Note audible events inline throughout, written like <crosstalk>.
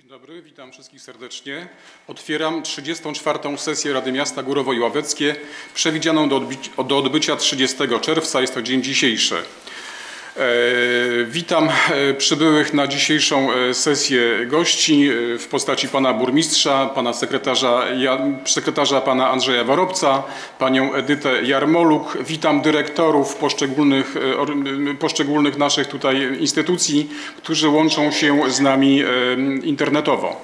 Dzień dobry, witam wszystkich serdecznie. Otwieram 34. sesję Rady Miasta Górowo i Ławeckie, przewidzianą do odbycia 30 czerwca, jest to dzień dzisiejszy. E, Witam e, przybyłych na dzisiejszą e, sesję gości w postaci pana burmistrza, pana sekretarza, sekretarza pana Andrzeja Warobca, panią Edytę Jarmoluk. Witam dyrektorów poszczególnych, poszczególnych naszych tutaj instytucji, którzy łączą się z nami internetowo.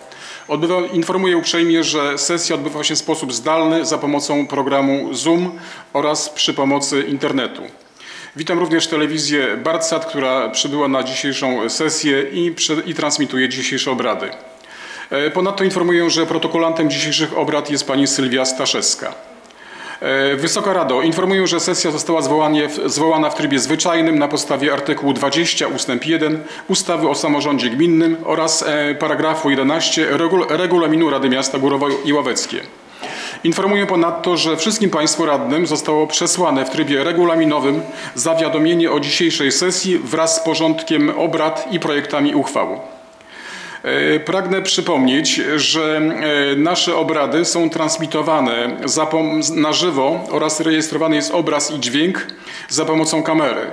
Odbywa, informuję uprzejmie, że sesja odbywa się w sposób zdalny za pomocą programu Zoom oraz przy pomocy internetu. Witam również telewizję Bartsat, która przybyła na dzisiejszą sesję i, i transmituje dzisiejsze obrady. E, Ponadto informuję, że protokolantem dzisiejszych obrad jest pani Sylwia Staszewska. E, Wysoka Rado, informuję, że sesja została zwołanie, zwołana w trybie zwyczajnym na podstawie artykułu 20 ust. 1 ustawy o samorządzie gminnym oraz e, paragrafu 11 regul, regulaminu Rady Miasta Górowo i Ławeckie. Informuję ponadto, że wszystkim Państwu radnym zostało przesłane w trybie regulaminowym zawiadomienie o dzisiejszej sesji wraz z porządkiem obrad i projektami uchwał. E, Pragnę przypomnieć, że e, nasze obrady są transmitowane na żywo oraz rejestrowany jest obraz i dźwięk za pomocą kamery.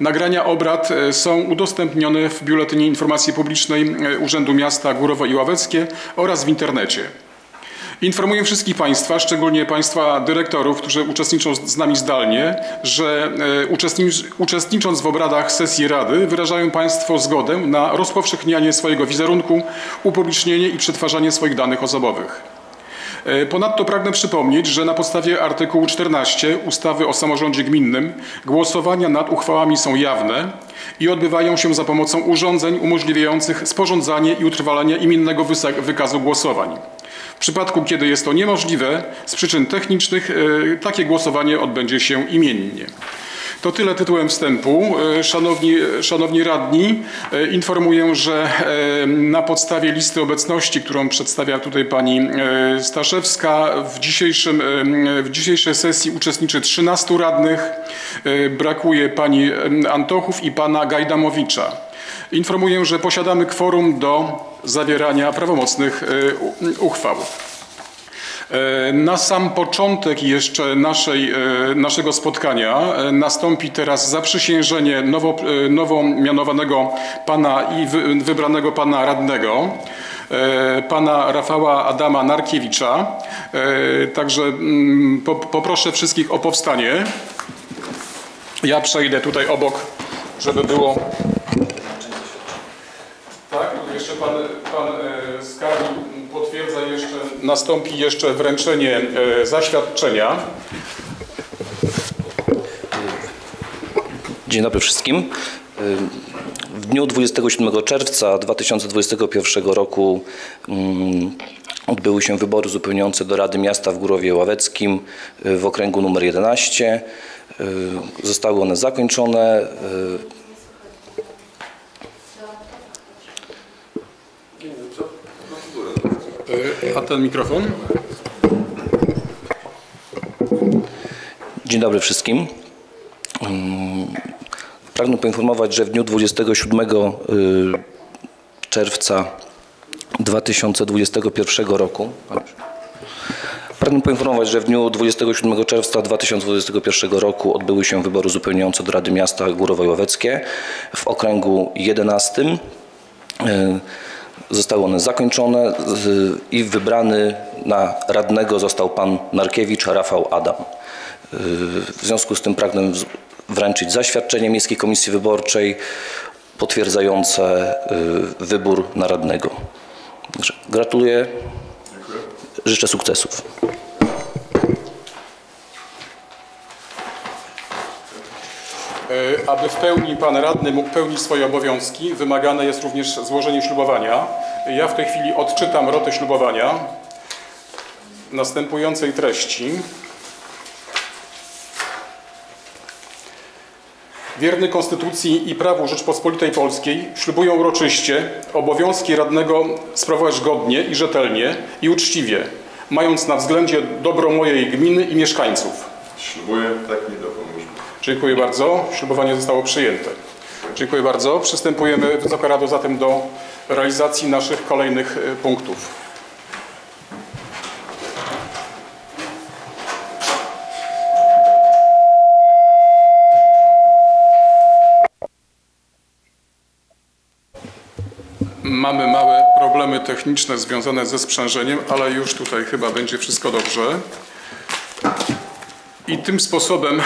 Nagrania obrad e, są udostępnione w Biuletynie Informacji Publicznej Urzędu Miasta Górowo i Ławeckie oraz w internecie. Informuję wszystkich Państwa, szczególnie Państwa dyrektorów, którzy uczestniczą z nami zdalnie, że e, uczestnicz, uczestnicząc w obradach sesji Rady wyrażają Państwo zgodę na rozpowszechnianie swojego wizerunku, upublicznienie i przetwarzanie swoich danych osobowych. E, Ponadto pragnę przypomnieć, że na podstawie artykułu 14 ustawy o samorządzie gminnym głosowania nad uchwałami są jawne i odbywają się za pomocą urządzeń umożliwiających sporządzanie i utrwalanie imiennego wykazu głosowań. W przypadku, kiedy jest to niemożliwe z przyczyn technicznych, e, takie głosowanie odbędzie się imiennie. To tyle tytułem wstępu. E, Szanowni, szanowni radni, e, informuję, że na podstawie listy obecności, którą przedstawia tutaj pani Staszewska, w, dzisiejszym, w dzisiejszej sesji uczestniczy 13 radnych. Brakuje pani Antochów i pana Gajdamowicza. Informuję, że posiadamy kworum do zawierania prawomocnych e, uchwał. E, Na sam początek jeszcze naszej, e, naszego spotkania nastąpi teraz zaprzysiężenie nowo, nowo mianowanego pana i wy, wybranego pana radnego, pana Rafała Adama Narkiewicza. Także mm, po- poproszę wszystkich o powstanie. Ja przejdę tutaj obok, żeby było jeszcze pan, pan e, skarbnik potwierdza jeszcze, nastąpi jeszcze wręczenie e, zaświadczenia. Dzień dobry wszystkim. W dniu 27 czerwca 2021 roku mm, odbyły się wybory uzupełniające do Rady Miasta w Górowie Ławeckim w okręgu numer 11. Y, Zostały one zakończone. Y, E, A ten mikrofon? Dzień dobry wszystkim. Mm, Pragnę poinformować, że w dniu 27 y, czerwca 2021 roku Pragnę poinformować, że w dniu 27 czerwca 2021 roku odbyły się wybory uzupełniające do Rady Miasta Górowo Ławeckie w okręgu 11. Zostały one zakończone i wybrany na radnego został pan Narkiewicz Rafał Adam. W związku z tym pragnę wręczyć zaświadczenie Miejskiej Komisji Wyborczej potwierdzające y, wybór na radnego. Gratuluję. Życzę sukcesów. Aby w pełni pan radny mógł pełnić swoje obowiązki, wymagane jest również złożenie ślubowania. Ja w tej chwili odczytam rotę ślubowania następującej treści. Wierny Konstytucji i prawu Rzeczpospolitej Polskiej ślubują uroczyście obowiązki radnego sprawować godnie i rzetelnie i uczciwie, mając na względzie dobro mojej gminy i mieszkańców. Ślubuję, tak dopomóż. Dziękuję bardzo. Ślubowanie zostało przyjęte. Dziękuję bardzo. Przystępujemy, Wysoka Rado, zatem do realizacji naszych kolejnych e, punktów. Mamy małe problemy techniczne związane ze sprzężeniem, ale już tutaj chyba będzie wszystko dobrze. I tym sposobem, e,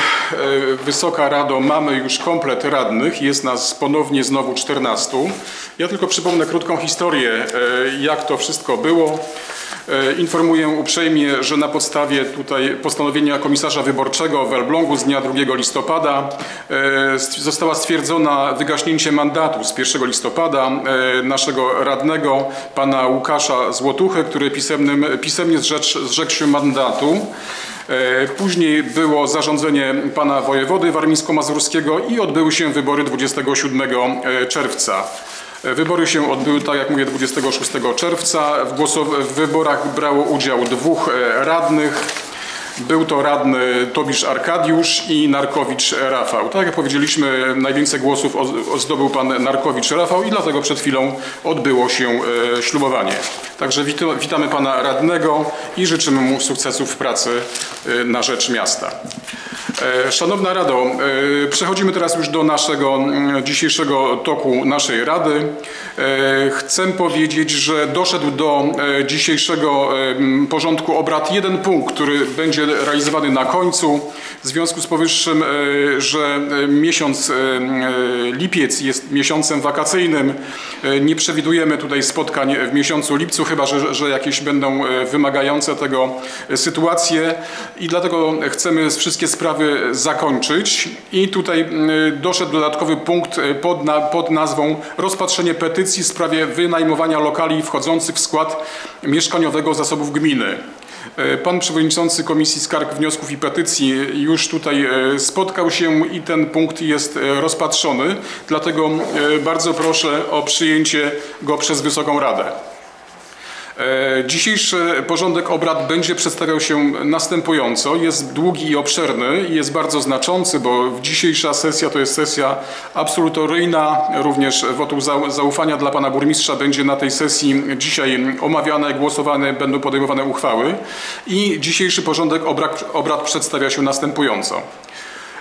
Wysoka Rado, mamy już komplet radnych, jest nas ponownie znowu 14. Ja tylko przypomnę krótką historię, e, jak to wszystko było. E, Informuję uprzejmie, że na podstawie tutaj postanowienia komisarza wyborczego w Elblągu z dnia 2 listopada e, st- została stwierdzona wygaśnięcie mandatu z 1 listopada e, naszego radnego, pana Łukasza Złotuchy, który pisemnym, pisemnie zrzekł się mandatu. Później było zarządzenie pana wojewody warmińsko-mazurskiego i odbyły się wybory 27 czerwca. Wybory się odbyły, tak jak mówię, 26 czerwca. W, w wyborach brało udział dwóch e, radnych. Był to radny Tobisz Arkadiusz i Narkowicz Rafał. Tak jak powiedzieliśmy, najwięcej głosów zdobył pan Narkowicz Rafał i dlatego przed chwilą odbyło się e, ślubowanie. Także wita- witamy pana radnego i życzymy mu sukcesów w pracy e, na rzecz miasta. E, Szanowna Rado, przechodzimy teraz już do naszego dzisiejszego toku naszej Rady. Chcę powiedzieć, że doszedł do dzisiejszego porządku obrad jeden punkt, który będzie realizowany na końcu. W związku z powyższym, e, że e, miesiąc e, lipiec jest miesiącem wakacyjnym, nie przewidujemy tutaj spotkań w miesiącu lipcu, chyba że, że jakieś będą wymagające tego sytuacje i dlatego chcemy wszystkie sprawy zakończyć i tutaj doszedł dodatkowy punkt pod, na, pod nazwą rozpatrzenie petycji w sprawie wynajmowania lokali wchodzących w skład mieszkaniowego zasobów gminy. E, Pan przewodniczący Komisji Skarg, Wniosków i Petycji już tutaj e, spotkał się i ten punkt jest e, rozpatrzony, dlatego bardzo proszę o przyjęcie go przez Wysoką Radę. E, Dzisiejszy porządek obrad będzie przedstawiał się następująco. Jest długi i obszerny i jest bardzo znaczący, bo dzisiejsza sesja to jest sesja absolutoryjna. Również wotum zau- zaufania dla pana burmistrza będzie na tej sesji dzisiaj omawiane, głosowane, będą podejmowane uchwały. I dzisiejszy porządek obrad, przedstawia się następująco.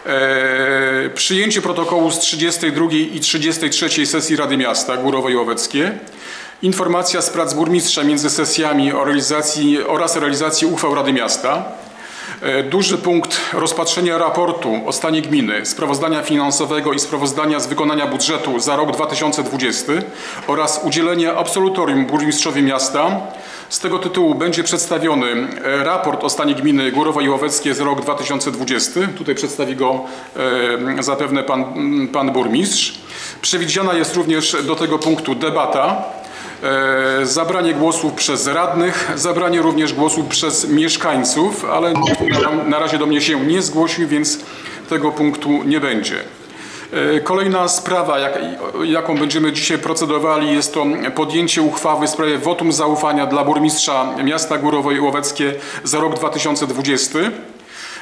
E, przyjęcie protokołu z 32 i 33 sesji Rady Miasta Górowo-Łoweckie. Informacja z prac burmistrza między sesjami o realizacji, oraz realizacji uchwał Rady Miasta. E, Duży punkt rozpatrzenia raportu o stanie gminy, sprawozdania finansowego i sprawozdania z wykonania budżetu za rok 2020 oraz udzielenie absolutorium burmistrzowi miasta. Z tego tytułu będzie przedstawiony e, raport o stanie gminy Górowa i Łoweckie za rok 2020. Tutaj przedstawi go e, zapewne pan, pan burmistrz. Przewidziana jest również do tego punktu debata. E, zabranie głosów przez radnych, zabranie również głosów przez mieszkańców, ale na, razie do mnie się nie zgłosił, więc tego punktu nie będzie. E, Kolejna sprawa, jak, jaką będziemy dzisiaj procedowali, jest to podjęcie uchwały w sprawie wotum zaufania dla burmistrza miasta Górowo i Łoweckie za rok 2020.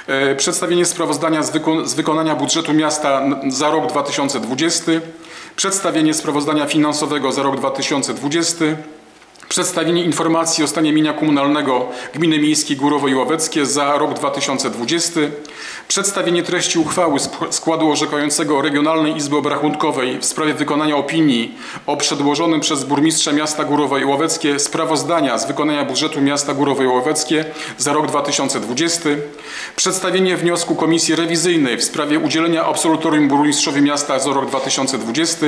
E, Przedstawienie sprawozdania z, z wykonania budżetu miasta za rok 2020. Przedstawienie sprawozdania finansowego za rok 2020. Przedstawienie informacji o stanie mienia komunalnego Gminy Miejskiej Górowo i Łoweckie za rok 2020. Przedstawienie treści uchwały składu orzekającego Regionalnej Izby Obrachunkowej w sprawie wykonania opinii o przedłożonym przez burmistrza miasta Górowo i Łoweckie sprawozdania z wykonania budżetu miasta Górowo i Łoweckie za rok 2020. Przedstawienie wniosku Komisji Rewizyjnej w sprawie udzielenia absolutorium burmistrzowi miasta za rok 2020.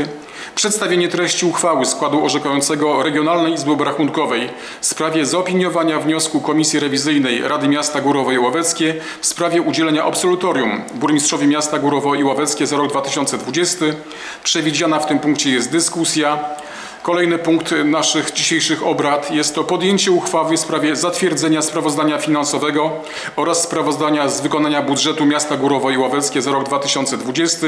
Przedstawienie treści uchwały składu orzekającego Regionalnej Izby Obrachunkowej w sprawie zaopiniowania wniosku Komisji Rewizyjnej Rady Miasta Górowo i Łoweckie w sprawie udzielenia absolutorium burmistrzowi miasta Górowo i Łoweckie za rok 2020. Przewidziana w tym punkcie jest dyskusja. Kolejny punkt naszych dzisiejszych obrad jest to podjęcie uchwały w sprawie zatwierdzenia sprawozdania finansowego oraz sprawozdania z wykonania budżetu miasta Górowo i Łoweckie za rok 2020.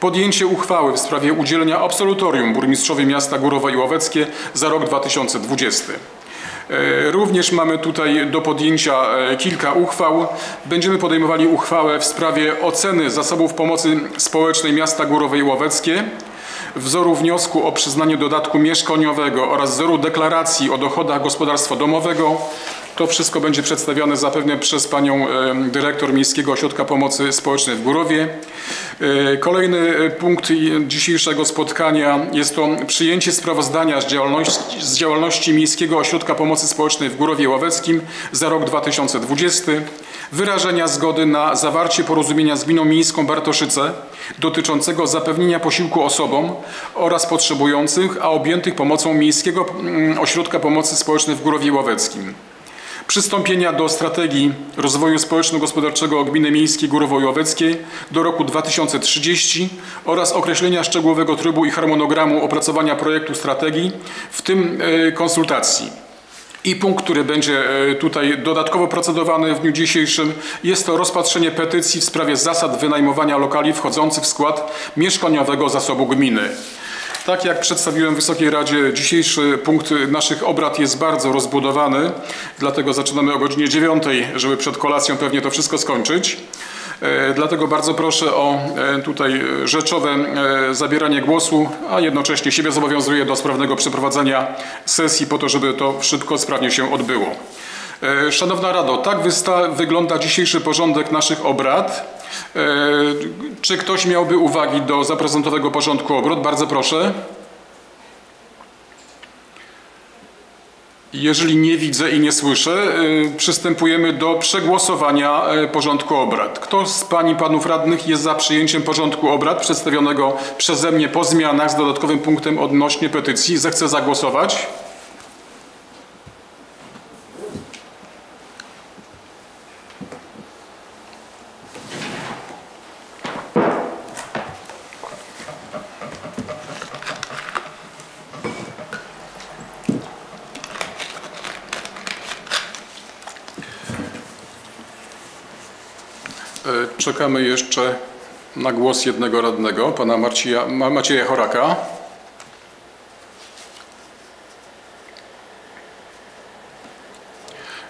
Podjęcie uchwały w sprawie udzielenia absolutorium burmistrzowi miasta Górowo i Łoweckie za rok 2020. E, Również mamy tutaj do podjęcia e, kilka uchwał. Będziemy podejmowali uchwałę w sprawie oceny zasobów pomocy społecznej miasta Górowe i Łoweckie. Wzoru wniosku o przyznanie dodatku mieszkaniowego oraz wzoru deklaracji o dochodach gospodarstwa domowego. To wszystko będzie przedstawione zapewne przez panią dyrektor Miejskiego Ośrodka Pomocy Społecznej w Górowie. E, Kolejny e, punkt dzisiejszego spotkania jest to przyjęcie sprawozdania z działalności, z działalności Miejskiego Ośrodka Pomocy Społecznej w Górowie Ławeckim za rok 2020, wyrażenia zgody na zawarcie porozumienia z Gminą Miejską Bartoszyce dotyczącego zapewnienia posiłku osobom oraz potrzebujących, a objętych pomocą Miejskiego Ośrodka Pomocy Społecznej w Górowie Ławeckim przystąpienia do strategii rozwoju społeczno-gospodarczego gminy miejskiej Górowo-Łoweckiej do roku 2030 oraz określenia szczegółowego trybu i harmonogramu opracowania projektu strategii, w tym e, konsultacji. I punkt, który będzie e, tutaj dodatkowo procedowany w dniu dzisiejszym, jest to rozpatrzenie petycji w sprawie zasad wynajmowania lokali wchodzących w skład mieszkaniowego zasobu gminy. Tak jak przedstawiłem Wysokiej Radzie, dzisiejszy punkt naszych obrad jest bardzo rozbudowany, dlatego zaczynamy o godzinie 9, żeby przed kolacją pewnie to wszystko skończyć. E, Dlatego bardzo proszę o e, tutaj rzeczowe e, zabieranie głosu, a jednocześnie siebie zobowiązuję do sprawnego przeprowadzenia sesji po to, żeby to szybko, sprawnie się odbyło. Szanowna Rado, tak wygląda dzisiejszy porządek naszych obrad. E, Czy ktoś miałby uwagi do zaprezentowanego porządku obrad? Bardzo proszę. Jeżeli nie widzę i nie słyszę, y, przystępujemy do przegłosowania y, porządku obrad. Kto z Pań i Panów Radnych jest za przyjęciem porządku obrad przedstawionego przeze mnie po zmianach z dodatkowym punktem odnośnie petycji? Zechce zagłosować? E, Czekamy jeszcze na głos jednego radnego, pana Macieja Choraka.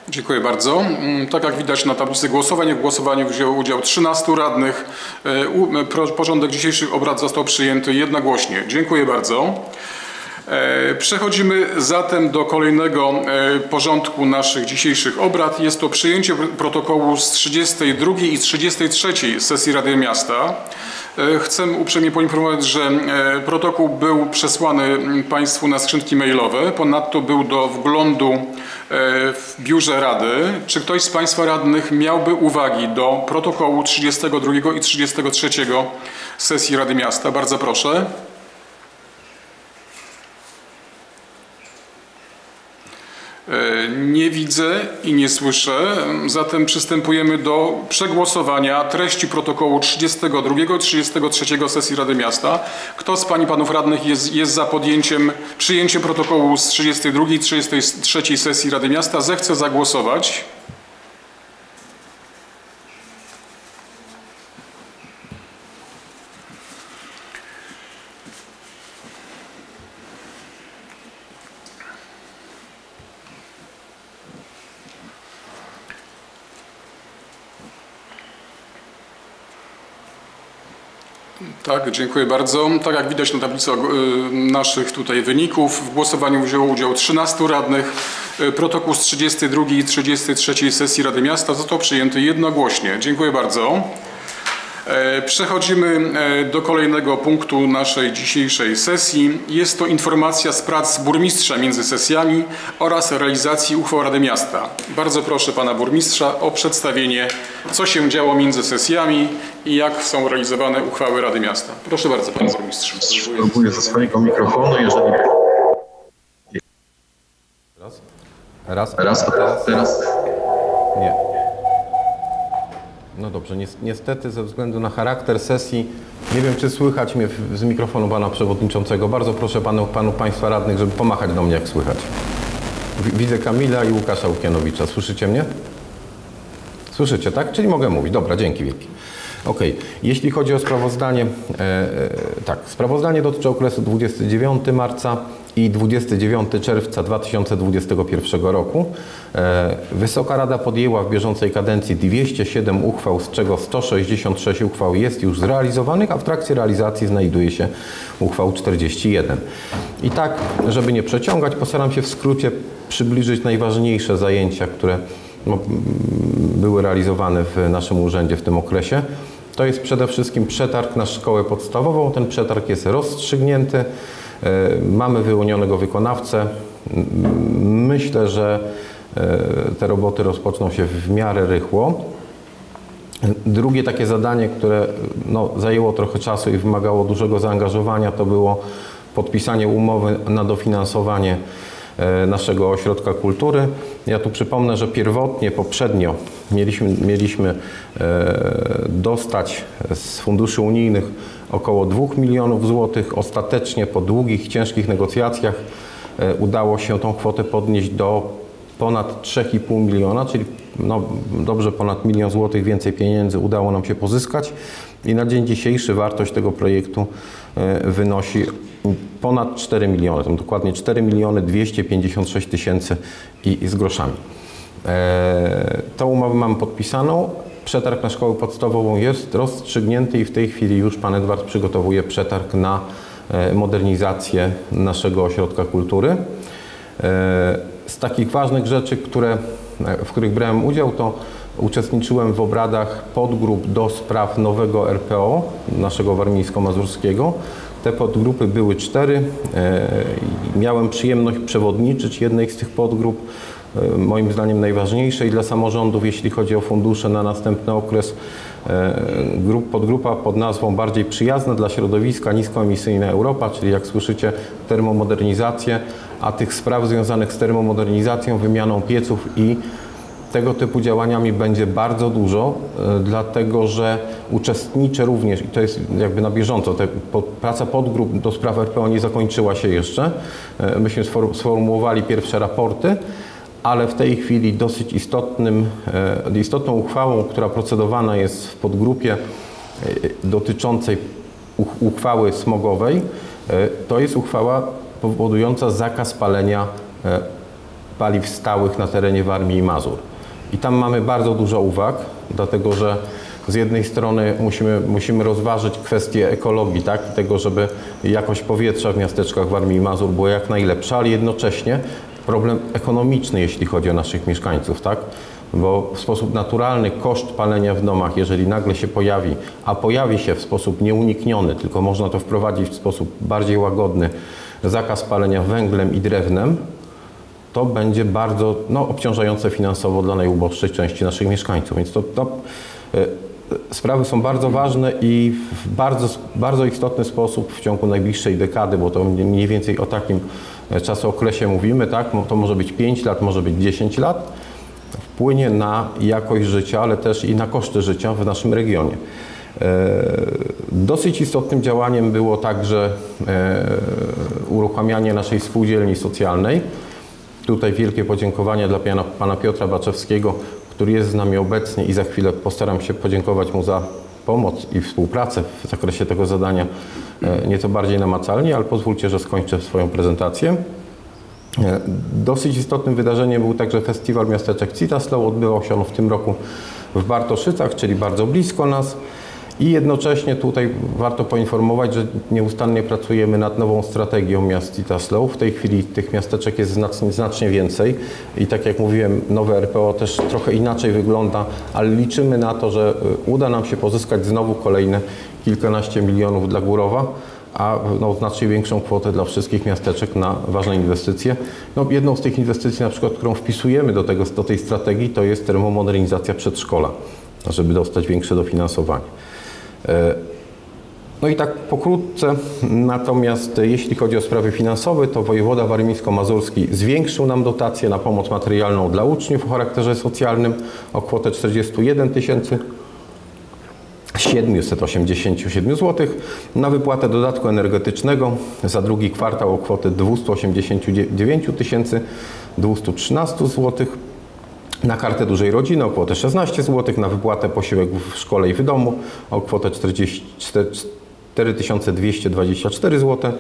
Dziękuję bardzo. Mm, Tak jak widać na tablicy głosowań, w głosowaniu wzięło udział 13 radnych. E, Porządek dzisiejszych obrad został przyjęty jednogłośnie. Dziękuję bardzo. E, Przechodzimy zatem do kolejnego e, porządku naszych dzisiejszych obrad. Jest to przyjęcie protokołu z 32 i z 33 sesji Rady Miasta. E, Chcę uprzejmie poinformować, że protokół był przesłany Państwu na skrzynki mailowe. Ponadto był do wglądu w biurze Rady. Czy ktoś z Państwa radnych miałby uwagi do protokołu 32 i 33 sesji Rady Miasta? Bardzo proszę. Nie widzę i nie słyszę, zatem przystępujemy do przegłosowania treści protokołu 32 i 33 sesji Rady Miasta. Kto z Pań i Panów Radnych jest, jest za podjęciem, przyjęciem protokołu z 32 i 33 sesji Rady Miasta, zechce zagłosować. Tak, dziękuję bardzo. Tak jak widać na tablicy y, naszych tutaj wyników, w głosowaniu wzięło udział 13 radnych. Y, Protokół z 32 i 33 sesji Rady Miasta został przyjęty jednogłośnie. Dziękuję bardzo. E, Przechodzimy e, do kolejnego punktu naszej dzisiejszej sesji. Jest to informacja z prac burmistrza między sesjami oraz realizacji uchwał Rady Miasta. Bardzo proszę pana burmistrza o przedstawienie, co się działo między sesjami i jak są realizowane uchwały Rady Miasta. Proszę bardzo, panie burmistrzu. Próbuję ze swojego mikrofonu, jeżeli... Raz, Raz, a teraz, teraz... Nie. No dobrze, Nies- niestety ze względu na charakter sesji, nie wiem czy słychać mnie z mikrofonu pana przewodniczącego. Bardzo proszę panu, panu państwa radnych, żeby pomachać do mnie jak słychać. Wi- Widzę Kamila i Łukasza Łukianowicza. Słyszycie mnie? Słyszycie, tak? Czyli mogę mówić. Dobra, dzięki wielkie. Okej, jeśli chodzi o sprawozdanie, e, e, tak, sprawozdanie dotyczy okresu 29 marca i i 29 czerwca 2021 roku e, Wysoka Rada podjęła w bieżącej kadencji 207 uchwał, z czego 166 uchwał jest już zrealizowanych, a w trakcie realizacji znajduje się uchwał 41. I tak, żeby nie przeciągać, postaram się w skrócie przybliżyć najważniejsze zajęcia, które no, były realizowane w naszym urzędzie w tym okresie. To jest przede wszystkim przetarg na szkołę podstawową. Ten przetarg jest rozstrzygnięty. E, Mamy wyłonionego wykonawcę. Myślę, że e, te roboty rozpoczną się w miarę rychło. Drugie takie zadanie, które no, zajęło trochę czasu i wymagało dużego zaangażowania, to było podpisanie umowy na dofinansowanie e, naszego ośrodka kultury. Ja tu przypomnę, że pierwotnie, poprzednio mieliśmy, mieliśmy dostać z funduszy unijnych około 2 milionów złotych. Ostatecznie po długich, ciężkich negocjacjach e, udało się tą kwotę podnieść do ponad 3,5 miliona, czyli no, dobrze ponad milion złotych więcej pieniędzy udało nam się pozyskać i na dzień dzisiejszy wartość tego projektu e, wynosi ponad 4 miliony, tam dokładnie 4 miliony 256 tysięcy i, i z groszami. E, tą umowę mamy podpisaną. Przetarg na szkołę podstawową jest rozstrzygnięty i w tej chwili już pan Edward przygotowuje przetarg na e, modernizację naszego ośrodka kultury. E, Z takich ważnych rzeczy, które, w których brałem udział, to uczestniczyłem w obradach podgrup do spraw nowego RPO, naszego warmińsko-mazurskiego. Te podgrupy były cztery. E, Miałem przyjemność przewodniczyć jednej z tych podgrup, e, moim zdaniem najważniejszej dla samorządów, jeśli chodzi o fundusze na następny okres. E, Grup, podgrupa pod nazwą bardziej przyjazna dla środowiska niskoemisyjna Europa, czyli jak słyszycie termomodernizację, a tych spraw związanych z termomodernizacją, wymianą pieców i tego typu działaniami będzie bardzo dużo, e, dlatego że uczestniczę również, i to jest jakby na bieżąco, te, po, praca podgrup do spraw RPO nie zakończyła się jeszcze. E, Myśmy sfor- sformułowali pierwsze raporty, ale w tej chwili dosyć istotnym, e, istotną uchwałą, która procedowana jest w podgrupie e, dotyczącej uch- uchwały smogowej, e, to jest uchwała powodująca zakaz palenia paliw stałych na terenie Warmii i Mazur. I tam mamy bardzo dużo uwag, dlatego że z jednej strony musimy, musimy rozważyć kwestię ekologii, tak? Tego, żeby jakość powietrza w miasteczkach Warmii i Mazur była jak najlepsza, ale jednocześnie problem ekonomiczny, jeśli chodzi o naszych mieszkańców, tak? Bo w sposób naturalny koszt palenia w domach, jeżeli nagle się pojawi, a pojawi się w sposób nieunikniony, tylko można to wprowadzić w sposób bardziej łagodny, zakaz palenia węglem i drewnem, to będzie bardzo no, obciążające finansowo dla najuboższej części naszych mieszkańców. Więc to, to e, sprawy są bardzo ważne i w bardzo, bardzo istotny sposób w ciągu najbliższej dekady, bo to mniej więcej o takim czasookresie mówimy, tak? Mo- To może być 5 lat, może być 10 lat, wpłynie na jakość życia, ale też i na koszty życia w naszym regionie. E, Dosyć istotnym działaniem było także e, uruchamianie naszej spółdzielni socjalnej. Tutaj wielkie podziękowania dla pana, pana Piotra Baczewskiego, który jest z nami obecnie i za chwilę postaram się podziękować mu za pomoc i współpracę w zakresie tego zadania e, nieco bardziej namacalnie, ale pozwólcie, że skończę swoją prezentację. E, Dosyć istotnym wydarzeniem był także festiwal miasteczek Citaslow. Odbywał się on w tym roku w Bartoszycach, czyli bardzo blisko nas. I jednocześnie tutaj warto poinformować, że nieustannie pracujemy nad nową strategią miast Citaslow. W tej chwili tych miasteczek jest znacznie, znacznie więcej i tak jak mówiłem, nowe RPO też trochę inaczej wygląda, ale liczymy na to, że y, uda nam się pozyskać znowu kolejne kilkanaście milionów dla Górowa a no, znacznie większą kwotę dla wszystkich miasteczek na ważne inwestycje. No, jedną z tych inwestycji, na przykład, którą wpisujemy do, tego, do tej strategii, to jest termomodernizacja przedszkola, żeby dostać większe dofinansowanie. E, No i tak pokrótce, natomiast jeśli chodzi o sprawy finansowe, to wojewoda warmińsko-mazurski zwiększył nam dotację na pomoc materialną dla uczniów o charakterze socjalnym o kwotę 41 tysięcy 787 zł na wypłatę dodatku energetycznego za drugi kwartał o kwotę 289 213 zł. Na kartę dużej rodziny o kwotę 16 zł, na wypłatę posiłek w szkole i w domu o kwotę 40, 4224 zł,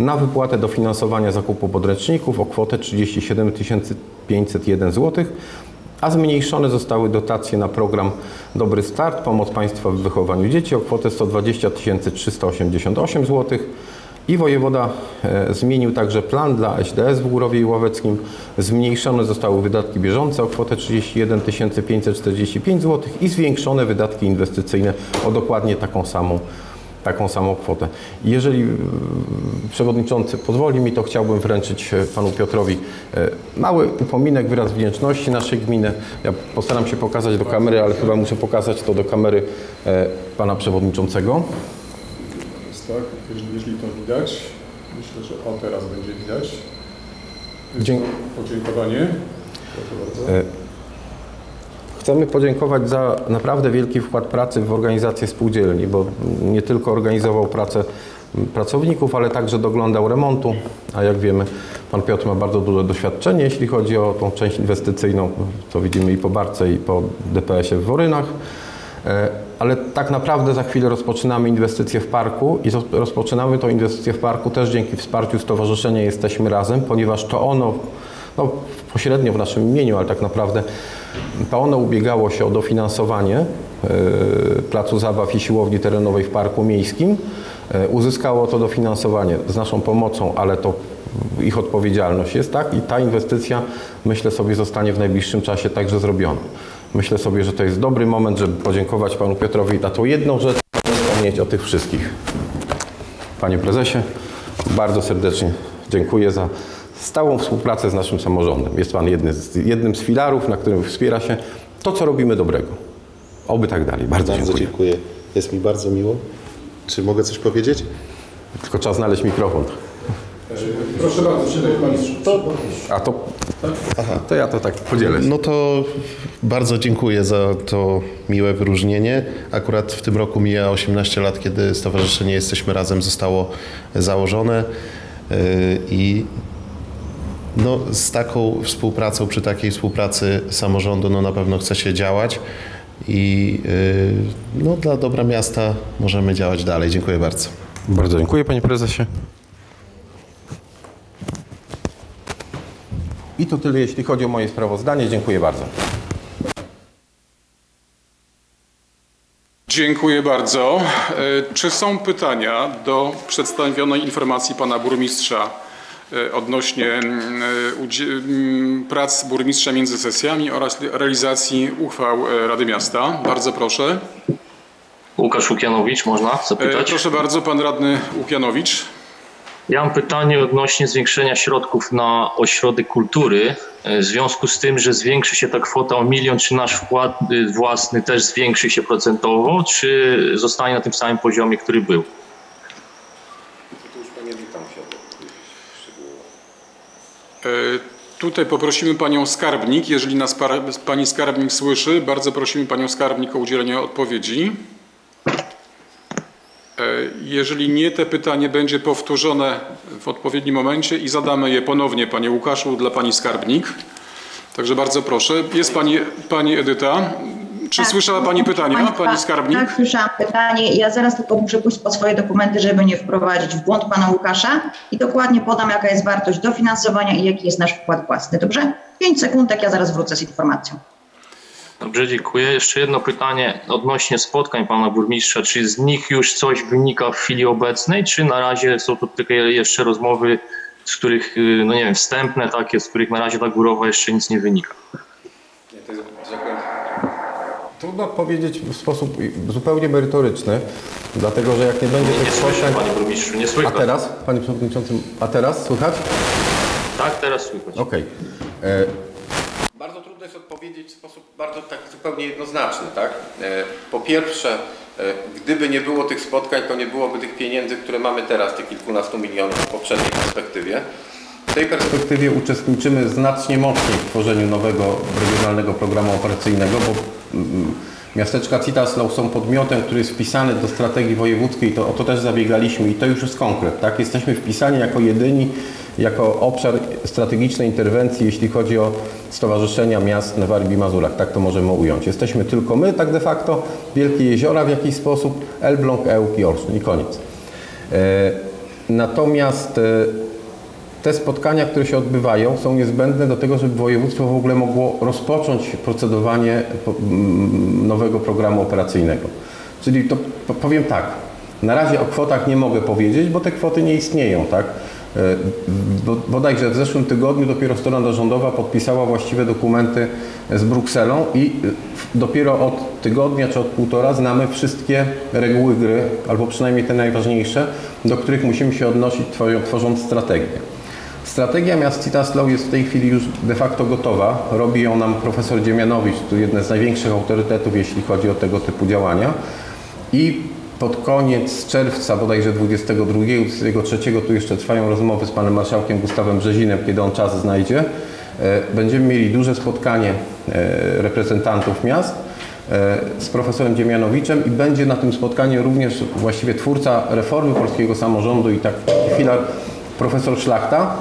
na wypłatę dofinansowania zakupu podręczników o kwotę 37 501 zł, a zmniejszone zostały dotacje na program Dobry Start, pomoc państwa w wychowaniu dzieci o kwotę 120 388 zł. I wojewoda e, zmienił także plan dla SDS w Górowie i Ławeckim. Zmniejszone zostały wydatki bieżące o kwotę 31 545 zł i zwiększone wydatki inwestycyjne o dokładnie taką samą, taką samą kwotę. Jeżeli e, przewodniczący pozwoli mi, to chciałbym wręczyć e, panu Piotrowi e, mały upominek, wyraz wdzięczności naszej gminy. Ja postaram się pokazać do kamery, ale chyba muszę pokazać to do kamery pana przewodniczącego. Tak, jeżeli to widać. Myślę, że o teraz będzie widać. Dzięk- Podziękowanie. Proszę bardzo. Chcemy podziękować za naprawdę wielki wkład pracy w organizację spółdzielni, bo nie tylko organizował pracę pracowników, ale także doglądał remontu, a jak wiemy, pan Piotr ma bardzo duże doświadczenie, jeśli chodzi o tą część inwestycyjną, to widzimy i po Barce, i po DPS-ie w Worynach. Ale tak naprawdę za chwilę rozpoczynamy inwestycje w parku i rozpoczynamy tą inwestycję w parku też dzięki wsparciu Stowarzyszenia Jesteśmy Razem, ponieważ to ono, no pośrednio w naszym imieniu, ale tak naprawdę to ono ubiegało się o dofinansowanie e, placu zabaw i siłowni terenowej w parku miejskim. E, Uzyskało to dofinansowanie z naszą pomocą, ale to ich odpowiedzialność jest, tak? I ta inwestycja, myślę sobie, zostanie w najbliższym czasie także zrobiona. Myślę sobie, że to jest dobry moment, żeby podziękować panu Piotrowi za tą jedną rzecz, nie wspomnieć o tych wszystkich. Panie prezesie, bardzo serdecznie dziękuję za stałą współpracę z naszym samorządem. Jest pan z, jednym z filarów, na którym wspiera się to, co robimy dobrego. Oby tak dalej. Bardzo, Bardzo dziękuję. dziękuję. Jest mi bardzo miło. Czy mogę coś powiedzieć? Tylko czas znaleźć mikrofon. Proszę bardzo, siadaj Pan Mistrzu. A to, to ja to tak podzielę. No to bardzo dziękuję za to miłe wyróżnienie. Akurat w tym roku mija 18 lat, kiedy Stowarzyszenie Jesteśmy Razem zostało założone Yy, i no, z taką współpracą, przy takiej współpracy samorządu no, na pewno chce się działać i yy, no, dla dobra miasta możemy działać dalej. Dziękuję bardzo. Bardzo dziękuję panie prezesie. I to tyle, jeśli chodzi o moje sprawozdanie. Dziękuję bardzo. Dziękuję bardzo. E, Czy są pytania do przedstawionej informacji pana burmistrza e, odnośnie mm, e, mm, prac burmistrza między sesjami oraz realizacji uchwał Rady Miasta? Bardzo proszę. Łukasz Łukianowicz, można zapytać? Proszę bardzo, pan radny Łukianowicz. Ja mam pytanie odnośnie zwiększenia środków na ośrodek kultury. E, W związku z tym, że zwiększy się ta kwota o milion, czy nasz wkład y, własny też zwiększy się procentowo, czy zostanie na tym samym poziomie, który był? E, Tutaj poprosimy panią skarbnik, jeżeli nas pani skarbnik słyszy, bardzo prosimy panią skarbnik o udzielenie odpowiedzi. E, Jeżeli nie, te pytanie będzie powtórzone w odpowiednim momencie i zadamy je ponownie, panie Łukaszu, dla pani skarbnik. Także bardzo proszę. Jest pani, pani Edyta. Czy Tak. słyszała pani pytania, Państwa, pani skarbnik? Tak, słyszałam pytanie. Ja zaraz tylko muszę pójść po swoje dokumenty, żeby nie wprowadzić w błąd pana Łukasza i dokładnie podam, jaka jest wartość dofinansowania i jaki jest nasz wkład własny. Dobrze? 5 sekundek, ja zaraz wrócę z informacją. Dobrze, dziękuję. Jeszcze jedno pytanie odnośnie spotkań pana burmistrza. Czy z nich już coś wynika w chwili obecnej, czy na razie są to tylko jeszcze rozmowy, z których, y, no nie wiem, wstępne takie, z których na razie ta górowa jeszcze nic nie wynika? Trudno powiedzieć w sposób zupełnie merytoryczny, dlatego że jak nie będzie tych spotkań... panie burmistrzu, nie A słychać. teraz, panie przewodniczący, a teraz słychać? Tak, teraz słychać. Okej. E, trudno jest odpowiedzieć w sposób bardzo tak zupełnie jednoznaczny, tak? E, Po pierwsze, e, gdyby nie było tych spotkań, to nie byłoby tych pieniędzy, które mamy teraz, tych kilkunastu milionów w poprzedniej perspektywie. W tej perspektywie uczestniczymy znacznie mocniej w tworzeniu nowego regionalnego programu operacyjnego, bo mm, miasteczka Citaslow są podmiotem, który jest wpisany do strategii wojewódzkiej, to o to też zabiegaliśmy i to już jest konkret. Tak? Jesteśmy wpisani jako jedyni, jako obszar strategicznej interwencji, jeśli chodzi o stowarzyszenia miast na Warmii i Mazurach. Tak to możemy ująć. Jesteśmy tylko my, tak de facto, Wielkie Jeziora w jakiś sposób, Elbląg, Ełk i Olsztyn i koniec. Natomiast te spotkania, które się odbywają, są niezbędne do tego, żeby województwo w ogóle mogło rozpocząć procedowanie nowego programu operacyjnego. Czyli to powiem tak, na razie o kwotach nie mogę powiedzieć, bo te kwoty nie istnieją, tak? Bodajże w zeszłym tygodniu dopiero strona rządowa podpisała właściwe dokumenty z Brukselą i dopiero od tygodnia czy od półtora znamy wszystkie reguły gry, albo przynajmniej te najważniejsze, do których musimy się odnosić tworząc strategię. Strategia miast Citaslow jest w tej chwili już de facto gotowa. Robi ją nam profesor Dziemianowicz, to jeden z największych autorytetów, jeśli chodzi o tego typu działania. I pod koniec czerwca, bodajże 22, 23, tu jeszcze trwają rozmowy z panem marszałkiem Gustawem Brzezinem, kiedy on czas znajdzie. E, będziemy mieli duże spotkanie e, reprezentantów miast e, z profesorem Dziemianowiczem i będzie na tym spotkaniu również właściwie twórca reformy polskiego samorządu i tak filar profesor Szlachta,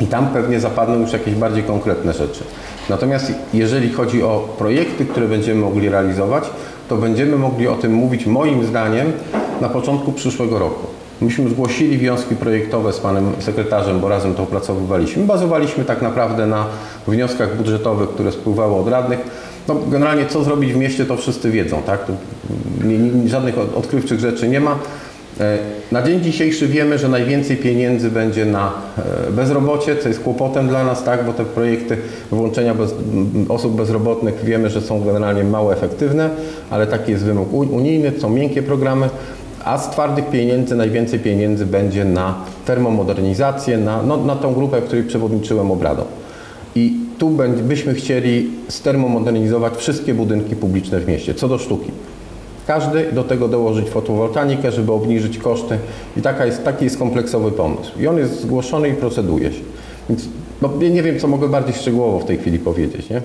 i tam pewnie zapadną już jakieś bardziej konkretne rzeczy. Natomiast jeżeli chodzi o projekty, które będziemy mogli realizować, to będziemy mogli o tym mówić moim zdaniem na początku przyszłego roku. Myśmy zgłosili wnioski projektowe z panem sekretarzem, bo razem to opracowywaliśmy. Bazowaliśmy tak naprawdę na wnioskach budżetowych, które spływały od radnych. No, generalnie co zrobić w mieście, to wszyscy wiedzą, tak? Żadnych odkrywczych rzeczy nie ma. E, na dzień dzisiejszy wiemy, że najwięcej pieniędzy będzie na e, bezrobocie, co jest kłopotem dla nas, tak, bo te projekty wyłączenia bez, osób bezrobotnych wiemy, że są generalnie mało efektywne, ale taki jest wymóg unijny, są miękkie programy, a z twardych pieniędzy najwięcej pieniędzy będzie na termomodernizację, na, no, na tą grupę, której przewodniczyłem obradom. I tu byśmy chcieli stermomodernizować wszystkie budynki publiczne w mieście, co do sztuki. Każdy do tego dołożyć fotowoltaikę, żeby obniżyć koszty i taka jest, taki jest kompleksowy pomysł. I on jest zgłoszony i proceduje się. Więc no, nie wiem, co mogę bardziej szczegółowo w tej chwili powiedzieć. Nie?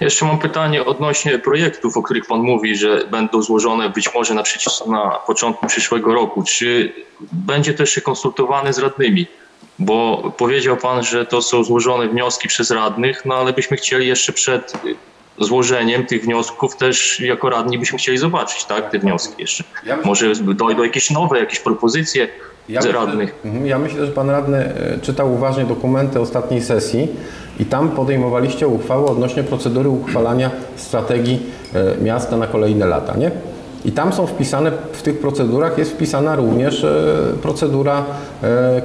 Jeszcze mam pytanie odnośnie projektów, o których Pan mówi, że będą złożone być może na, na początku przyszłego roku. Czy będzie to jeszcze konsultowane z radnymi? Bo powiedział Pan, że to są złożone wnioski przez radnych, no ale byśmy chcieli jeszcze przed złożeniem tych wniosków też jako radni byśmy chcieli zobaczyć, tak, te wnioski jeszcze. Ja Może dojdą jakieś nowe, jakieś propozycje ja z myślę, radnych. Mhm, ja myślę, że pan radny e, czytał uważnie dokumenty ostatniej sesji i tam podejmowaliście uchwałę odnośnie procedury uchwalania strategii e, miasta na kolejne lata, nie? I tam są wpisane, w tych procedurach jest wpisana również e, procedura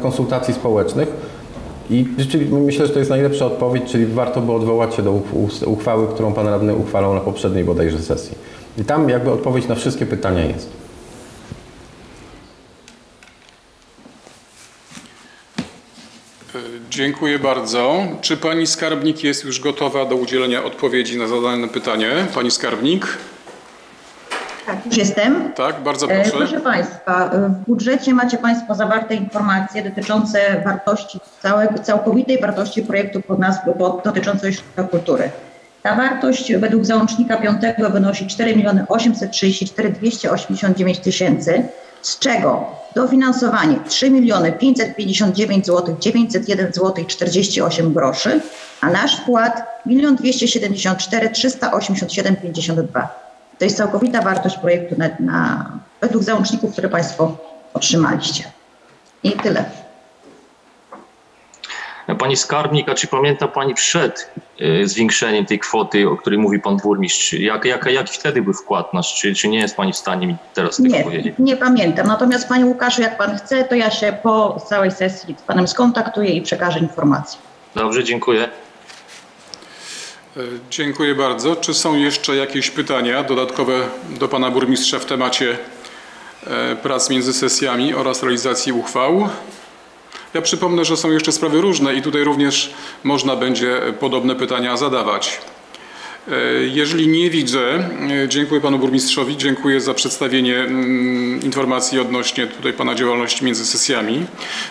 konsultacji społecznych, i rzeczywiście myślę, że to jest najlepsza odpowiedź, czyli warto by odwołać się do uchwały, którą Pan Radny uchwalał na poprzedniej bodajże sesji. I tam jakby odpowiedź na wszystkie pytania jest. E, dziękuję bardzo. Czy Pani Skarbnik jest już gotowa do udzielenia odpowiedzi na zadane pytanie? Pani Skarbnik? Tak, już jestem. Tak, bardzo e, proszę. Proszę Państwa, w budżecie macie Państwo zawarte informacje dotyczące wartości, całego, całkowitej wartości projektu pod nazwą dotyczącej ośrodka kultury. Ta wartość według załącznika 5 wynosi 4 834 289 tysięcy, z czego dofinansowanie 3 559 zł 901 zł 48 groszy, a nasz wkład 1 274 387 52. To jest całkowita wartość projektu na, na, według załączników, które Państwo otrzymaliście. I tyle. Pani skarbnik, a czy pamięta Pani przed y, zwiększeniem tej kwoty, o której mówi Pan burmistrz? Jak, jak, jaki wtedy był wkład nasz? Czy, czy nie jest Pani w stanie mi teraz tego nie, powiedzieć? Nie pamiętam. Natomiast Panie Łukaszu, jak Pan chce, to ja się po całej sesji z Panem skontaktuję i przekażę informacje. Dobrze, dziękuję. E, dziękuję bardzo. Czy są jeszcze jakieś pytania dodatkowe do Pana Burmistrza w temacie e, prac między sesjami oraz realizacji uchwał? Ja przypomnę, że są jeszcze sprawy różne i tutaj również można będzie podobne pytania zadawać. E, jeżeli nie widzę, e, dziękuję panu burmistrzowi, dziękuję za przedstawienie mm, informacji odnośnie tutaj pana działalności między sesjami.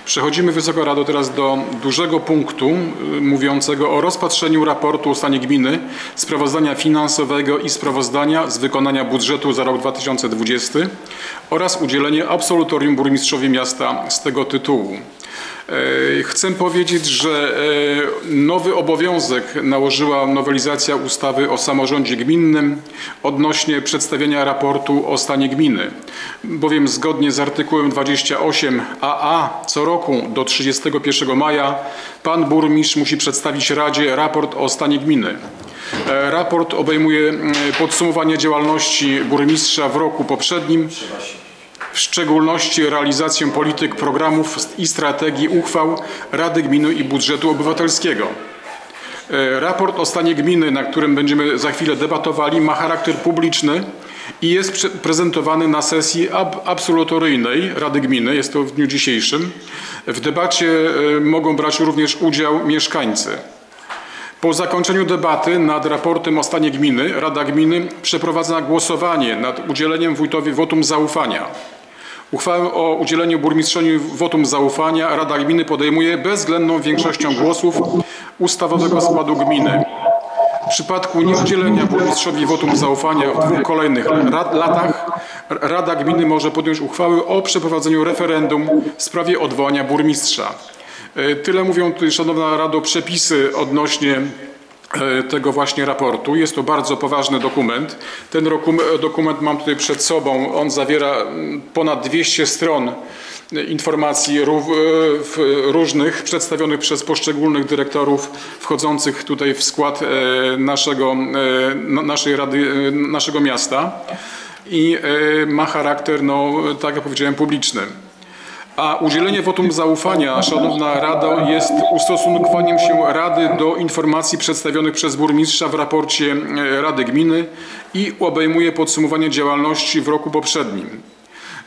Przechodzimy Wysoka Rado teraz do dużego punktu e, mówiącego o rozpatrzeniu raportu o stanie gminy, sprawozdania finansowego i sprawozdania z wykonania budżetu za rok 2020 oraz udzielenie absolutorium burmistrzowi miasta z tego tytułu. E, Chcę powiedzieć, że e, nowy obowiązek nałożyła nowelizacja ustawy o samorządzie gminnym odnośnie przedstawienia raportu o stanie gminy. Bowiem zgodnie z artykułem 28aa co roku do 31 maja pan burmistrz musi przedstawić Radzie raport o stanie gminy. E, Raport obejmuje mm, podsumowanie działalności burmistrza w roku poprzednim, w szczególności realizację polityk, programów i strategii uchwał Rady Gminy i Budżetu Obywatelskiego. E, Raport o stanie gminy, na którym będziemy za chwilę debatowali, ma charakter publiczny i jest prezentowany na sesji ab- absolutoryjnej Rady Gminy, jest to w dniu dzisiejszym. W debacie e, mogą brać również udział mieszkańcy. Po zakończeniu debaty nad raportem o stanie gminy Rada Gminy przeprowadza głosowanie nad udzieleniem wójtowi wotum zaufania. Uchwałę o udzieleniu burmistrzowi wotum zaufania Rada Gminy podejmuje bezwzględną większością głosów ustawowego składu gminy. W przypadku nieudzielenia burmistrzowi wotum zaufania w dwóch kolejnych ra- latach Rada Gminy może podjąć uchwałę o przeprowadzeniu referendum w sprawie odwołania burmistrza. E, Tyle mówią tutaj, Szanowna Rado, przepisy odnośnie tego właśnie raportu. Jest to bardzo poważny dokument. Ten rokum- dokument mam tutaj przed sobą. On zawiera mm, ponad 200 stron e, informacji e, różnych przedstawionych przez poszczególnych dyrektorów wchodzących tutaj w skład e, naszego, e, na- naszej rady, e, naszego miasta i e, ma charakter, no, tak jak powiedziałem, publiczny. A udzielenie wotum zaufania, Szanowna Rado, jest ustosunkowaniem się Rady do informacji przedstawionych przez burmistrza w raporcie e, Rady Gminy i obejmuje podsumowanie działalności w roku poprzednim.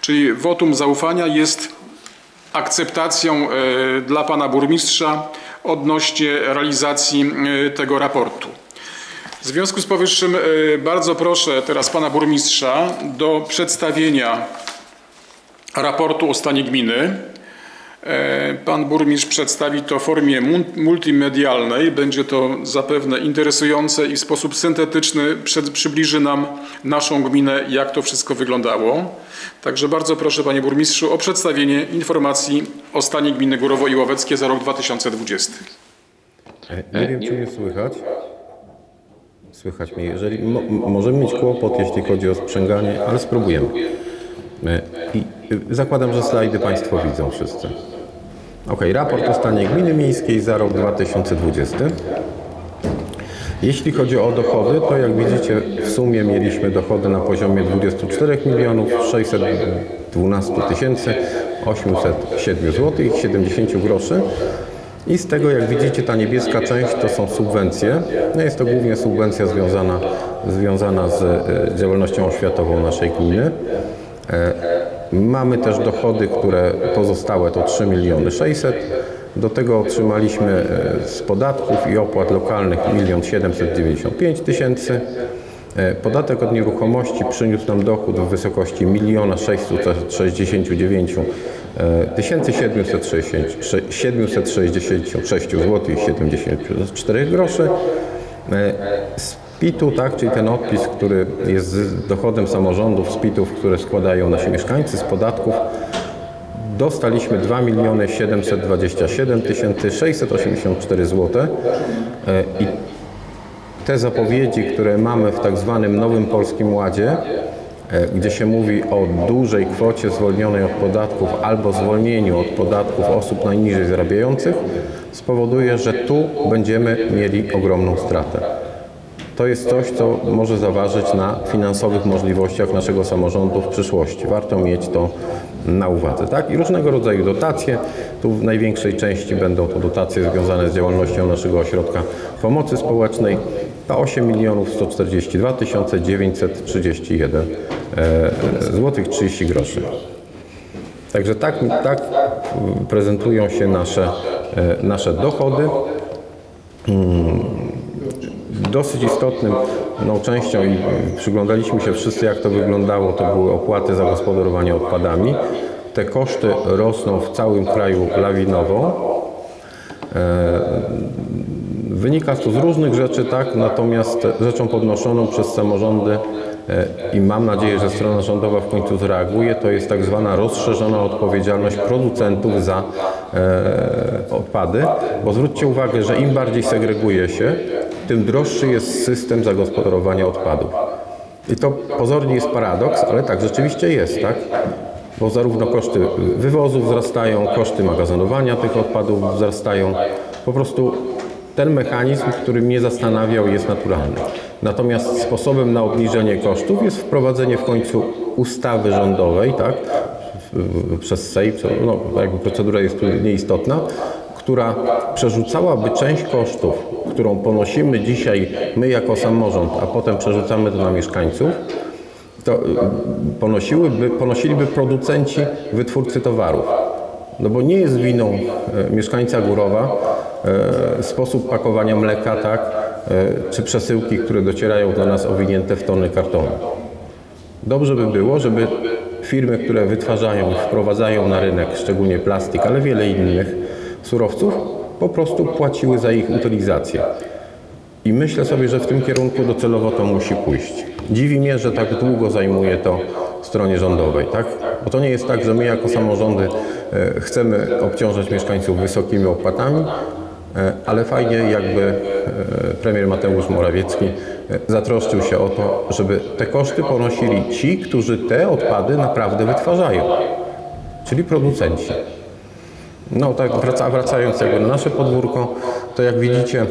Czyli wotum zaufania jest akceptacją e, dla pana burmistrza odnośnie realizacji e, tego raportu. W związku z powyższym bardzo proszę teraz pana burmistrza do przedstawienia raportu o stanie gminy. E, Pan burmistrz przedstawi to w formie multimedialnej. Będzie to zapewne interesujące i w sposób syntetyczny przybliży nam naszą gminę, jak to wszystko wyglądało. Także bardzo proszę Panie Burmistrzu o przedstawienie informacji o stanie gminy Górowo i Łoweckie za rok 2020. E, Nie wiem, czy mnie słychać. Słychać mnie. Jeżeli możemy mieć kłopot, jeśli chodzi o sprzęganie, ale spróbujemy. E, I y, zakładam, że slajdy Państwo widzą wszyscy. Ok, raport o stanie gminy miejskiej za rok 2020. Jeśli chodzi o dochody, to jak widzicie w sumie mieliśmy dochody na poziomie 24 milionów 612 tysięcy 807 zł i 70 groszy. I z tego jak widzicie ta niebieska część to są subwencje. No jest to głównie subwencja związana, związana z e, działalnością oświatową naszej gminy. E, Mamy też dochody, które pozostałe to 3 miliony 600. Do tego otrzymaliśmy e, z podatków i opłat lokalnych 1 795 tysięcy. E, Podatek od nieruchomości przyniósł nam dochód w wysokości 1 669 tysięcy 766 zł i 74 groszy. PIT-u, tak, czyli ten odpis, który jest dochodem samorządów, z PIT-ów, które składają nasi mieszkańcy, z podatków, dostaliśmy 2 miliony 727 tysięcy 684 zł. E, I te zapowiedzi, które mamy w tak zwanym Nowym Polskim Ładzie, e, gdzie się mówi o dużej kwocie zwolnionej od podatków albo zwolnieniu od podatków osób najniżej zarabiających, spowoduje, że tu będziemy mieli ogromną stratę. To jest coś, co może zaważyć na finansowych możliwościach naszego samorządu w przyszłości. Warto mieć to na uwadze. Tak? I różnego rodzaju dotacje. Tu w największej części będą to dotacje związane z działalnością naszego ośrodka pomocy społecznej. To 8 milionów 142 931 zł 30 groszy. Także tak, tak prezentują się nasze, e, nasze dochody. Dosyć istotnym no, częścią i przyglądaliśmy się wszyscy jak to wyglądało, to były opłaty za gospodarowanie odpadami. Te koszty rosną w całym kraju lawinowo. E, Wynika to z różnych rzeczy, tak, natomiast rzeczą podnoszoną przez samorządy i mam nadzieję, że strona rządowa w końcu zareaguje, to jest tak zwana rozszerzona odpowiedzialność producentów za e, odpady, bo zwróćcie uwagę, że im bardziej segreguje się, tym droższy jest system zagospodarowania odpadów. I to pozornie jest paradoks, ale tak rzeczywiście jest, tak? Bo zarówno koszty wywozu wzrastają, koszty magazynowania tych odpadów wzrastają. Po prostu ten mechanizm, który mnie zastanawiał, jest naturalny. Natomiast sposobem na obniżenie kosztów jest wprowadzenie w końcu ustawy rządowej, tak? Przez Sejm, no, jakby procedura jest tu nieistotna, która przerzucałaby część kosztów, którą ponosimy dzisiaj my jako samorząd, a potem przerzucamy to na mieszkańców, to y, ponosiłyby, ponosiliby producenci, wytwórcy towarów. No bo nie jest winą e, mieszkańca Górowa sposób pakowania mleka, tak, e, czy przesyłki, które docierają do nas owinięte w tony kartonu. Dobrze by było, żeby firmy, które wytwarzają wprowadzają na rynek, szczególnie plastik, ale wiele innych surowców, po prostu płaciły za ich utylizację. I myślę sobie, że w tym kierunku docelowo to musi pójść. Dziwi mnie, że tak długo zajmuje to stronie rządowej, tak? Bo to nie jest tak, że my jako samorządy e, chcemy obciążać mieszkańców wysokimi opłatami, e, ale fajnie jakby e, premier Mateusz Morawiecki e, zatroszczył się o to, żeby te koszty ponosili ci, którzy te odpady naprawdę wytwarzają, czyli producenci. No tak, wraca, wracając jakby na nasze podwórko, to jak widzicie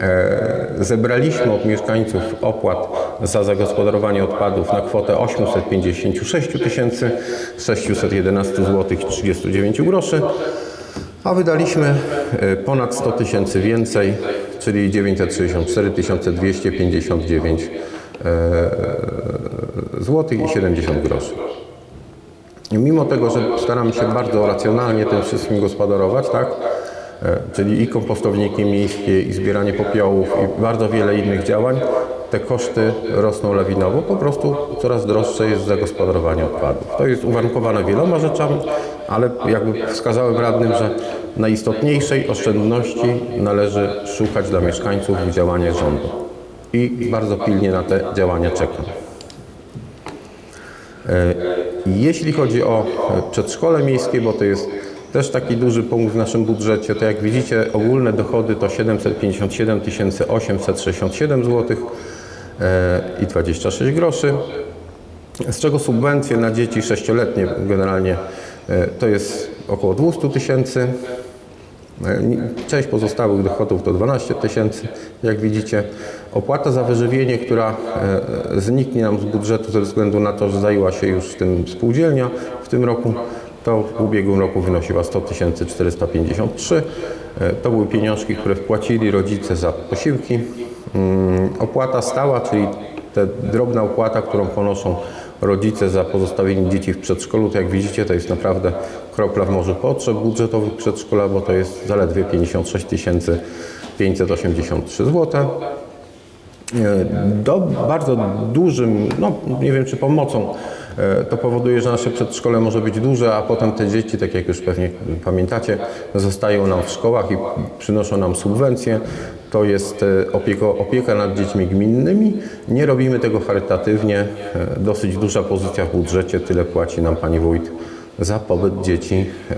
e, zebraliśmy od mieszkańców opłat za zagospodarowanie odpadów na kwotę 856 611 zł 39 groszy, a wydaliśmy e, ponad 100 tysięcy więcej, czyli 964 259 zł i 70 groszy. Mimo tego, że staramy się bardzo racjonalnie tym wszystkim gospodarować, tak? E, czyli i kompostowniki miejskie, i zbieranie popiołów, i bardzo wiele innych działań, te koszty rosną lawinowo, po prostu coraz droższe jest zagospodarowanie odpadów. To jest uwarunkowane wieloma rzeczami, ale jakby wskazałem radnym, że najistotniejszej oszczędności należy szukać dla mieszkańców w działaniach rządu. I bardzo pilnie na te działania czekam. E, Jeśli chodzi o przedszkole miejskie, bo to jest też taki duży punkt w naszym budżecie, to jak widzicie ogólne dochody to 757 867 zł i 26 groszy, z czego subwencje na dzieci sześcioletnie generalnie e, to jest około 200 tysięcy. E, Część pozostałych dochodów to 12 tysięcy, jak widzicie. Opłata za wyżywienie, która e, zniknie nam z budżetu ze względu na to, że zajęła się już tym spółdzielnia w tym roku, to w ubiegłym roku wynosiła 100 453. E, To były pieniążki, które wpłacili rodzice za posiłki. Mm, Opłata stała, czyli ta drobna opłata, którą ponoszą rodzice za pozostawienie dzieci w przedszkolu, to jak widzicie, to jest naprawdę kropla w morzu potrzeb budżetowych przedszkola, bo to jest zaledwie 56 583 zł. Do bardzo dużym, no nie wiem czy pomocą, e, to powoduje, że nasze przedszkole może być duże, a potem te dzieci, tak jak już pewnie pamiętacie, zostają nam w szkołach i przynoszą nam subwencje. To jest e, opieka, opieka nad dziećmi gminnymi. Nie robimy tego charytatywnie. E, Dosyć duża pozycja w budżecie, tyle płaci nam pani wójt za pobyt dzieci e,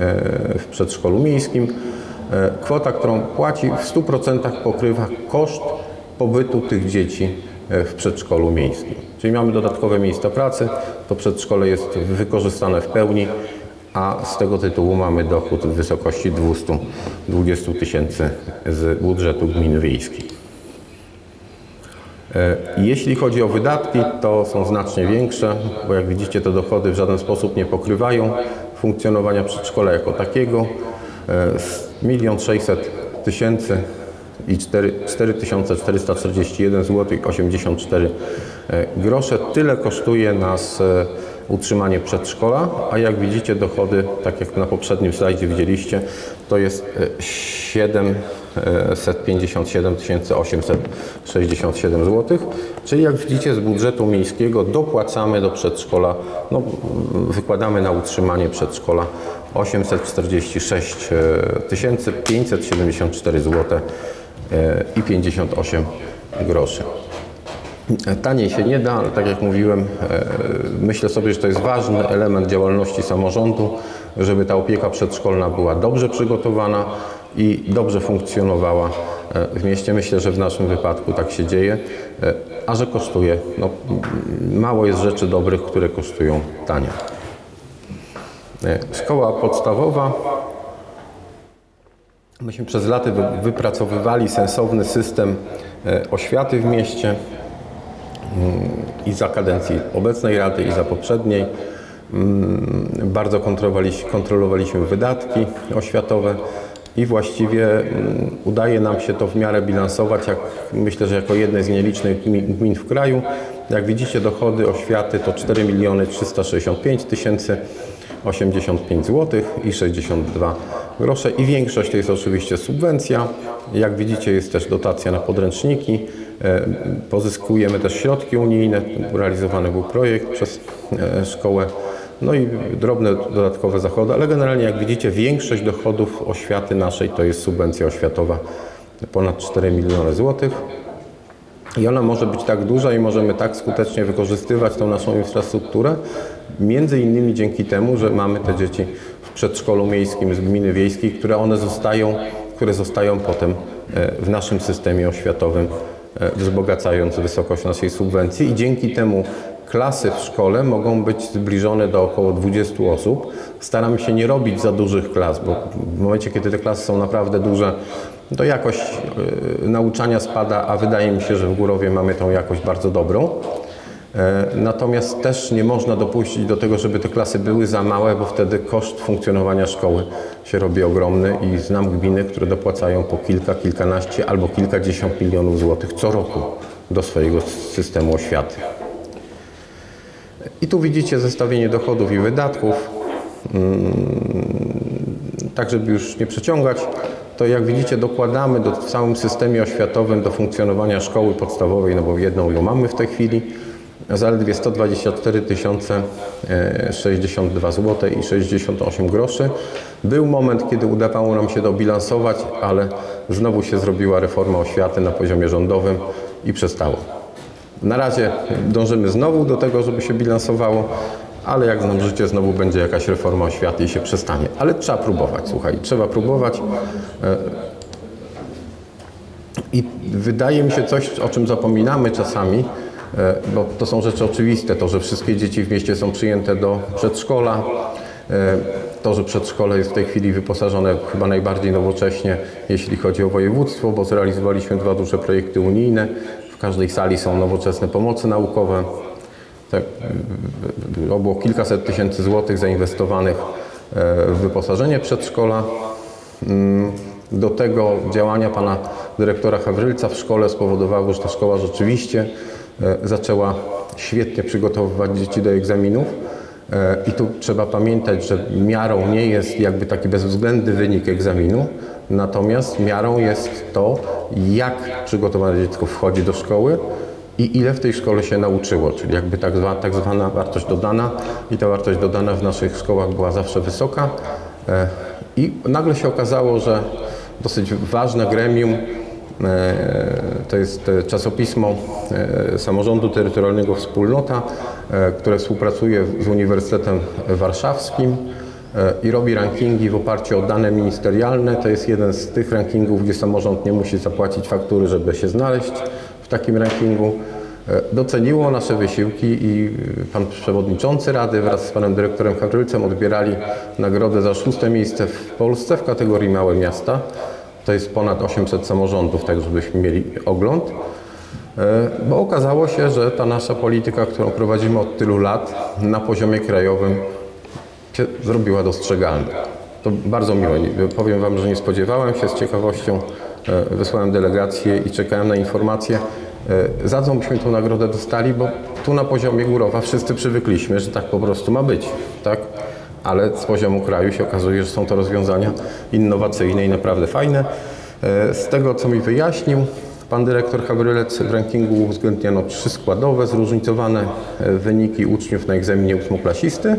w przedszkolu miejskim. Kwota, którą płaci w 100% pokrywa koszt pobytu tych dzieci w przedszkolu miejskim. Czyli mamy dodatkowe miejsca pracy, to przedszkole jest wykorzystane w pełni, a z tego tytułu mamy dochód w wysokości 220 tysięcy z budżetu gminy wiejskiej. E, Jeśli chodzi o wydatki, to są znacznie większe, bo jak widzicie, te dochody w żaden sposób nie pokrywają funkcjonowania przedszkola jako takiego. E, 1 600 tysięcy i 4 4441 zł 84 e, grosze. Tyle kosztuje nas e, utrzymanie przedszkola, a jak widzicie dochody, tak jak na poprzednim slajdzie widzieliście, to jest e, 757 867 zł, czyli jak widzicie z budżetu miejskiego dopłacamy do przedszkola, no, wykładamy na utrzymanie przedszkola 846 574 zł i 58 groszy. Taniej się nie da, ale tak jak mówiłem, e, myślę sobie, że to jest ważny element działalności samorządu, żeby ta opieka przedszkolna była dobrze przygotowana i dobrze funkcjonowała e, w mieście. Myślę, że w naszym wypadku tak się dzieje, e, a że kosztuje. No, mało jest rzeczy dobrych, które kosztują tanio. Szkoła podstawowa. Myśmy przez lata wy- wypracowywali sensowny system oświaty w mieście i za kadencji obecnej Rady, i za poprzedniej. Mm, Bardzo kontrolowaliśmy, wydatki oświatowe i właściwie mm, udaje nam się to w miarę bilansować, jak myślę, że jako jednej z nielicznych gmin w kraju. Jak widzicie dochody oświaty to 4 miliony 365 tysięcy 85 zł i 62 grosze i większość to jest oczywiście subwencja. Jak widzicie jest też dotacja na podręczniki. E, Pozyskujemy też środki unijne. Realizowany był projekt przez e, szkołę. No i drobne dodatkowe zachody, ale generalnie jak widzicie większość dochodów oświaty naszej to jest subwencja oświatowa ponad 4 miliony złotych. I ona może być tak duża i możemy tak skutecznie wykorzystywać tą naszą infrastrukturę, między innymi dzięki temu, że mamy te dzieci w przedszkolu miejskim z gminy wiejskiej, które one zostają, które zostają potem e, w naszym systemie oświatowym, wzbogacając wysokość naszej subwencji i dzięki temu klasy w szkole mogą być zbliżone do około 20 osób. Staramy się nie robić za dużych klas, bo w momencie, kiedy te klasy są naprawdę duże, to jakość y, nauczania spada, a wydaje mi się, że w Górowie mamy tą jakość bardzo dobrą. E, Natomiast też nie można dopuścić do tego, żeby te klasy były za małe, bo wtedy koszt funkcjonowania szkoły się robi ogromny i znam gminy, które dopłacają po kilka, kilkanaście albo kilkadziesiąt milionów złotych co roku do swojego systemu oświaty. I tu widzicie zestawienie dochodów i wydatków. Tak, żeby już nie przeciągać, to jak widzicie dokładamy do, w całym systemie oświatowym do funkcjonowania szkoły podstawowej, no bo jedną ją mamy w tej chwili, zaledwie 124 tysiące e, 62 zł i 68 groszy. Był moment, kiedy udawało nam się to bilansować, ale znowu się zrobiła reforma oświaty na poziomie rządowym i przestało. Na razie dążymy znowu do tego, żeby się bilansowało, ale jak znam życie, znowu będzie jakaś reforma oświaty i się przestanie. Ale trzeba próbować, słuchaj, trzeba próbować. E, I wydaje mi się coś, o czym zapominamy czasami, bo to są rzeczy oczywiste, to, że wszystkie dzieci w mieście są przyjęte do przedszkola, e, to, że przedszkole jest w tej chwili wyposażone chyba najbardziej nowocześnie, jeśli chodzi o województwo, bo zrealizowaliśmy dwa duże projekty unijne. W każdej sali są nowoczesne pomocy naukowe. Tak, y, było kilkaset tysięcy złotych zainwestowanych e, w wyposażenie przedszkola. Mm, Do tego działania pana dyrektora Hawrylca w szkole spowodowało, że ta szkoła rzeczywiście e, zaczęła świetnie przygotowywać dzieci do egzaminów. E, I tu trzeba pamiętać, że miarą nie jest jakby taki bezwzględny wynik egzaminu, natomiast miarą jest to, jak przygotowane dziecko wchodzi do szkoły i ile w tej szkole się nauczyło, czyli jakby tak zwana, tak zwana wartość dodana i ta wartość dodana w naszych szkołach była zawsze wysoka. E, I nagle się okazało, że dosyć ważne gremium, e, to jest e, czasopismo e, samorządu terytorialnego Wspólnota, e, które współpracuje z Uniwersytetem Warszawskim e, i robi rankingi w oparciu o dane ministerialne. To jest jeden z tych rankingów, gdzie samorząd nie musi zapłacić faktury, żeby się znaleźć w takim rankingu. E, Doceniło nasze wysiłki i e, pan przewodniczący Rady wraz z panem dyrektorem Hawrylcem odbierali nagrodę za szóste miejsce w Polsce w kategorii Małe Miasta. To jest ponad 800 samorządów, tak żebyśmy mieli ogląd. E, Bo okazało się, że ta nasza polityka, którą prowadzimy od tylu lat na poziomie krajowym się zrobiła dostrzegalna. To bardzo miłe. Powiem Wam, że nie spodziewałem się, z ciekawością e, wysłałem delegację i czekałem na informacje, e, za co byśmy tę nagrodę dostali, bo tu na poziomie Górowa wszyscy przywykliśmy, że tak po prostu ma być, tak? Ale z poziomu kraju się okazuje, że są to rozwiązania innowacyjne i naprawdę fajne. E, Z tego, co mi wyjaśnił, Pan dyrektor Habrylec w rankingu uwzględniano trzy składowe, zróżnicowane e, wyniki uczniów na egzaminie ósmoklasisty,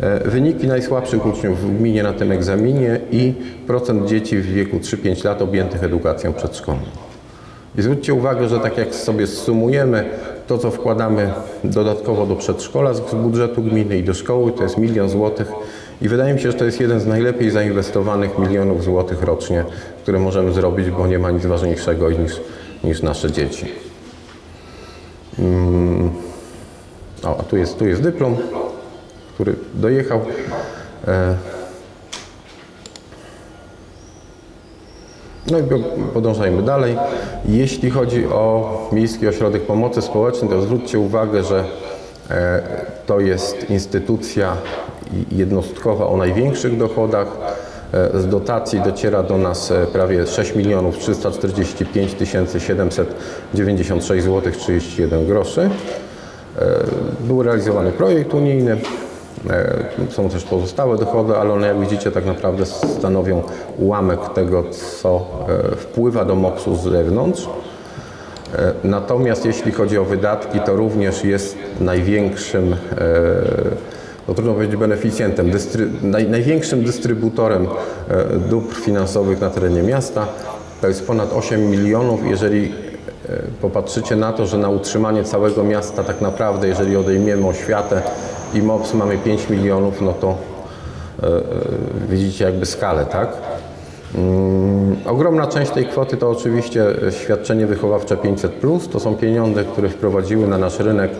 e, wyniki najsłabszych uczniów w gminie na tym egzaminie i procent dzieci w wieku 3-5 lat objętych edukacją przedszkolną. I zwróćcie uwagę, że tak jak sobie sumujemy to, co wkładamy dodatkowo do przedszkola z budżetu gminy i do szkoły, to jest milion złotych. I wydaje mi się, że to jest jeden z najlepiej zainwestowanych milionów złotych rocznie, które możemy zrobić, bo nie ma nic ważniejszego niż, niż nasze dzieci. Mm. O, a tu jest, tu jest dyplom, który dojechał. E, No i podążajmy dalej. Jeśli chodzi o Miejski Ośrodek Pomocy Społecznej, to zwróćcie uwagę, że e, to jest instytucja jednostkowa o największych dochodach. E, z dotacji dociera do nas e, prawie 6 milionów 345 796 zł 31 groszy. Był realizowany projekt unijny. E, są też pozostałe dochody, ale one jak widzicie tak naprawdę stanowią ułamek tego, co e, wpływa do MOPS-u z zewnątrz. E, natomiast jeśli chodzi o wydatki, to również jest największym, no trudno powiedzieć beneficjentem, dystry, naj, największym dystrybutorem dóbr finansowych na terenie miasta. To jest ponad 8 milionów. Jeżeli popatrzycie na to, że na utrzymanie całego miasta tak naprawdę, jeżeli odejmiemy oświatę, i MOPS mamy 5 milionów, no to e, e, widzicie jakby skalę, tak? Mm, ogromna część tej kwoty to oczywiście świadczenie wychowawcze 500, to są pieniądze, które wprowadziły na nasz rynek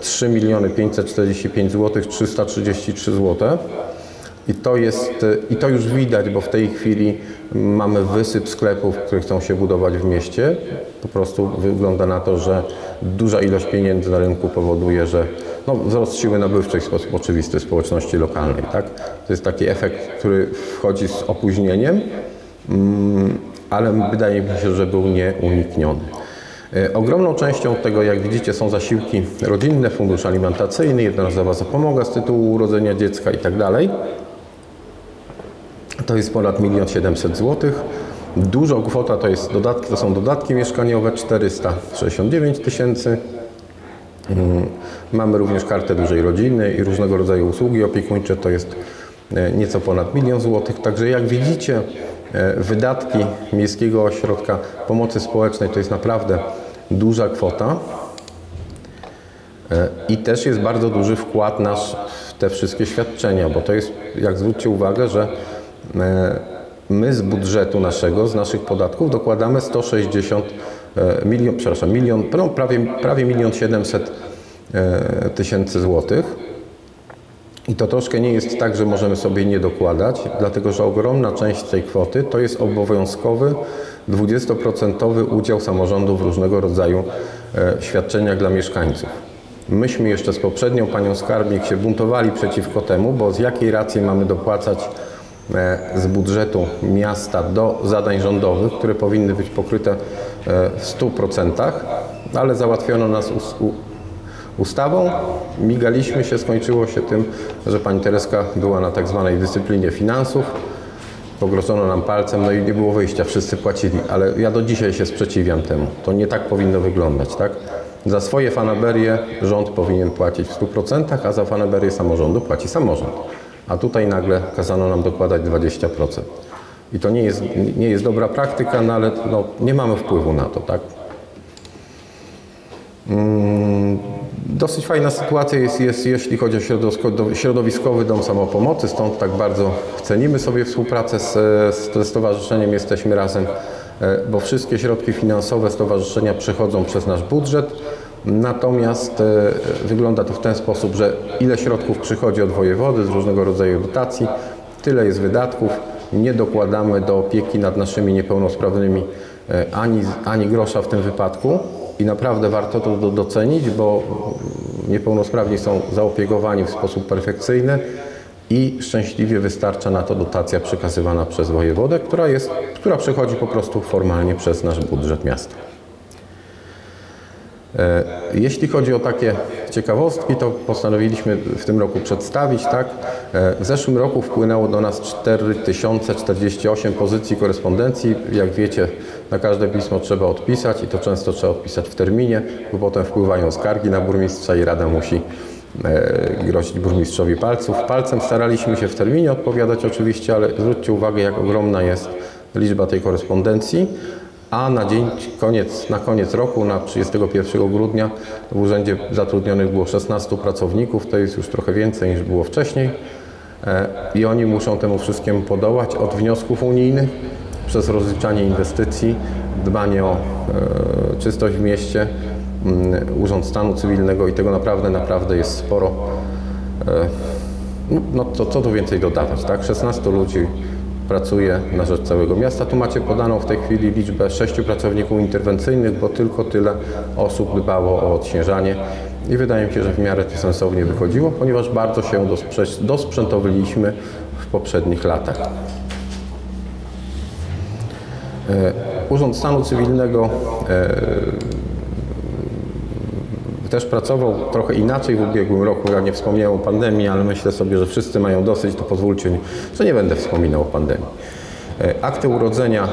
3 e, miliony 545 zł 333 zł. I to, jest, I to już widać, bo w tej chwili mamy wysyp sklepów, które chcą się budować w mieście. Po prostu wygląda na to, że duża ilość pieniędzy na rynku powoduje, że no, wzrost siły nabywczej w sposób oczywisty społeczności lokalnej. Tak? To jest taki efekt, który wchodzi z opóźnieniem, mm, ale wydaje mi się, że był nieunikniony. E, ogromną częścią tego, jak widzicie, są zasiłki rodzinne, fundusz alimentacyjny, jednorazowa zapomoga z tytułu urodzenia dziecka itd. Tak to jest ponad 1 700 zł. Dużo kwota to, jest dodatki, to są dodatki mieszkaniowe 469 tysięcy. Mm, mamy również kartę dużej rodziny i różnego rodzaju usługi opiekuńcze, to jest e, nieco ponad milion złotych. Także jak widzicie, e, wydatki Miejskiego Ośrodka Pomocy Społecznej to jest naprawdę duża kwota. E, I też jest bardzo duży wkład nasz w te wszystkie świadczenia, bo to jest, jak zwróćcie uwagę, że my z budżetu naszego, z naszych podatków dokładamy 160 milion, przepraszam, milion, no prawie, prawie milion 700 e, tysięcy złotych. I to troszkę nie jest tak, że możemy sobie nie dokładać, dlatego że ogromna część tej kwoty to jest obowiązkowy 20% udział samorządu w różnego rodzaju e, świadczeniach dla mieszkańców. Myśmy jeszcze z poprzednią panią skarbnik się buntowali przeciwko temu, bo z jakiej racji mamy dopłacać E, z budżetu miasta do zadań rządowych, które powinny być pokryte e, w 100%, ale załatwiono nas ustawą. Migaliśmy się, skończyło się tym, że pani Tereska była na tak zwanej dyscyplinie finansów. Pogrożono nam palcem, no i nie było wyjścia, wszyscy płacili, ale ja do dzisiaj się sprzeciwiam temu. To nie tak powinno wyglądać, tak? Za swoje fanaberie rząd powinien płacić w 100%, a za fanaberie samorządu płaci samorząd a tutaj nagle kazano nam dokładać 20%. I to nie jest, nie jest dobra praktyka, no ale no, nie mamy wpływu na to, tak? Mm, dosyć fajna sytuacja jest, jest jeśli chodzi o środowiskowy dom samopomocy, stąd tak bardzo cenimy sobie współpracę z, z stowarzyszeniem Jesteśmy Razem, e, bo wszystkie środki finansowe stowarzyszenia przechodzą przez nasz budżet. Natomiast e, wygląda to w ten sposób, że ile środków przychodzi od wojewody z różnego rodzaju dotacji, tyle jest wydatków. Nie dokładamy do opieki nad naszymi niepełnosprawnymi e, ani, ani grosza w tym wypadku. I naprawdę warto to docenić, bo niepełnosprawni są zaopiekowani w sposób perfekcyjny i szczęśliwie wystarcza na to dotacja przekazywana przez wojewodę, która, jest, która przechodzi po prostu formalnie przez nasz budżet miasta. E, jeśli chodzi o takie ciekawostki, to postanowiliśmy w tym roku przedstawić. Tak? E, w zeszłym roku wpłynęło do nas 4048 pozycji korespondencji. Jak wiecie, na każde pismo trzeba odpisać i to często trzeba odpisać w terminie, bo potem wpływają skargi na burmistrza i Rada musi e, grozić burmistrzowi palców. Palcem staraliśmy się w terminie odpowiadać oczywiście, ale zwróćcie uwagę, jak ogromna jest liczba tej korespondencji. A na dzień koniec, na koniec roku, na 31 grudnia w urzędzie zatrudnionych było 16 pracowników, to jest już trochę więcej niż było wcześniej E, i oni muszą temu wszystkiemu podołać od wniosków unijnych przez rozliczanie inwestycji, dbanie o e, czystość w mieście, mm, Urząd Stanu Cywilnego i tego naprawdę, naprawdę jest sporo. E, no, no to co tu więcej dodawać, tak? 16 ludzi pracuje na rzecz całego miasta. Tu macie podaną w tej chwili liczbę sześciu pracowników interwencyjnych, bo tylko tyle osób dbało o odśnieżanie i wydaje mi się, że w miarę to sensownie wychodziło, ponieważ bardzo się dosprzętowiliśmy w poprzednich latach. E, Urząd Stanu Cywilnego e, też pracował trochę inaczej w ubiegłym roku. Ja nie wspomniałem o pandemii, ale myślę sobie, że wszyscy mają dosyć, to pozwólcie, że nie będę wspominał o pandemii. E, Akty urodzenia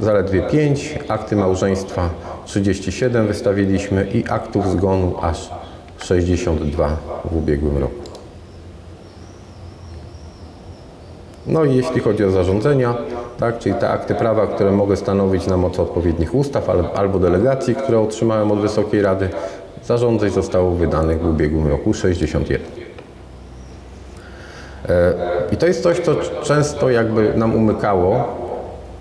zaledwie 5, akty małżeństwa 37 wystawiliśmy i aktów zgonu aż 62 w ubiegłym roku. No i jeśli chodzi o zarządzenia, tak, czyli te akty prawa, które mogę stanowić na mocy odpowiednich ustaw al- albo delegacji, które otrzymałem od Wysokiej Rady, zarządzeń zostało wydanych w ubiegłym roku 61. E, I to jest coś, co często jakby nam umykało,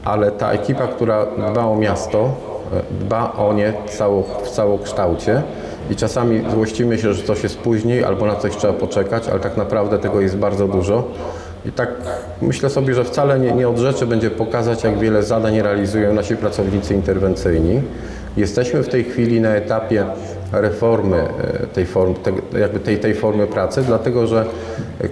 ale ta ekipa, która dba o miasto, e, dba o nie cało, w całokształcie i czasami złościmy się, że coś jest później albo na coś trzeba poczekać, ale tak naprawdę tego jest bardzo dużo. I tak myślę sobie, że wcale nie, nie od rzeczy będzie pokazać, jak wiele zadań realizują nasi pracownicy interwencyjni. Jesteśmy w tej chwili na etapie reformy e, tej, jakby tej, tej formy pracy, dlatego że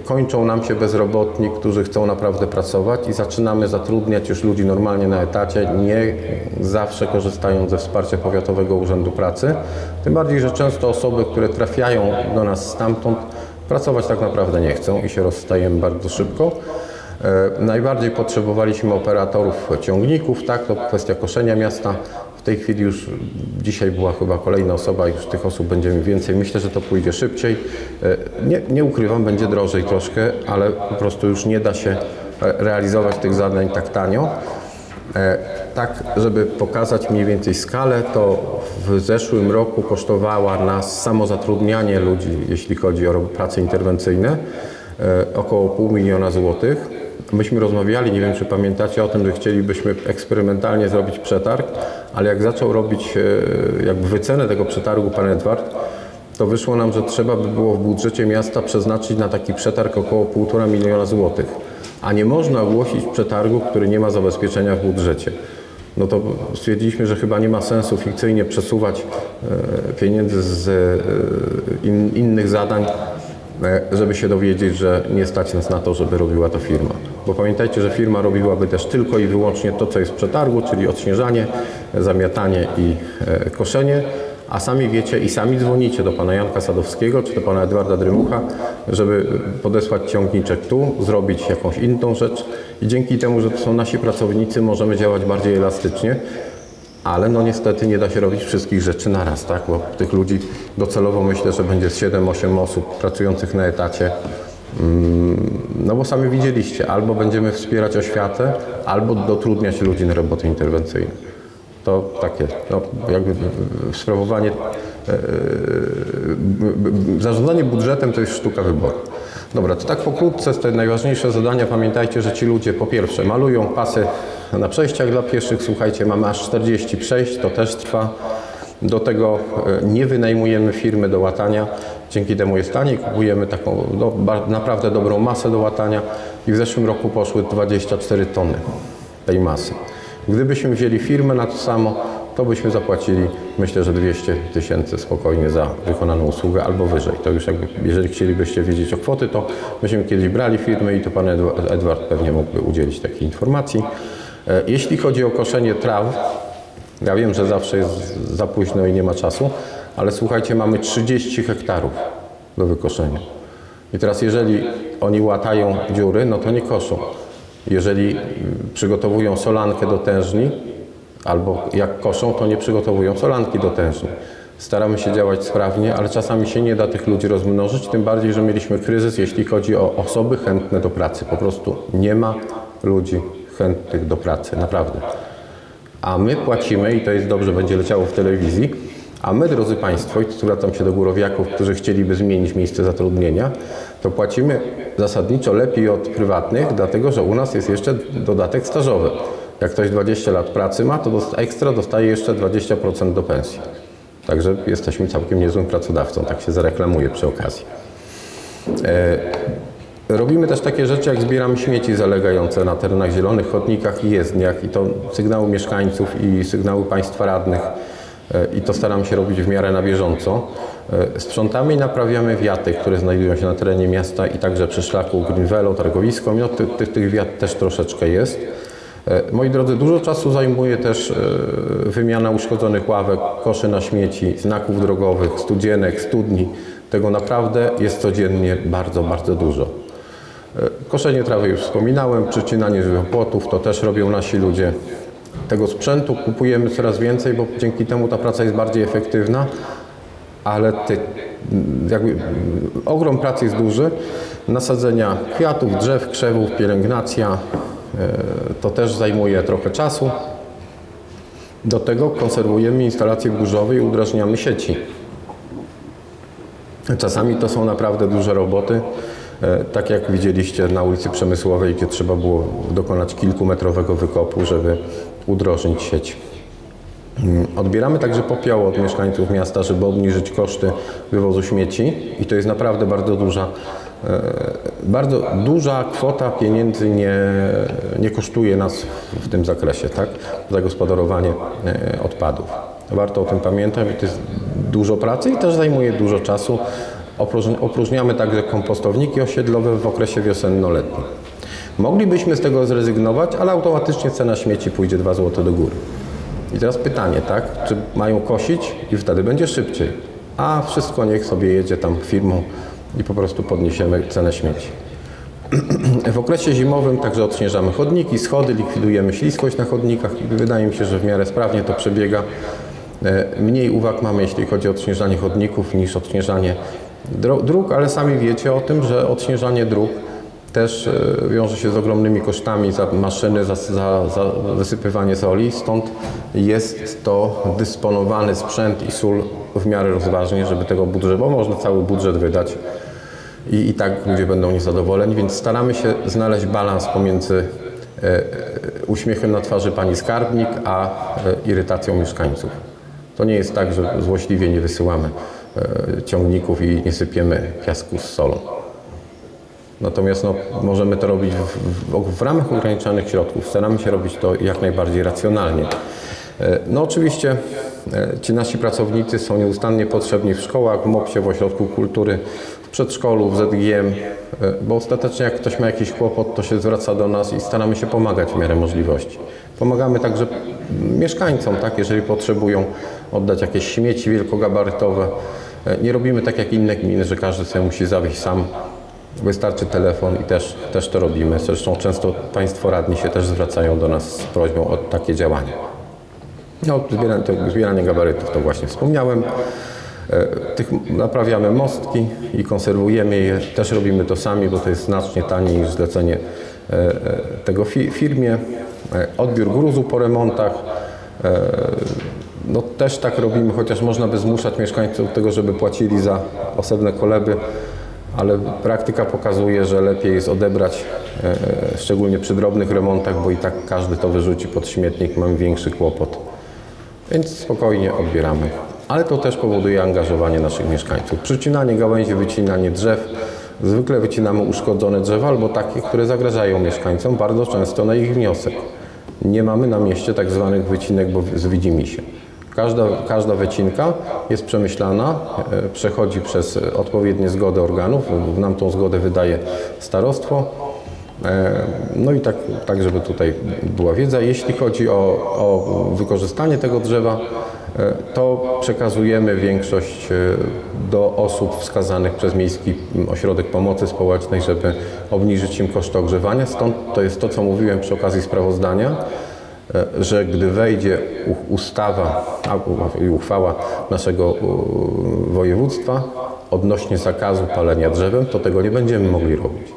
kończą nam się bezrobotni, którzy chcą naprawdę pracować i zaczynamy zatrudniać już ludzi normalnie na etacie, nie zawsze korzystając ze wsparcia Powiatowego Urzędu Pracy. Tym bardziej, że często osoby, które trafiają do nas stamtąd, pracować tak naprawdę nie chcą i się rozstajemy bardzo szybko. E, Najbardziej potrzebowaliśmy operatorów ciągników, tak, to kwestia koszenia miasta. W tej chwili już dzisiaj była chyba kolejna osoba, już tych osób będziemy więcej. Myślę, że to pójdzie szybciej. E, Nie, nie ukrywam, będzie drożej troszkę, ale po prostu już nie da się e, realizować tych zadań tak tanio. E, Tak, żeby pokazać mniej więcej skalę, to w zeszłym roku kosztowała nas samozatrudnianie ludzi, jeśli chodzi o prace interwencyjne, około pół miliona złotych. Myśmy rozmawiali, nie wiem czy pamiętacie o tym, że chcielibyśmy eksperymentalnie zrobić przetarg, ale jak zaczął robić e, jakby wycenę tego przetargu pan Edward, to wyszło nam, że trzeba by było w budżecie miasta przeznaczyć na taki przetarg około 1,5 miliona złotych. A nie można ogłosić przetargu, który nie ma zabezpieczenia w budżecie. No to stwierdziliśmy, że chyba nie ma sensu fikcyjnie przesuwać e, pieniędzy z e, in, innych zadań, żeby się dowiedzieć, że nie stać nas na to, żeby robiła to firma. Bo pamiętajcie, że firma robiłaby też tylko i wyłącznie to, co jest w przetargu, czyli odśnieżanie, zamiatanie i e, koszenie, a sami wiecie i sami dzwonicie do pana Janka Sadowskiego czy do pana Edwarda Drymucha, żeby podesłać ciągniczek tu, zrobić jakąś inną rzecz i dzięki temu, że to są nasi pracownicy, możemy działać bardziej elastycznie, ale no niestety nie da się robić wszystkich rzeczy naraz, tak? Bo tych ludzi docelowo myślę, że będzie z 7-8 osób pracujących na etacie. Mm, No bo sami widzieliście, albo będziemy wspierać oświatę, albo dotrudniać ludzi na roboty interwencyjne. To takie, no, jakby sprawowanie, e, b- zarządzanie budżetem to jest sztuka wyboru. Dobra, to tak pokrótce te najważniejsze zadania. Pamiętajcie, że ci ludzie po pierwsze malują pasy na przejściach dla pieszych. Słuchajcie, mamy aż 40 przejść, to też trwa. Do tego e, nie wynajmujemy firmy do łatania. Dzięki temu jest taniej. Kupujemy taką no, ba- naprawdę dobrą masę do łatania i w zeszłym roku poszły 24 tony tej masy. Gdybyśmy wzięli firmę na to samo, to byśmy zapłacili myślę, że 200 tysięcy spokojnie za wykonaną usługę albo wyżej. To już jakby, jeżeli chcielibyście wiedzieć o kwoty, to myśmy kiedyś brali firmy i to pan Edwa- Edward pewnie mógłby udzielić takiej informacji. E, Jeśli chodzi o koszenie traw, ja wiem, że zawsze jest za późno i nie ma czasu, ale słuchajcie, mamy 30 hektarów do wykoszenia. I teraz jeżeli oni łatają dziury, no to nie koszą. Jeżeli y, przygotowują solankę do tężni, albo jak koszą, to nie przygotowują solanki do tężni. Staramy się działać sprawnie, ale czasami się nie da tych ludzi rozmnożyć, tym bardziej, że mieliśmy kryzys, jeśli chodzi o osoby chętne do pracy. Po prostu nie ma ludzi chętnych do pracy, naprawdę. A my płacimy, i to jest dobrze, będzie leciało w telewizji, a my, drodzy Państwo, i tu zwracam się do górowiaków, którzy chcieliby zmienić miejsce zatrudnienia, to płacimy zasadniczo lepiej od prywatnych, dlatego że u nas jest jeszcze dodatek stażowy. Jak ktoś 20 lat pracy ma, to ekstra dostaje jeszcze 20% do pensji. Także jesteśmy całkiem niezłym pracodawcą, tak się zareklamuję przy okazji. E, Robimy też takie rzeczy, jak zbieramy śmieci zalegające na terenach zielonych, chodnikach i jezdniach i to sygnały mieszkańców i sygnały państwa radnych i to staram się robić w miarę na bieżąco. E, Sprzątamy i naprawiamy wiaty, które znajdują się na terenie miasta i także przy szlaku Greenwello, targowisko. No, tych, tych, tych wiat też troszeczkę jest. E, Moi drodzy, dużo czasu zajmuje też e, wymiana uszkodzonych ławek, koszy na śmieci, znaków drogowych, studzienek, studni. Tego naprawdę jest codziennie bardzo, bardzo dużo. E, Koszenie trawy już wspominałem, przycinanie żywopłotów to też robią nasi ludzie. Tego sprzętu kupujemy coraz więcej, bo dzięki temu ta praca jest bardziej efektywna, ale ty, jakby, ogrom pracy jest duży. Nasadzenia kwiatów, drzew, krzewów, pielęgnacja, e, to też zajmuje trochę czasu. Do tego konserwujemy instalacje burzowe i udrażniamy sieci. Czasami to są naprawdę duże roboty, e, tak jak widzieliście na ulicy Przemysłowej, gdzie trzeba było dokonać kilkumetrowego wykopu, żeby udrożnić sieć. Odbieramy także popioły od mieszkańców miasta, żeby obniżyć koszty wywozu śmieci i to jest naprawdę bardzo duża, e, bardzo duża kwota pieniędzy nie, nie kosztuje nas w tym zakresie, tak? Zagospodarowanie e, odpadów. Warto o tym pamiętać to jest dużo pracy i też zajmuje dużo czasu. Opróżni- Opróżniamy także kompostowniki osiedlowe w okresie wiosenno-letnim. Moglibyśmy z tego zrezygnować, ale automatycznie cena śmieci pójdzie 2 zł do góry. I teraz pytanie, tak? Czy mają kosić i wtedy będzie szybciej? A wszystko niech sobie jedzie tam firmą i po prostu podniesiemy cenę śmieci. <clears throat> W okresie zimowym także odśnieżamy chodniki, schody, likwidujemy śliskość na chodnikach i wydaje mi się, że w miarę sprawnie to przebiega. E, Mniej uwag mamy, jeśli chodzi o odśnieżanie chodników niż odśnieżanie dróg, ale sami wiecie o tym, że odśnieżanie dróg też e, wiąże się z ogromnymi kosztami za maszyny, za, za, za wysypywanie soli, stąd jest to dysponowany sprzęt i sól w miarę rozważnie, żeby tego budżetu, bo można cały budżet wydać i, i tak ludzie będą niezadowoleni, więc staramy się znaleźć balans pomiędzy e, e, uśmiechem na twarzy pani skarbnik, a e, irytacją mieszkańców. To nie jest tak, że złośliwie nie wysyłamy e, ciągników i nie sypiemy piasku z solą. Natomiast no, możemy to robić w, w, w ramach ograniczonych środków. Staramy się robić to jak najbardziej racjonalnie. E, No oczywiście e, ci nasi pracownicy są nieustannie potrzebni w szkołach, w MOPS-ie, w ośrodku kultury, w przedszkolu, w ZGM, e, bo ostatecznie jak ktoś ma jakiś kłopot, to się zwraca do nas i staramy się pomagać w miarę możliwości. Pomagamy także mieszkańcom, tak, jeżeli potrzebują oddać jakieś śmieci wielkogabarytowe. Nie robimy tak jak inne gminy, że każdy sobie musi zawieźć sam Wystarczy telefon i też, też to robimy. Zresztą często Państwo radni się też zwracają do nas z prośbą o takie działania. No, zbieranie, to, zbieranie gabarytów to właśnie wspomniałem. E, Tych naprawiamy mostki i konserwujemy je. Też robimy to sami, bo to jest znacznie taniej niż zlecenie e, e, tego fi- firmie. Odbiór gruzu po remontach. No też tak robimy, chociaż można by zmuszać mieszkańców do tego, żeby płacili za osobne koleby, ale praktyka pokazuje, że lepiej jest odebrać, e, szczególnie przy drobnych remontach, bo i tak każdy to wyrzuci pod śmietnik, mamy większy kłopot. Więc spokojnie odbieramy. Ale to też powoduje angażowanie naszych mieszkańców. Przycinanie gałęzi, wycinanie drzew. Zwykle wycinamy uszkodzone drzewa albo takie, które zagrażają mieszkańcom, bardzo często na ich wniosek. Nie mamy na mieście tak zwanych wycinek, bo z widzimisię. Każda, każda wycinka jest przemyślana, e, przechodzi przez odpowiednie zgody organów. Nam tą zgodę wydaje starostwo. E, No i tak, tak, żeby tutaj była wiedza. Jeśli chodzi o, o wykorzystanie tego drzewa, e, to przekazujemy większość do osób wskazanych przez Miejski Ośrodek Pomocy Społecznej, żeby obniżyć im koszty ogrzewania. Stąd to jest to, co mówiłem przy okazji sprawozdania, że gdy wejdzie ustawa i uchwała naszego województwa odnośnie zakazu palenia drzewem, to tego nie będziemy mogli robić.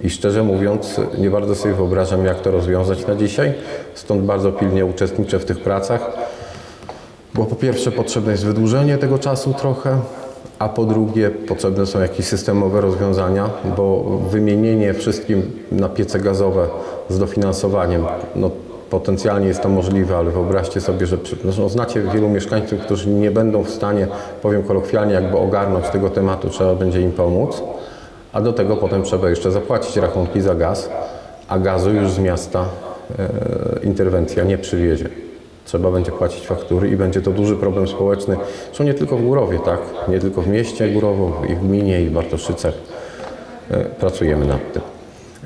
I szczerze mówiąc, nie bardzo sobie wyobrażam, jak to rozwiązać na dzisiaj. Stąd bardzo pilnie uczestniczę w tych pracach. Bo po pierwsze potrzebne jest wydłużenie tego czasu trochę, a po drugie potrzebne są jakieś systemowe rozwiązania, bo wymienienie wszystkim na piece gazowe z dofinansowaniem, no potencjalnie jest to możliwe, ale wyobraźcie sobie, że przy- no, znacie wielu mieszkańców, którzy nie będą w stanie, powiem kolokwialnie, jakby ogarnąć tego tematu, trzeba będzie im pomóc, a do tego potem trzeba jeszcze zapłacić rachunki za gaz, a gazu już z miasta e, interwencja nie przywiezie. Trzeba będzie płacić faktury i będzie to duży problem społeczny. Zresztą nie tylko w Górowie, tak? Nie tylko w mieście Górowo, i w gminie, i w Bartoszycach. E, Pracujemy nad tym.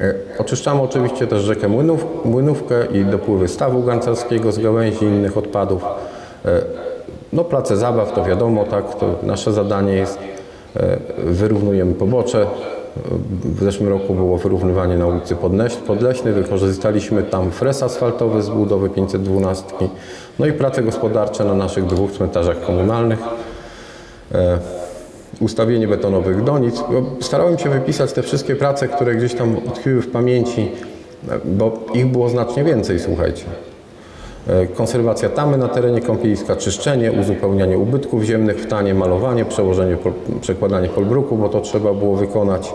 E, Oczyszczamy oczywiście też rzekę Młynów, Młynówkę i dopływy stawu gancarskiego z gałęzi i innych odpadów. E, No place zabaw to wiadomo, tak? To nasze zadanie jest. E, Wyrównujemy pobocze. W zeszłym roku było wyrównywanie na ulicy Podleś- Podleśnej. Wykorzystaliśmy tam fres asfaltowy z budowy 512. No i prace gospodarcze na naszych dwóch cmentarzach komunalnych. Ustawienie betonowych donic. Starałem się wypisać te wszystkie prace, które gdzieś tam utkwiły w pamięci, bo ich było znacznie więcej, słuchajcie. E, Konserwacja tamy na terenie kąpieliska, czyszczenie, uzupełnianie ubytków ziemnych w tanie, malowanie, przełożenie, przekładanie polbruku, bo to trzeba było wykonać.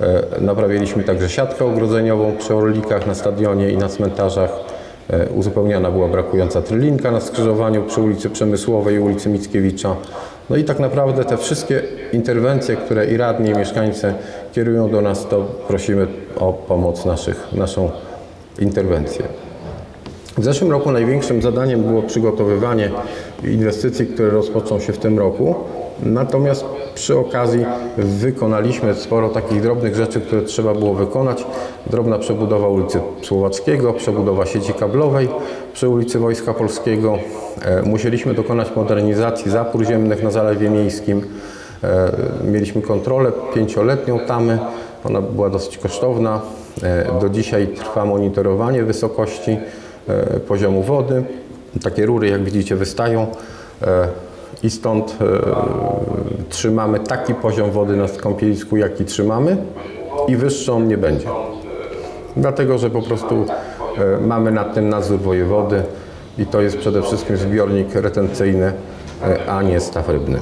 E, Naprawiliśmy także siatkę ogrodzeniową przy orlikach na stadionie i na cmentarzach. E, Uzupełniana była brakująca trylinka na skrzyżowaniu przy ulicy Przemysłowej i ulicy Mickiewicza. No i tak naprawdę te wszystkie interwencje, które i radni, i mieszkańcy kierują do nas, to prosimy o pomoc naszych, naszą interwencję. W zeszłym roku największym zadaniem było przygotowywanie inwestycji, które rozpoczną się w tym roku. Natomiast przy okazji wykonaliśmy sporo takich drobnych rzeczy, które trzeba było wykonać. Drobna przebudowa ulicy Słowackiego, przebudowa sieci kablowej przy ulicy Wojska Polskiego. E, Musieliśmy dokonać modernizacji zapór ziemnych na Zalewie Miejskim. E, Mieliśmy kontrolę pięcioletnią tamy. Ona była dosyć kosztowna. E, Do dzisiaj trwa monitorowanie wysokości poziomu wody. Takie rury, jak widzicie, wystają i stąd e, trzymamy taki poziom wody na kąpielisku, jaki trzymamy i wyższy on nie będzie. Dlatego, że po prostu e, mamy nad tym nadzór wojewody i to jest przede wszystkim zbiornik retencyjny, e, a nie staw rybny.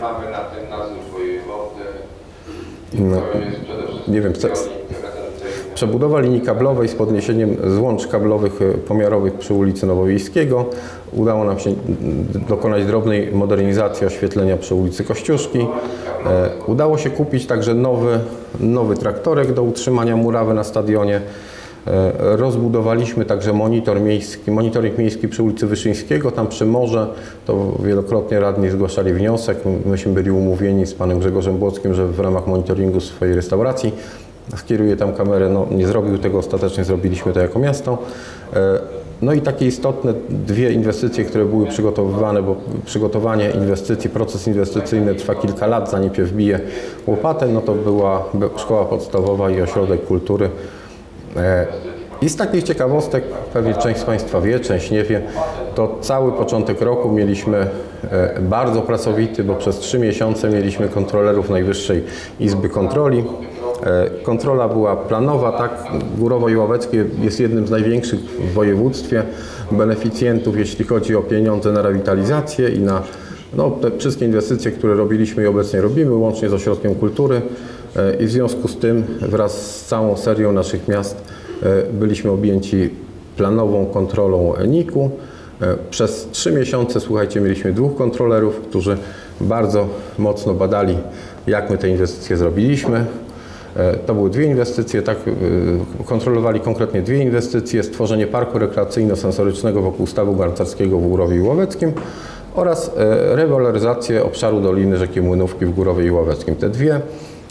Mamy na tym nadzór wojewody. No, nie wiem, Przebudowa linii kablowej z podniesieniem złącz kablowych e, pomiarowych przy ulicy Nowowiejskiego. Udało nam się mm, dokonać drobnej modernizacji oświetlenia przy ulicy Kościuszki. E, Udało się kupić także nowy, nowy traktorek do utrzymania murawy na stadionie. E, Rozbudowaliśmy także monitor miejski, monitoring miejski przy ulicy Wyszyńskiego, tam przy morze. To wielokrotnie radni zgłaszali wniosek. Myśmy byli umówieni z panem Grzegorzem Błockim, że w ramach monitoringu swojej restauracji skieruje tam kamerę. No, nie zrobił tego ostatecznie, zrobiliśmy to jako miasto. E, No i takie istotne dwie inwestycje, które były przygotowywane, bo przygotowanie inwestycji, proces inwestycyjny trwa kilka lat, zanim się wbije łopatę, no to była szkoła podstawowa i ośrodek kultury. E, I z takich ciekawostek, pewnie część z Państwa wie, część nie wie, to cały początek roku mieliśmy e, bardzo pracowity, bo przez trzy miesiące mieliśmy kontrolerów Najwyższej Izby Kontroli. E, Kontrola była planowa, tak? Górowo i Ławeckie jest jednym z największych w województwie beneficjentów, jeśli chodzi o pieniądze na rewitalizację i na no, te wszystkie inwestycje, które robiliśmy i obecnie robimy, łącznie z Ośrodkiem Kultury. E, I w związku z tym wraz z całą serią naszych miast e, byliśmy objęci planową kontrolą NIK-u. E, Przez trzy miesiące, słuchajcie, mieliśmy dwóch kontrolerów, którzy bardzo mocno badali, jak my te inwestycje zrobiliśmy. E, To były dwie inwestycje, tak, e, kontrolowali konkretnie dwie inwestycje, stworzenie parku rekreacyjno-sensorycznego wokół stawu garncarskiego w Górowie i Łoweckim oraz e, rewaloryzację obszaru Doliny Rzeki Młynówki w Górowie i Łoweckim. Te dwie.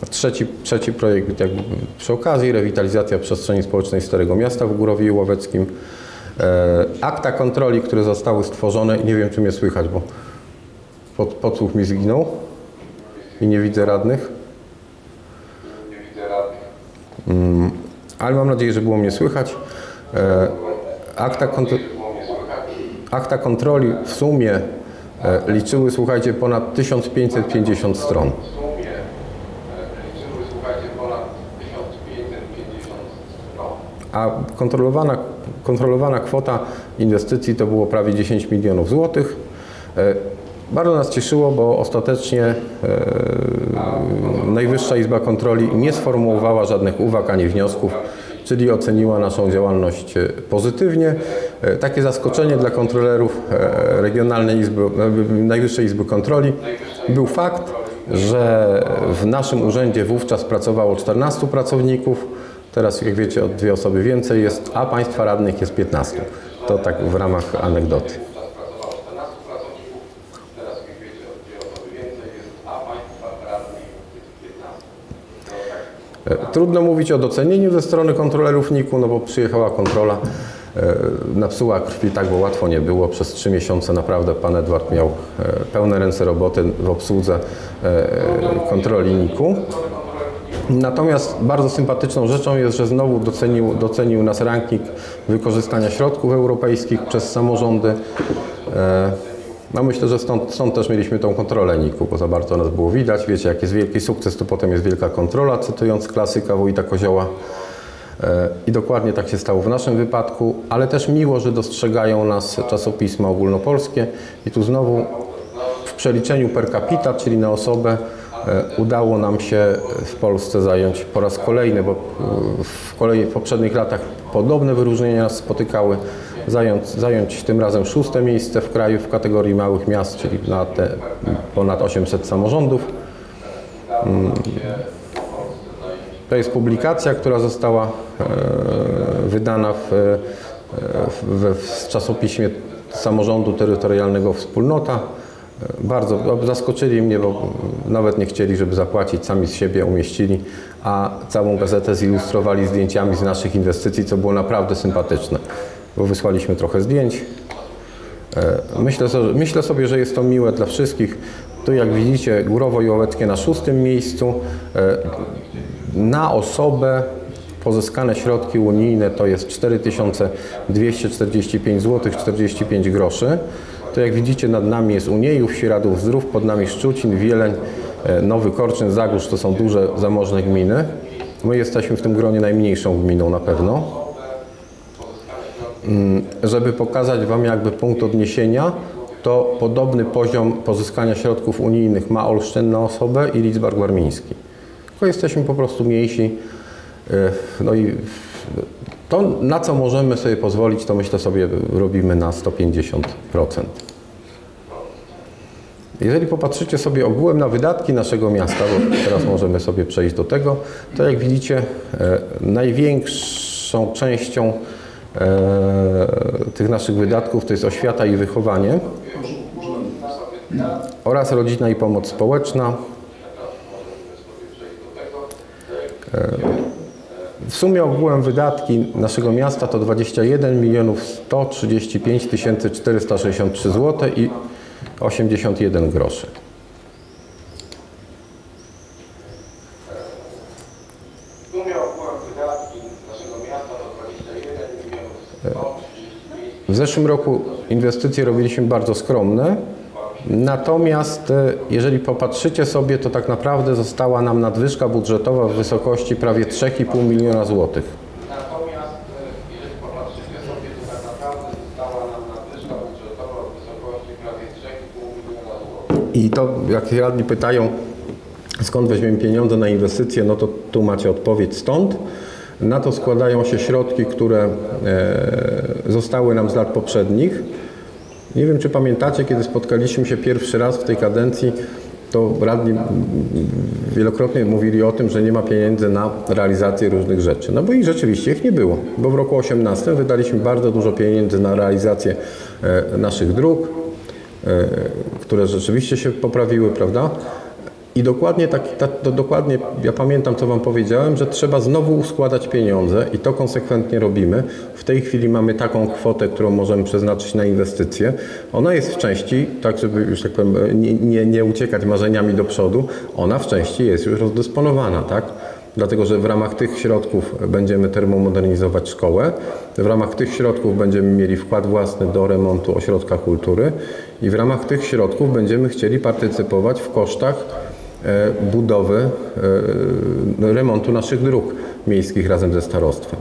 Trzeci, trzeci projekt jakby przy okazji, rewitalizacja przestrzeni społecznej Starego Miasta w Górowie i Łoweckim. E, Akta kontroli, które zostały stworzone, nie wiem czy mnie słychać, bo pod, podsłuch mi zginął i nie widzę radnych. Ale mam nadzieję, że było mnie słychać. E, Akta, kont- akta kontroli w sumie e, liczyły, słuchajcie, ponad 1550 stron. a kontrolowana, kontrolowana kwota inwestycji to było prawie 10 milionów złotych. Bardzo nas cieszyło, bo ostatecznie e, Najwyższa Izba Kontroli nie sformułowała żadnych uwag ani wniosków, czyli oceniła naszą działalność e, pozytywnie. E, Takie zaskoczenie dla kontrolerów Regionalnej Izby, Najwyższej Izby Kontroli był fakt, że w naszym urzędzie wówczas pracowało 14 pracowników, teraz jak wiecie o dwie osoby więcej jest, a państwa radnych jest 15. To tak w ramach anegdoty. Trudno mówić o docenieniu ze strony kontrolerów NIK-u, no bo przyjechała kontrola, e, napsuła krwi, tak, bo łatwo nie było. Przez trzy miesiące naprawdę pan Edward miał e, pełne ręce roboty w obsłudze e, kontroli NIK-u. Natomiast bardzo sympatyczną rzeczą jest, że znowu docenił, docenił nas ranking wykorzystania środków europejskich przez samorządy. No myślę, że stąd, stąd też mieliśmy tą kontrolę NIK-u, bo za bardzo nas było widać. Wiecie, jak jest wielki sukces, to potem jest wielka kontrola, cytując klasyka Wójta Kozioła. E, I dokładnie tak się stało w naszym wypadku, ale też miło, że dostrzegają nas czasopisma ogólnopolskie i tu znowu w przeliczeniu per capita, czyli na osobę, e, udało nam się w Polsce zająć po raz kolejny, bo e, w, w poprzednich latach podobne wyróżnienia nas spotykały, zająć, zająć tym razem szóste miejsce w kraju w kategorii małych miast, czyli na te ponad 800 samorządów. To jest publikacja, która została e, wydana w, e, w, w czasopiśmie samorządu terytorialnego Wspólnota. E, Bardzo zaskoczyli mnie, bo nawet nie chcieli, żeby zapłacić, sami z siebie umieścili, a całą gazetę zilustrowali zdjęciami z naszych inwestycji, co było naprawdę sympatyczne, bo wysłaliśmy trochę zdjęć. E, Myślę, myślę sobie, że jest to miłe dla wszystkich. Tu jak widzicie Górowo i na szóstym miejscu. E, Na osobę pozyskane środki unijne to jest 4245 zł 45 groszy. To jak widzicie nad nami jest Uniejów, Świeradów Zdrów, pod nami Szczucin, Wieleń, e, Nowy Korczyn, Zagórz to są duże zamożne gminy. My jesteśmy w tym gronie najmniejszą gminą na pewno żeby pokazać Wam jakby punkt odniesienia, to podobny poziom pozyskania środków unijnych ma Olsztyn na osobę i Lidzbark Warmiński. Tylko jesteśmy po prostu mniejsi. Yy, No i to, na co możemy sobie pozwolić, to myślę sobie robimy na 150%. Jeżeli popatrzycie sobie ogółem na wydatki naszego miasta, bo teraz możemy sobie przejść do tego, to jak widzicie, e, największą częścią tych naszych wydatków to jest oświata i wychowanie oraz rodzina i pomoc społeczna. E, W sumie ogółem wydatki naszego miasta to 21 milionów 135 463 zł i 81 groszy. W zeszłym roku inwestycje robiliśmy bardzo skromne, natomiast e, jeżeli popatrzycie sobie, to tak naprawdę została nam nadwyżka budżetowa w wysokości prawie 3,5 miliona złotych. I to, jak radni pytają, skąd weźmiemy pieniądze na inwestycje, no to tu macie odpowiedź stąd. Na to składają się środki, które e, zostały nam z lat poprzednich. Nie wiem, czy pamiętacie, kiedy spotkaliśmy się pierwszy raz w tej kadencji, to radni wielokrotnie mówili o tym, że nie ma pieniędzy na realizację różnych rzeczy. No bo i rzeczywiście ich nie było, bo w roku 18 wydaliśmy bardzo dużo pieniędzy na realizację e, naszych dróg, e, które rzeczywiście się poprawiły, prawda? I dokładnie tak, tak to dokładnie, ja pamiętam, co Wam powiedziałem, że trzeba znowu składać pieniądze i to konsekwentnie robimy. W tej chwili mamy taką kwotę, którą możemy przeznaczyć na inwestycje. Ona jest w części, tak żeby już tak powiem, nie, nie, nie uciekać marzeniami do przodu, ona w części jest już rozdysponowana, tak? Dlatego, że w ramach tych środków będziemy termomodernizować szkołę, w ramach tych środków będziemy mieli wkład własny do remontu ośrodka kultury i w ramach tych środków będziemy chcieli partycypować w kosztach budowy, e, remontu naszych dróg miejskich razem ze starostwem.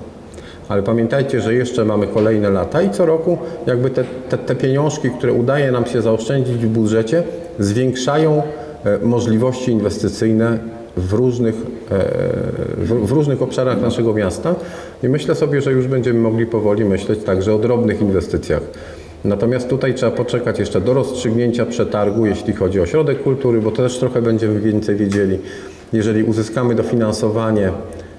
ale pamiętajcie, że jeszcze mamy kolejne lata i co roku jakby te, te, te pieniążki, które udaje nam się zaoszczędzić w budżecie, zwiększają e, możliwości inwestycyjne w różnych, e, w różnych obszarach naszego miasta i myślę sobie, że już będziemy mogli powoli myśleć także o drobnych inwestycjach. Natomiast tutaj trzeba poczekać jeszcze do rozstrzygnięcia przetargu, jeśli chodzi o ośrodek kultury, bo też trochę będziemy więcej wiedzieli. Jeżeli uzyskamy dofinansowanie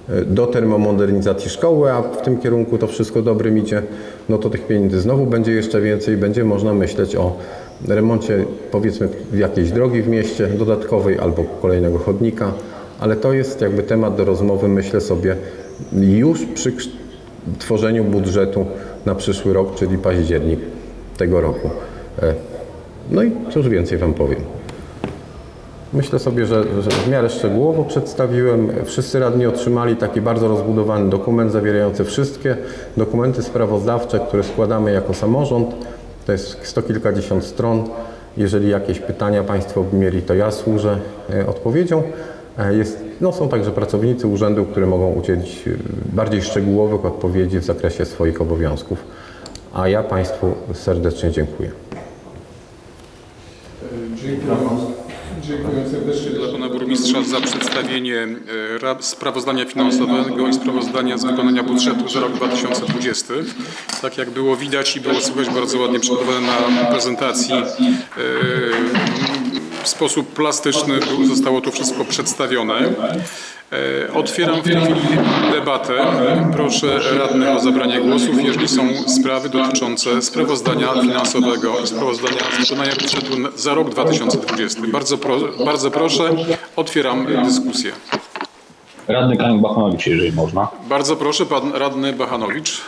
e, do termomodernizacji szkoły, a w tym kierunku to wszystko dobrym idzie, no to tych pieniędzy znowu będzie jeszcze więcej i będzie można myśleć o remoncie powiedzmy jakiejś drogi w mieście dodatkowej albo kolejnego chodnika, ale to jest jakby temat do rozmowy, myślę sobie, już przy tworzeniu budżetu na przyszły rok, czyli październik tego roku. E, No i cóż więcej Wam powiem. Myślę sobie, że, że w miarę szczegółowo przedstawiłem. Wszyscy radni otrzymali taki bardzo rozbudowany dokument zawierający wszystkie dokumenty sprawozdawcze, które składamy jako samorząd. To jest sto kilkadziesiąt stron. Jeżeli jakieś pytania Państwo by mieli, to ja służę e, odpowiedzią. E, Jest, no, są także pracownicy urzędu, którzy mogą udzielić bardziej szczegółowych odpowiedzi w zakresie swoich obowiązków. A ja Państwu serdecznie dziękuję. Dziękuję. Dziękuję serdecznie dla pana burmistrza za przedstawienie e, ra- sprawozdania finansowego i sprawozdania z wykonania budżetu za rok 2020. Tak jak było widać i było słychać bardzo ładnie przygotowane na prezentacji, e, w sposób plastyczny zostało to wszystko przedstawione. E, Otwieram w tej chwili debatę. Proszę radnych o zabranie głosów, jeżeli są sprawy dotyczące sprawozdania finansowego i sprawozdania z wykonania budżetu za rok 2020. Bardzo, pro, bardzo proszę, otwieram dyskusję. Radny Kamil Bachanowicz, jeżeli można. Bardzo proszę, pan radny Bachanowicz.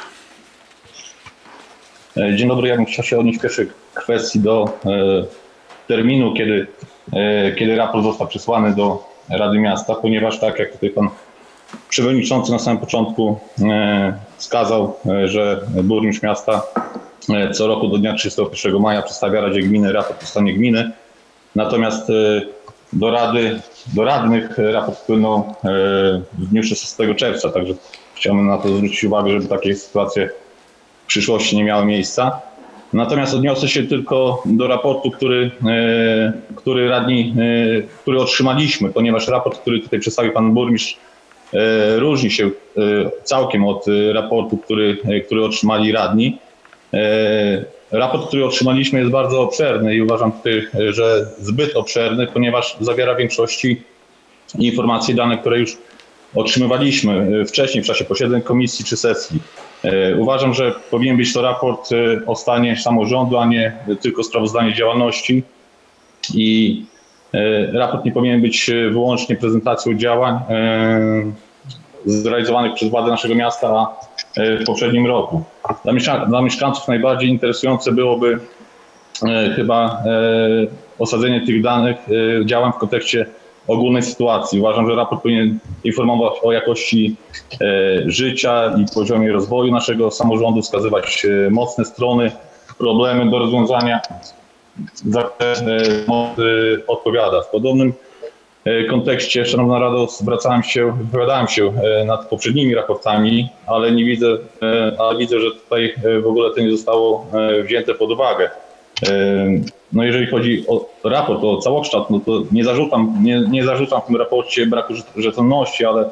E, Dzień dobry, ja bym chciał się odnieść w pierwszej kwestii do e, terminu, kiedy, e, kiedy raport został przesłany do Rady Miasta, ponieważ tak jak tutaj pan przewodniczący na samym początku e, wskazał, e, że burmistrz miasta co roku do dnia 31 maja przedstawia Radzie Gminy raport o stanie gminy. Natomiast do Rady, do radnych raport wpłynął w dniu 16 czerwca, także chciałbym na to zwrócić uwagę, żeby takie sytuacje w przyszłości nie miały miejsca. Natomiast odniosę się tylko do raportu, który, e, który radni, e, który otrzymaliśmy, ponieważ raport, który tutaj przedstawił pan burmistrz, e, różni się całkiem od raportu, który, który otrzymali radni. Raport, który otrzymaliśmy jest bardzo obszerny i uważam tutaj, że zbyt obszerny, ponieważ zawiera w większości informacje, dane, które już otrzymywaliśmy wcześniej w czasie posiedzeń komisji czy sesji. E, Uważam, że powinien być to raport e, o stanie samorządu, a nie tylko sprawozdanie działalności i e, raport nie powinien być wyłącznie prezentacją działań zrealizowanych przez władze naszego miasta w poprzednim roku. Dla, mieszka- dla mieszkańców najbardziej interesujące byłoby chyba osadzenie tych danych działań w kontekście ogólnej sytuacji. Uważam, że raport powinien informować o jakości e, życia i poziomie rozwoju naszego samorządu, wskazywać e, mocne strony, problemy do rozwiązania, za które odpowiada. W podobnym e, kontekście, Szanowna Rado, zwracałem się, wypowiadałem się nad poprzednimi raportami, ale nie widzę, ale widzę, że tutaj w ogóle to nie zostało wzięte pod uwagę. No jeżeli chodzi o raport, o całokształt, no to nie zarzucam, nie, nie zarzucam w tym raporcie braku rzet- rzetelności, ale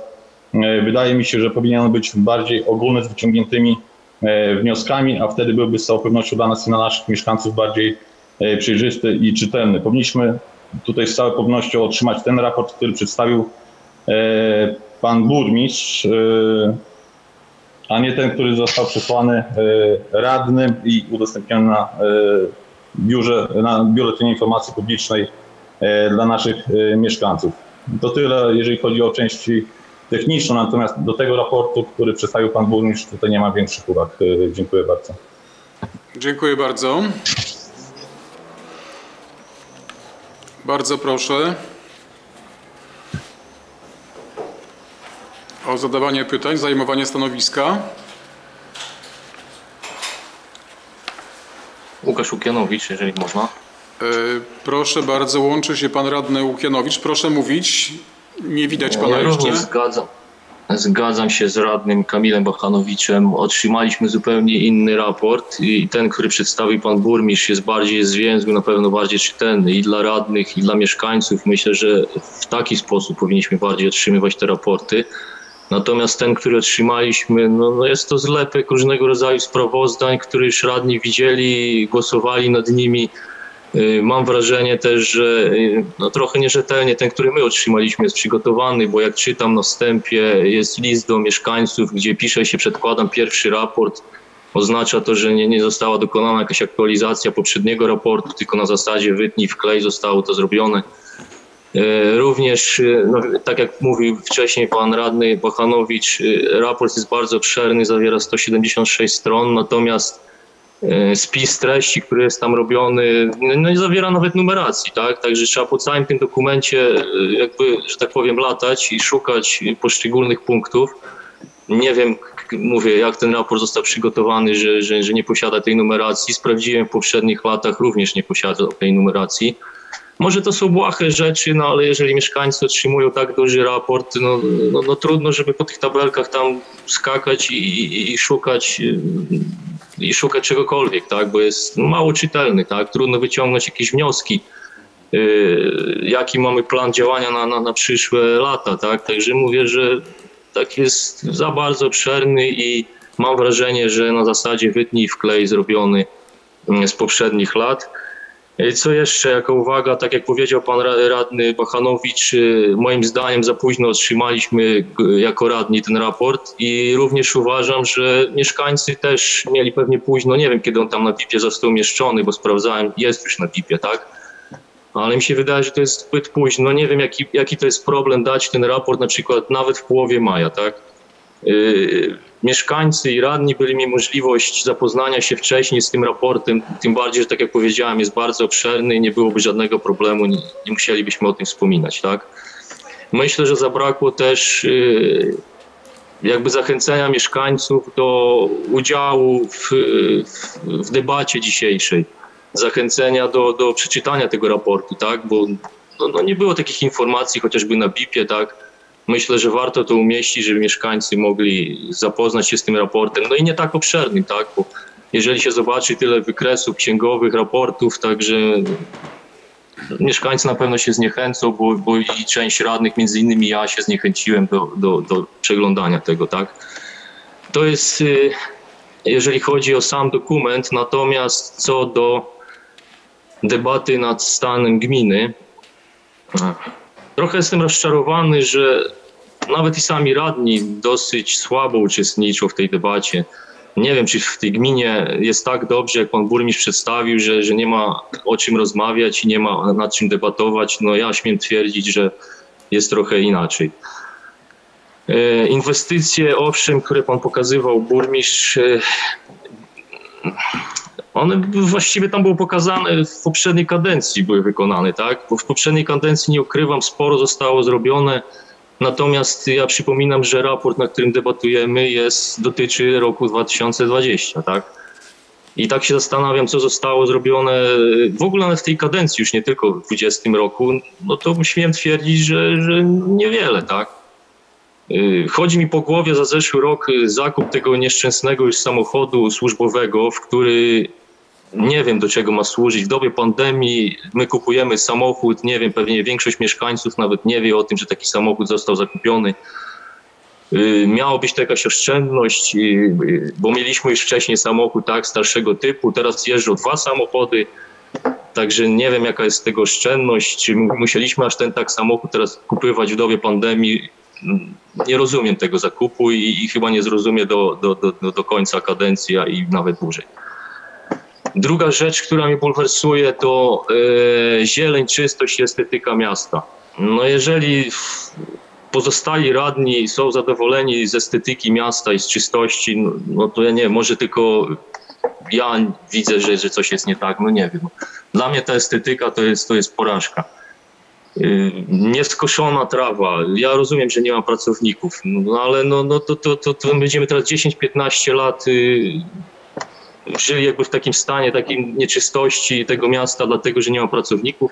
e, wydaje mi się, że powinien być bardziej ogólny z wyciągniętymi e, wnioskami, a wtedy byłby z całą pewnością dla nas i dla naszych mieszkańców bardziej e, przejrzysty i czytelny. Powinniśmy tutaj z całą pewnością otrzymać ten raport, który przedstawił pan burmistrz, a nie ten, który został przesłany radnym i udostępniony na biurze, na Biuletynie Informacji Publicznej e, dla naszych e, mieszkańców. To tyle, jeżeli chodzi o część techniczną, natomiast do tego raportu, który przedstawił pan burmistrz, tutaj nie ma większych uwag. E, Dziękuję bardzo. Dziękuję bardzo. Bardzo proszę o zadawanie pytań, zajmowanie stanowiska. Łukasz Łukianowicz, jeżeli można. E, Proszę bardzo, łączy się pan radny Łukianowicz. Proszę mówić. Nie widać pana Ja jeszcze. zgadzam. Zgadzam się z radnym Kamilem Bachanowiczem. Otrzymaliśmy zupełnie inny raport i ten, który przedstawił pan burmistrz jest bardziej zwięzły, na pewno bardziej czytelny i dla radnych, i dla mieszkańców. Myślę, że w taki sposób powinniśmy bardziej otrzymywać te raporty. Natomiast ten, który otrzymaliśmy, no, no jest to zlepek różnego rodzaju sprawozdań, które już radni widzieli, głosowali nad nimi. Y, Mam wrażenie też, że y, no, trochę nierzetelnie ten, który my otrzymaliśmy, jest przygotowany, bo jak czytam na wstępie, jest list do mieszkańców, gdzie pisze się, przedkładam pierwszy raport. Oznacza to, że nie, nie została dokonana jakaś aktualizacja poprzedniego raportu, tylko na zasadzie wytnij wklej zostało to zrobione. E, Również, e, no, tak jak mówił wcześniej pan radny Bochanowicz, e, raport jest bardzo obszerny, zawiera 176 stron, natomiast spis treści, który jest tam robiony, no, nie zawiera nawet numeracji, tak? Także trzeba po całym tym dokumencie jakby, że tak powiem, latać i szukać poszczególnych punktów. Nie wiem, mówię, jak ten raport został przygotowany, że, że, że nie posiada tej numeracji. Sprawdziłem w poprzednich latach, również nie posiada tej numeracji. Może to są błahe rzeczy, no ale jeżeli mieszkańcy otrzymują tak duży raport, no, no, no trudno, żeby po tych tabelkach tam skakać i, i, i szukać i szukać czegokolwiek, tak, bo jest mało czytelny, tak, trudno wyciągnąć jakieś wnioski, y, jaki mamy plan działania na, na, na przyszłe lata, tak, także mówię, że tak jest za bardzo obszerny i mam wrażenie, że na zasadzie wytnij wklej zrobiony y, z poprzednich lat. Y, Co jeszcze, jako uwaga, tak jak powiedział pan ra- radny Bachanowicz, y, moim zdaniem za późno otrzymaliśmy g- jako radni ten raport i również uważam, że mieszkańcy też mieli pewnie późno, nie wiem kiedy on tam na BIP-ie został umieszczony, bo sprawdzałem, jest już na BIP-ie, tak? Ale mi się wydaje, że to jest zbyt późno. Nie wiem, jaki, jaki to jest problem dać ten raport na przykład nawet w połowie maja, tak? Yy, mieszkańcy i radni byli mi możliwość zapoznania się wcześniej z tym raportem, tym bardziej, że tak jak powiedziałem, jest bardzo obszerny i nie byłoby żadnego problemu, nie, nie musielibyśmy o tym wspominać, tak? Myślę, że zabrakło też yy, jakby zachęcenia mieszkańców do udziału w, w, w debacie dzisiejszej, zachęcenia do, do przeczytania tego raportu, tak? Bo no, no nie było takich informacji chociażby na BIP-ie, tak? Myślę, że warto to umieścić, żeby mieszkańcy mogli zapoznać się z tym raportem. No i nie tak obszernym, tak? Bo jeżeli się zobaczy tyle wykresów księgowych, raportów, także mieszkańcy na pewno się zniechęcą, bo, bo i część radnych, między innymi ja się zniechęciłem do, do, do przeglądania tego, tak? To jest, y, jeżeli chodzi o sam dokument, natomiast co do debaty nad stanem gminy, Trochę jestem rozczarowany, że nawet i sami radni dosyć słabo uczestniczą w tej debacie. Nie wiem, czy w tej gminie jest tak dobrze, jak pan burmistrz przedstawił, że, że nie ma o czym rozmawiać i nie ma nad czym debatować. No ja śmiem twierdzić, że jest trochę inaczej. E, Inwestycje, owszem, które pan pokazywał, burmistrz, e, one właściwie tam było pokazane w poprzedniej kadencji były wykonane, tak? Bo w poprzedniej kadencji nie ukrywam, sporo zostało zrobione. Natomiast ja przypominam, że raport, na którym debatujemy, jest, dotyczy roku 2020, tak? I tak się zastanawiam, co zostało zrobione w ogóle nawet w tej kadencji, już nie tylko w 2020 roku, no to śmiem twierdzić, że, że niewiele, tak? Y, Chodzi mi po głowie za zeszły rok y, zakup tego nieszczęsnego już samochodu służbowego, w który nie wiem do czego ma służyć. W dobie pandemii my kupujemy samochód, nie wiem, pewnie większość mieszkańców nawet nie wie o tym, że taki samochód został zakupiony. Y, Miało być to jakaś oszczędność, y, y, bo mieliśmy już wcześniej samochód tak starszego typu, teraz jeżdżą dwa samochody, także nie wiem jaka jest tego oszczędność, musieliśmy aż ten tak samochód teraz kupywać w dobie pandemii. Nie rozumiem tego zakupu i, i chyba nie zrozumie do, do, do, do końca kadencji, i nawet dłużej. Druga rzecz, która mnie bulwersuje, to e, zieleń, czystość i estetyka miasta. No jeżeli pozostali radni są zadowoleni z estetyki miasta i z czystości, no, no to ja nie wiem, może tylko ja widzę, że, że coś jest nie tak, no nie wiem. Dla mnie ta estetyka to jest, to jest porażka. Y, Nieskoszona trawa. Ja rozumiem, że nie ma pracowników, no ale no, no to, to, to, to będziemy teraz 10-15 lat y, żyli jakby w takim stanie takiej nieczystości tego miasta, dlatego że nie ma pracowników.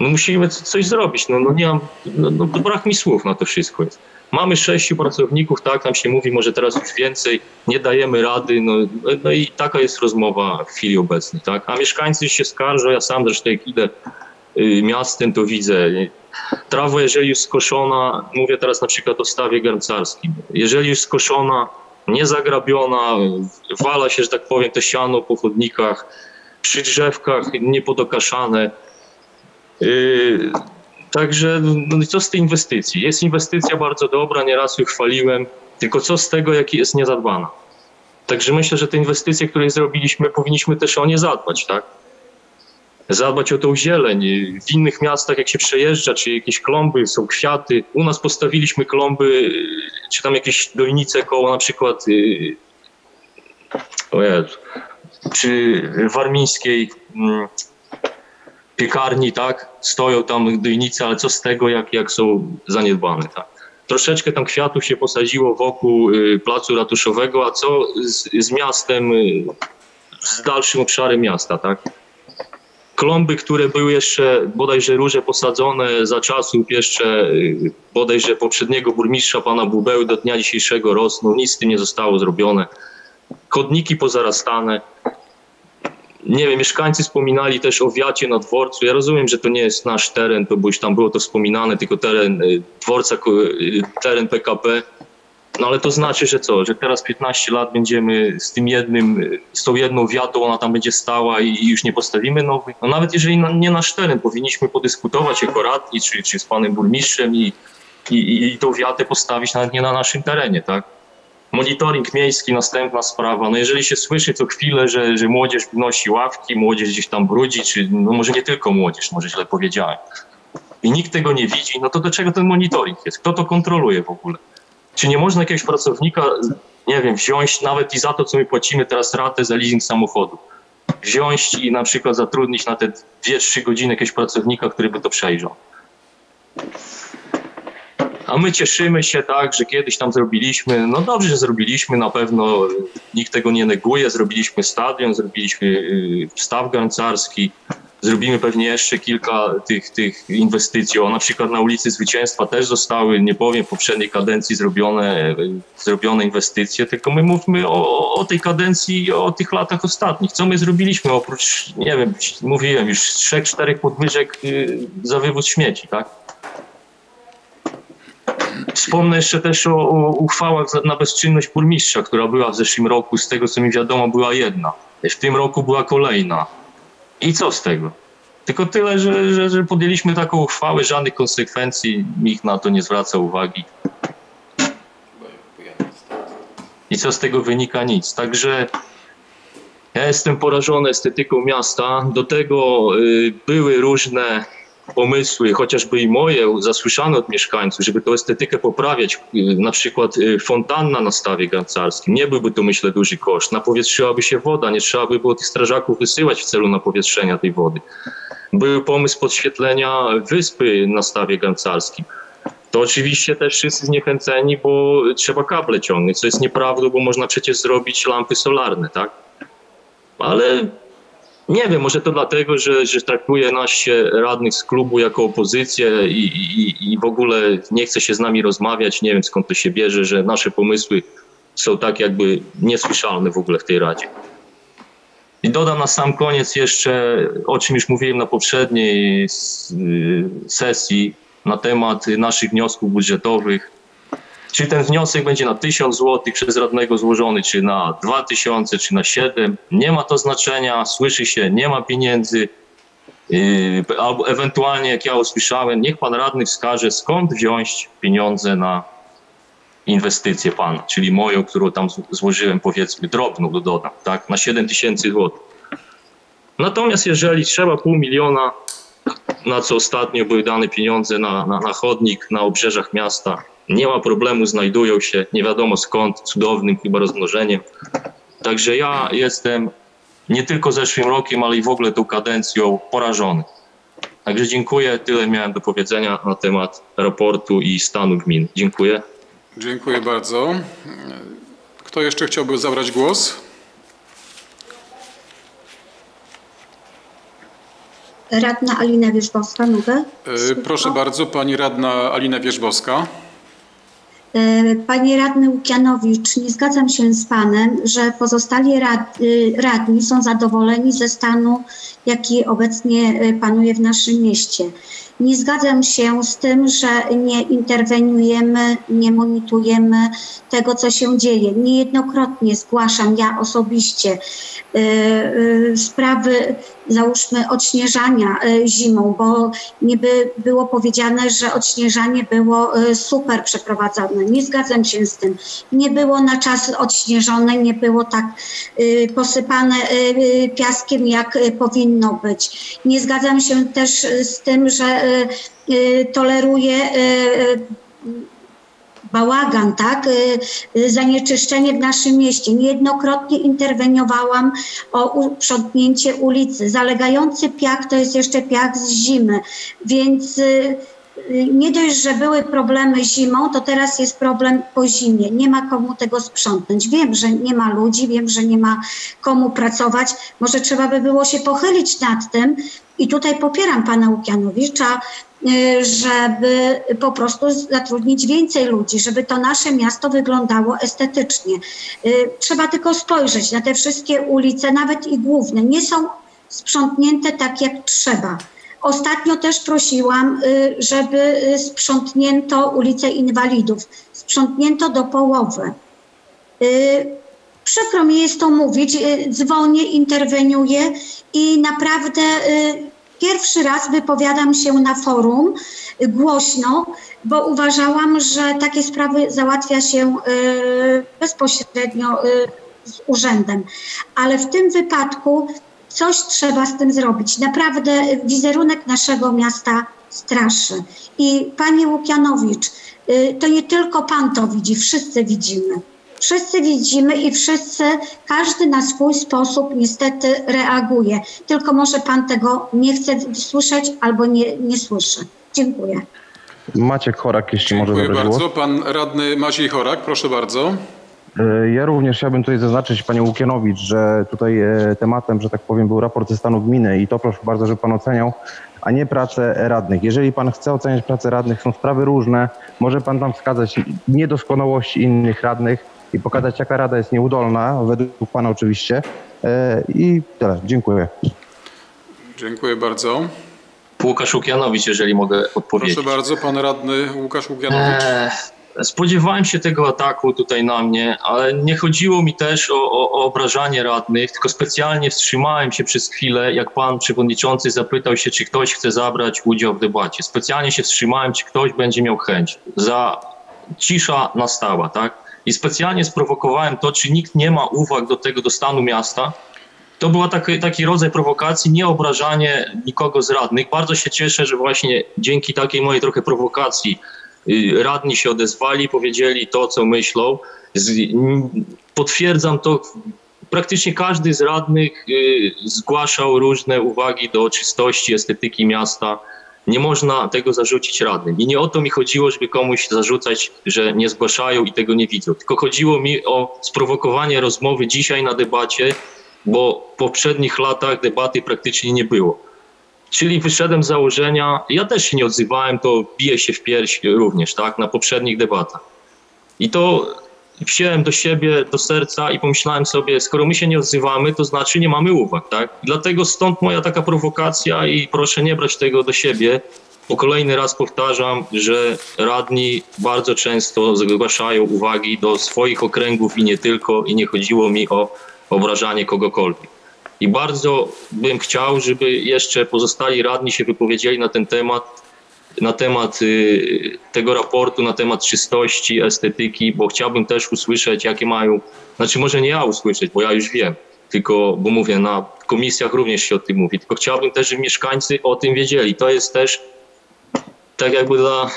No musimy coś zrobić. No, no nie mam, no, no to brak mi słów na to wszystko jest. Mamy sześciu pracowników, tak, nam się mówi, może teraz już więcej, nie dajemy rady, no, no i taka jest rozmowa w chwili obecnej, tak. A mieszkańcy się skarżą, ja sam zresztą jak idę y, miastem, to widzę. Trawa, jeżeli już skoszona, mówię teraz na przykład o stawie garncarskim, jeżeli już skoszona, niezagrabiona, wala się, że tak powiem, to siano po chodnikach, przy drzewkach niepodokaszane. Yy, Także no i co z tej inwestycji? Jest inwestycja bardzo dobra, nieraz ją chwaliłem, tylko co z tego, jak jest niezadbana? Także myślę, że te inwestycje, które zrobiliśmy, powinniśmy też o nie zadbać, tak? Zadbać o tą zieleń. W innych miastach, jak się przejeżdża, czy jakieś klomby, są kwiaty. U nas postawiliśmy klomby, czy tam jakieś dojnice koło na przykład yy, o Jezu, mm, piekarni, tak, stoją tam dojnice, ale co z tego, jak, jak są zaniedbane, tak. Troszeczkę tam kwiatów się posadziło wokół y, placu ratuszowego, a co z, z miastem, y, z dalszym obszarem miasta, tak. Klomby, które były jeszcze bodajże róże posadzone za czasów jeszcze y, bodajże poprzedniego burmistrza pana Bubeły do dnia dzisiejszego rosną, nic z tym nie zostało zrobione. Chodniki pozarastane, nie wiem, mieszkańcy wspominali też o wiacie na dworcu. Ja rozumiem, że to nie jest nasz teren, to bo już tam było to wspominane, tylko teren y, dworca, y, teren PKP. No ale to znaczy, że co? Że teraz 15 lat będziemy z tym jednym, z tą jedną wiatą, ona tam będzie stała i, i już nie postawimy nowych. No nawet jeżeli na, nie nasz teren, powinniśmy podyskutować jako radni, czy, czy z panem burmistrzem i, i, i, i tą wiatę postawić nawet nie na naszym terenie, tak? Monitoring miejski, następna sprawa. No jeżeli się słyszy co chwilę, że, że młodzież wnosi ławki, młodzież gdzieś tam brudzi, czy no może nie tylko młodzież, może źle powiedziałem. I nikt tego nie widzi, no to do czego ten monitoring jest? Kto to kontroluje w ogóle? Czy nie można jakiegoś pracownika, nie wiem, wziąć nawet i za to, co my płacimy teraz ratę za leasing samochodu, wziąć i na przykład zatrudnić na te 2-3 godziny jakiegoś pracownika, który by to przejrzał. A my cieszymy się tak, że kiedyś tam zrobiliśmy, no dobrze, że zrobiliśmy, na pewno nikt tego nie neguje, zrobiliśmy stadion, zrobiliśmy y, staw garncarski, zrobimy pewnie jeszcze kilka tych, tych inwestycji. O, na przykład na ulicy Zwycięstwa też zostały, nie powiem, w poprzedniej kadencji zrobione, zrobione inwestycje, tylko my mówmy o, o tej kadencji, o tych latach ostatnich. Co my zrobiliśmy oprócz, nie wiem, mówiłem już, trzech, czterech podwyżek y, za wywóz śmieci, tak? Wspomnę jeszcze też o, o uchwałach na bezczynność burmistrza, która była w zeszłym roku. Z tego co mi wiadomo, była jedna. W tym roku była kolejna. I co z tego? Tylko tyle, że, że, że podjęliśmy taką uchwałę, żadnych konsekwencji, nikt na to nie zwraca uwagi. I co z tego wynika? Nic. Także ja jestem porażony estetyką miasta. Do tego y, były różne pomysły, chociażby i moje, zasłyszane od mieszkańców, żeby tę estetykę poprawiać. Y, Na przykład y, fontanna na stawie garncarskim. Nie byłby to, myślę, duży koszt. Napowietrzyłaby się woda, nie trzeba by było tych strażaków wysyłać w celu napowietrzenia tej wody. Był pomysł podświetlenia wyspy na stawie garncarskim. To oczywiście też wszyscy zniechęceni, bo trzeba kable ciągnąć, co jest nieprawdą, bo można przecież zrobić lampy solarne, tak? Ale nie wiem, może to dlatego, że, że traktuje nas radnych z klubu jako opozycję i, i, i w ogóle nie chce się z nami rozmawiać. Nie wiem skąd to się bierze, że nasze pomysły są tak jakby niesłyszalne w ogóle w tej Radzie. I dodam na sam koniec jeszcze, o czym już mówiłem na poprzedniej sesji, na temat naszych wniosków budżetowych. Czy ten wniosek będzie na 1000 zł przez radnego złożony, czy na 2000, czy na 7, nie ma to znaczenia, słyszy się, nie ma pieniędzy. Yy, Albo ewentualnie, jak ja usłyszałem, niech pan radny wskaże, skąd wziąć pieniądze na inwestycję pana, czyli moją, którą tam złożyłem, powiedzmy, drobną, dodam, tak, na 7 tysięcy złotych. Natomiast jeżeli trzeba pół miliona, na co ostatnio były dane pieniądze na, na, na chodnik na obrzeżach miasta, nie ma problemu, znajdują się, nie wiadomo skąd, cudownym chyba rozmnożeniem. Także ja jestem nie tylko zeszłym rokiem, ale i w ogóle tą kadencją porażony. Także dziękuję, tyle miałem do powiedzenia na temat raportu i stanu gmin. Dziękuję. Dziękuję bardzo. Kto jeszcze chciałby zabrać głos? Radna Alina Wierzbowska, mogę? E, Proszę bardzo, pani radna Alina Wierzbowska. E, Panie radny Łukianowicz, nie zgadzam się z panem, że pozostali y, radni są zadowoleni ze stanu, jaki obecnie y, panuje w naszym mieście. Nie zgadzam się z tym, że nie interweniujemy, nie monitorujemy tego, co się dzieje. Niejednokrotnie zgłaszam ja osobiście y, sprawy, załóżmy, odśnieżania y, zimą, bo niby było powiedziane, że odśnieżanie było y, super przeprowadzone. Nie zgadzam się z tym. Nie było na czas odśnieżone, nie było tak y, posypane piaskiem, jak powinno być. Nie zgadzam się też z tym, że toleruje bałagan, tak, y, y, zanieczyszczenie w naszym mieście. Niejednokrotnie interweniowałam o uprzątnięcie ulicy. Zalegający piach to jest jeszcze piach z zimy, więc y, nie dość, że były problemy zimą, to teraz jest problem po zimie. Nie ma komu tego sprzątnąć. Wiem, że nie ma ludzi, wiem, że nie ma komu pracować. Może trzeba by było się pochylić nad tym i tutaj popieram pana Łukianowicza, żeby po prostu zatrudnić więcej ludzi, żeby to nasze miasto wyglądało estetycznie. Y, Trzeba tylko spojrzeć na te wszystkie ulice, nawet i główne. Nie są sprzątnięte tak, jak trzeba. Ostatnio też prosiłam, y, żeby y, sprzątnięto ulicę Inwalidów. Sprzątnięto do połowy. Y, Przykro mi jest to mówić, y, dzwonię, interweniuję i naprawdę y, pierwszy raz wypowiadam się na forum głośno, bo uważałam, że takie sprawy załatwia się y, bezpośrednio y, z urzędem. Ale w tym wypadku coś trzeba z tym zrobić. Naprawdę wizerunek naszego miasta straszy. I panie Łukianowicz, y, to nie tylko pan to widzi, wszyscy widzimy. Wszyscy widzimy i wszyscy, każdy na swój sposób niestety reaguje. Tylko może pan tego nie chce słyszeć albo nie, nie słyszy. Dziękuję. Maciek Chorak, jeśli może Dziękuję zabrać głos. bardzo. Pan radny Maciej Chorak, proszę bardzo. E, Ja również chciałbym tutaj zaznaczyć, panie Łukianowicz, że tutaj e, tematem, że tak powiem, był raport ze stanu gminy i to proszę bardzo, żeby pan oceniał, a nie pracę radnych. Jeżeli pan chce oceniać pracę radnych, są sprawy różne, może pan tam wskazać niedoskonałości innych radnych i pokazać, jaka rada jest nieudolna, według pana oczywiście. E, I tyle. Dziękuję. Dziękuję bardzo. Łukasz Łukianowicz, jeżeli mogę odpowiedzieć. Proszę bardzo, pan radny Łukasz Łukianowicz. Eee, spodziewałem się tego ataku tutaj na mnie, ale nie chodziło mi też o, o, o obrażanie radnych, tylko specjalnie wstrzymałem się przez chwilę, jak pan przewodniczący zapytał się, czy ktoś chce zabrać udział w debacie. Specjalnie się wstrzymałem, czy ktoś będzie miał chęć. Za cisza nastała, tak? I specjalnie sprowokowałem to, czy nikt nie ma uwag do tego, do stanu miasta. To była taki, taki rodzaj prowokacji, nie obrażanie nikogo z radnych. Bardzo się cieszę, że właśnie dzięki takiej mojej trochę prowokacji y, radni się odezwali, powiedzieli to, co myślą. Potwierdzam to, praktycznie każdy z radnych y, zgłaszał różne uwagi do czystości, estetyki miasta. Nie można tego zarzucić radnym. I nie o to mi chodziło, żeby komuś zarzucać, że nie zgłaszają i tego nie widzą. Tylko chodziło mi o sprowokowanie rozmowy dzisiaj na debacie, bo w poprzednich latach debaty praktycznie nie było. Czyli wyszedłem z założenia, ja też się nie odzywałem, to bije się w pierś również, tak, na poprzednich debatach. I to wziąłem do siebie, do serca i pomyślałem sobie, skoro my się nie odzywamy, to znaczy nie mamy uwag, tak? Dlatego stąd moja taka prowokacja i proszę nie brać tego do siebie, bo kolejny raz powtarzam, że radni bardzo często zgłaszają uwagi do swoich okręgów i nie tylko i nie chodziło mi o obrażanie kogokolwiek. I bardzo bym chciał, żeby jeszcze pozostali radni się wypowiedzieli na ten temat, na temat y, tego raportu, na temat czystości, estetyki, bo chciałbym też usłyszeć, jakie mają, znaczy może nie ja usłyszeć, bo ja już wiem, tylko, bo mówię, na komisjach również się o tym mówi, tylko chciałbym też, żeby mieszkańcy o tym wiedzieli. To jest też tak jakby dla,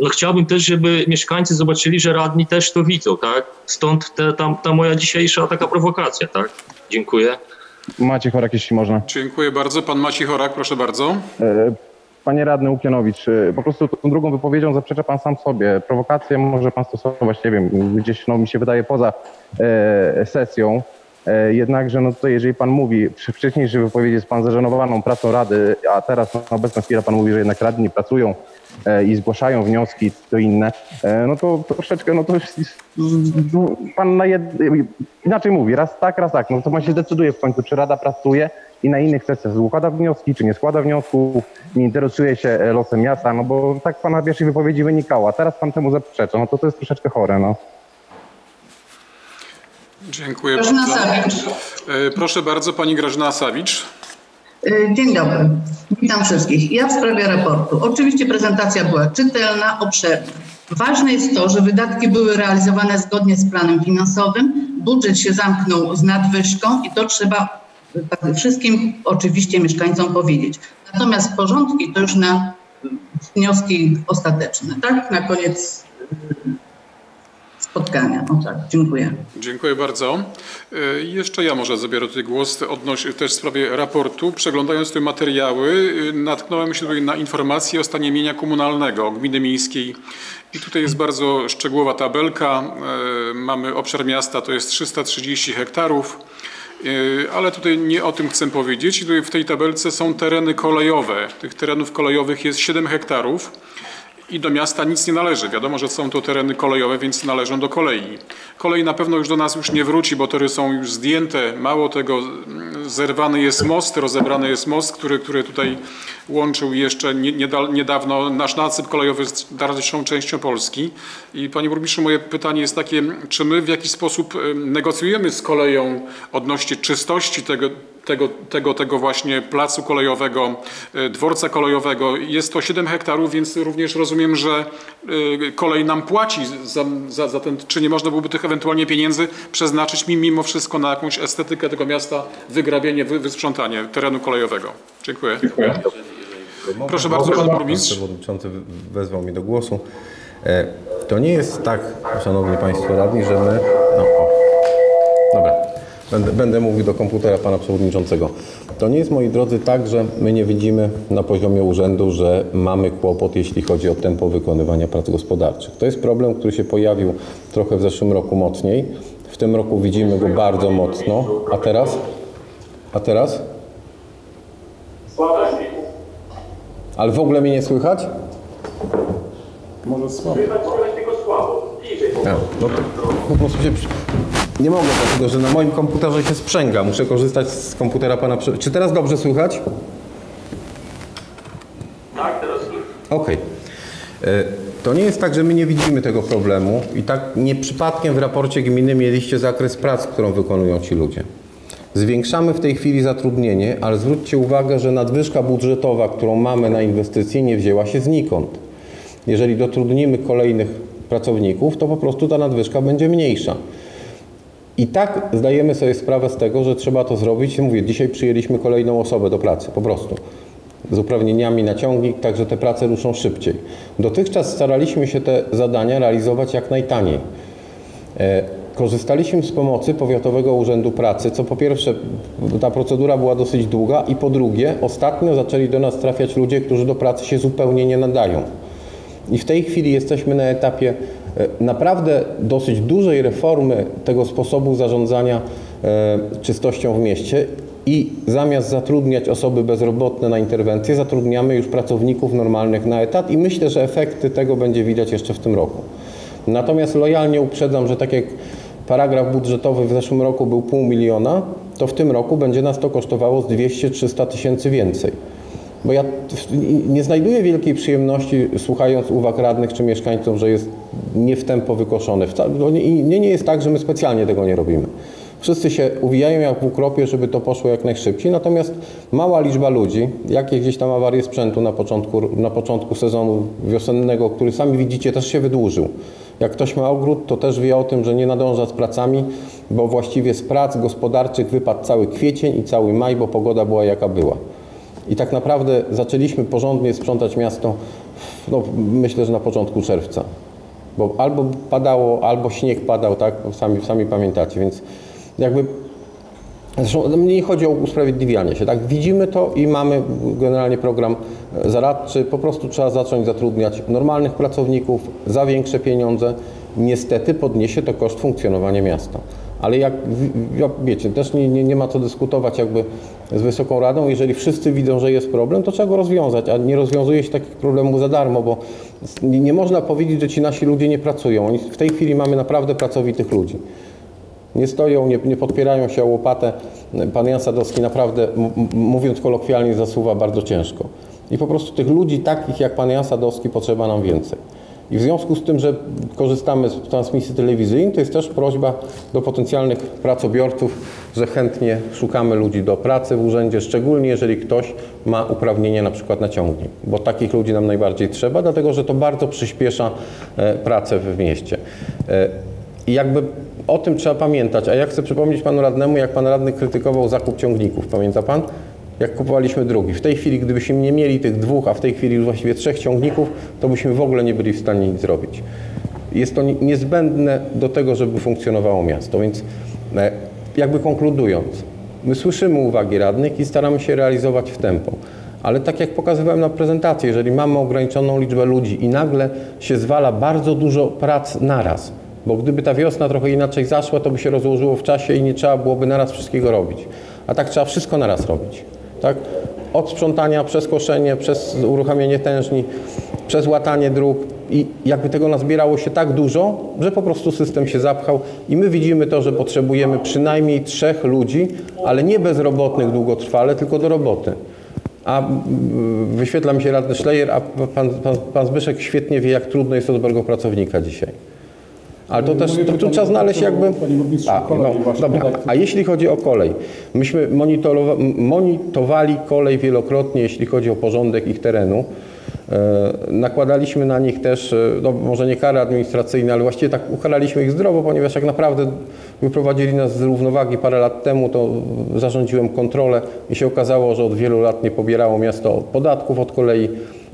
no chciałbym też, żeby mieszkańcy zobaczyli, że radni też to widzą, tak? Stąd te, ta, ta moja dzisiejsza taka prowokacja, tak? Dziękuję. Maciek Chorak, jeśli można. Dziękuję bardzo. Pan Maciej Chorak, proszę bardzo. E, Panie radny Łukianowicz, e, po prostu tą drugą wypowiedzią zaprzecza pan sam sobie. Prowokację może pan stosować, nie wiem, gdzieś no, mi się wydaje poza e, sesją. E, Jednakże, no to jeżeli pan mówi, przy wcześniejszej wypowiedzi jest pan zażenowaną pracą Rady, a teraz na obecną chwilę pan mówi, że jednak radni pracują e, i zgłaszają wnioski, to inne, e, no to troszeczkę, no to jest- pan na jed... inaczej mówi, raz tak, raz tak, no to pan się decyduje w końcu, czy Rada pracuje i na innych sesjach składa wnioski, czy nie składa wniosków, nie interesuje się e, losem miasta, no bo tak pana pierwszej wypowiedzi wynikało, a teraz pan temu zaprzecza, no to to jest troszeczkę chore, no. Dziękuję Grażyna bardzo. Sawicz. E, Proszę bardzo, pani Grażyna Sawicz. Y, Dzień dobry. Witam wszystkich. Ja w sprawie raportu. Oczywiście prezentacja była czytelna, obszerna. Ważne jest to, że wydatki były realizowane zgodnie z planem finansowym. Budżet się zamknął z nadwyżką i to trzeba wszystkim oczywiście mieszkańcom powiedzieć. Natomiast porządki to już na y, wnioski ostateczne. Tak? Na koniec y, spotkania. O tak, dziękuję. Dziękuję bardzo. E, Jeszcze ja może zabiorę tutaj głos odnoś, też w sprawie raportu. Przeglądając te materiały, e, natknąłem się tutaj na informacje o stanie mienia komunalnego gminy miejskiej. I tutaj jest bardzo szczegółowa tabelka. Mamy obszar miasta, to jest 330 hektarów. E, Ale tutaj nie o tym chcę powiedzieć. W tej tabelce są tereny kolejowe. Tych terenów kolejowych jest 7 hektarów i do miasta nic nie należy. Wiadomo, że są to tereny kolejowe, więc należą do kolei. Kolej na pewno już do nas już nie wróci, bo tory są już zdjęte. Mało tego, zerwany jest most, rozebrany jest most, który, który tutaj łączył jeszcze nie, nieda- niedawno nasz nasyp kolejowy z dalszą częścią Polski. I panie burmistrzu, moje pytanie jest takie, czy my w jakiś sposób em, negocjujemy z koleją odnośnie czystości tego, tego, tego, tego właśnie placu kolejowego, e, dworca kolejowego. Jest to 7 hektarów, więc również rozumiem, że e, kolej nam płaci za, za, za ten, czy nie można byłoby tych ewentualnie pieniędzy przeznaczyć mi- mimo wszystko na jakąś estetykę tego miasta, wygrabienie, wy, wysprzątanie terenu kolejowego. Dziękuję. Proszę bardzo, pan burmistrz. Przewodniczący wezwał mnie do głosu. E, To nie jest tak, szanowni państwo radni, że my... No, o. Dobra. Będę, będę mówił do komputera pana przewodniczącego. To nie jest, moi drodzy, tak, że my nie widzimy na poziomie urzędu, że mamy kłopot, jeśli chodzi o tempo wykonywania prac gospodarczych. To jest problem, który się pojawił trochę w zeszłym roku mocniej. W tym roku widzimy go bardzo mocno. A teraz? A teraz? Ale w ogóle mnie nie słychać? Może słabo. A, no to po prostu się... Nie mogę, dlatego że na moim komputerze się sprzęga. Muszę korzystać z komputera pana... Czy teraz dobrze słychać? Tak, teraz Okej. E, To nie jest tak, że my nie widzimy tego problemu i tak nie przypadkiem w raporcie gminy mieliście zakres prac, którą wykonują ci ludzie. Zwiększamy w tej chwili zatrudnienie, ale zwróćcie uwagę, że nadwyżka budżetowa, którą mamy na inwestycje, nie wzięła się znikąd. Jeżeli dotrudnimy kolejnych pracowników, to po prostu ta nadwyżka będzie mniejsza. I tak zdajemy sobie sprawę z tego, że trzeba to zrobić. Mówię, dzisiaj przyjęliśmy kolejną osobę do pracy, po prostu. Z uprawnieniami na ciągnik, także te prace ruszą szybciej. Dotychczas staraliśmy się te zadania realizować jak najtaniej. E, Korzystaliśmy z pomocy Powiatowego Urzędu Pracy, co po pierwsze ta procedura była dosyć długa i po drugie ostatnio zaczęli do nas trafiać ludzie, którzy do pracy się zupełnie nie nadają. I w tej chwili jesteśmy na etapie naprawdę dosyć dużej reformy tego sposobu zarządzania e, czystością w mieście i zamiast zatrudniać osoby bezrobotne na interwencję, zatrudniamy już pracowników normalnych na etat i myślę, że efekty tego będzie widać jeszcze w tym roku. Natomiast lojalnie uprzedzam, że tak jak paragraf budżetowy w zeszłym roku był pół miliona, to w tym roku będzie nas to kosztowało z 200-300 tysięcy więcej. Bo ja nie znajduję wielkiej przyjemności słuchając uwag radnych czy mieszkańców, że jest nie w tempo nie- I nie, nie jest tak, że my specjalnie tego nie robimy. Wszyscy się uwijają jak w ukropie, żeby to poszło jak najszybciej, natomiast mała liczba ludzi, jakie gdzieś tam awarie sprzętu na początku, na początku sezonu wiosennego, który sami widzicie też się wydłużył. Jak ktoś ma ogród, to też wie o tym, że nie nadąża z pracami, bo właściwie z prac gospodarczych wypadł cały kwiecień i cały maj, bo pogoda była jaka była. I tak naprawdę zaczęliśmy porządnie sprzątać miasto, no, myślę, że na początku czerwca. Bo albo padało, albo śnieg padał, tak? Sami, sami pamiętacie, więc jakby Zresztą nie chodzi o usprawiedliwianie się, tak? Widzimy to i mamy generalnie program e, zaradczy. Po prostu trzeba zacząć zatrudniać normalnych pracowników za większe pieniądze. Niestety podniesie to koszt funkcjonowania miasta. Ale jak wiecie, też nie, nie, nie ma co dyskutować jakby z Wysoką Radą. Jeżeli wszyscy widzą, że jest problem, to trzeba go rozwiązać, a nie rozwiązuje się takich problemów za darmo, bo nie, można powiedzieć, że ci nasi ludzie nie pracują. Oni, w tej chwili mamy naprawdę pracowitych ludzi nie stoją, nie, nie podpierają się o łopatę. Pan Jan Sadowski naprawdę, mówiąc kolokwialnie, zasuwa bardzo ciężko. I po prostu tych ludzi takich jak pan Jan Sadowski potrzeba nam więcej. I w związku z tym, że korzystamy z transmisji telewizyjnej, to jest też prośba do potencjalnych pracobiorców, że chętnie szukamy ludzi do pracy w urzędzie, szczególnie jeżeli ktoś ma uprawnienie na przykład na ciągnik, bo takich ludzi nam najbardziej trzeba, dlatego że to bardzo przyspiesza e, pracę w mieście. E, I jakby o tym trzeba pamiętać. A ja chcę przypomnieć panu radnemu, jak pan radny krytykował zakup ciągników. Pamięta pan? Jak kupowaliśmy drugi. W tej chwili, gdybyśmy nie mieli tych dwóch, a w tej chwili już właściwie trzech ciągników, to byśmy w ogóle nie byli w stanie nic zrobić. Jest to ni- niezbędne do tego, żeby funkcjonowało miasto. Więc e, jakby konkludując, my słyszymy uwagi radnych i staramy się realizować w tempo. Ale tak jak pokazywałem na prezentacji, jeżeli mamy ograniczoną liczbę ludzi i nagle się zwala bardzo dużo prac naraz, bo gdyby ta wiosna trochę inaczej zaszła, to by się rozłożyło w czasie i nie trzeba byłoby naraz wszystkiego robić. A tak trzeba wszystko naraz robić. Tak? Od sprzątania przez koszenie, przez uruchamianie tężni, przez łatanie dróg i jakby tego nazbierało się tak dużo, że po prostu system się zapchał i my widzimy to, że potrzebujemy przynajmniej trzech ludzi, ale nie bezrobotnych długotrwale, tylko do roboty. A wyświetla mi się radny Szlejer, a pan, pan, pan Zbyszek świetnie wie, jak trudno jest o dobrego pracownika dzisiaj. Ale to też to, tu trzeba znaleźć jakby. A, no, dobra. A jeśli chodzi o kolej, myśmy monitorowali kolej wielokrotnie, jeśli chodzi o porządek ich terenu. E, nakładaliśmy na nich też, e, no może nie kary administracyjne, ale właściwie tak ukaraliśmy ich zdrowo, ponieważ jak naprawdę wyprowadzili nas z równowagi parę lat temu, to zarządziłem kontrolę i się okazało, że od wielu lat nie pobierało miasto podatków od kolei.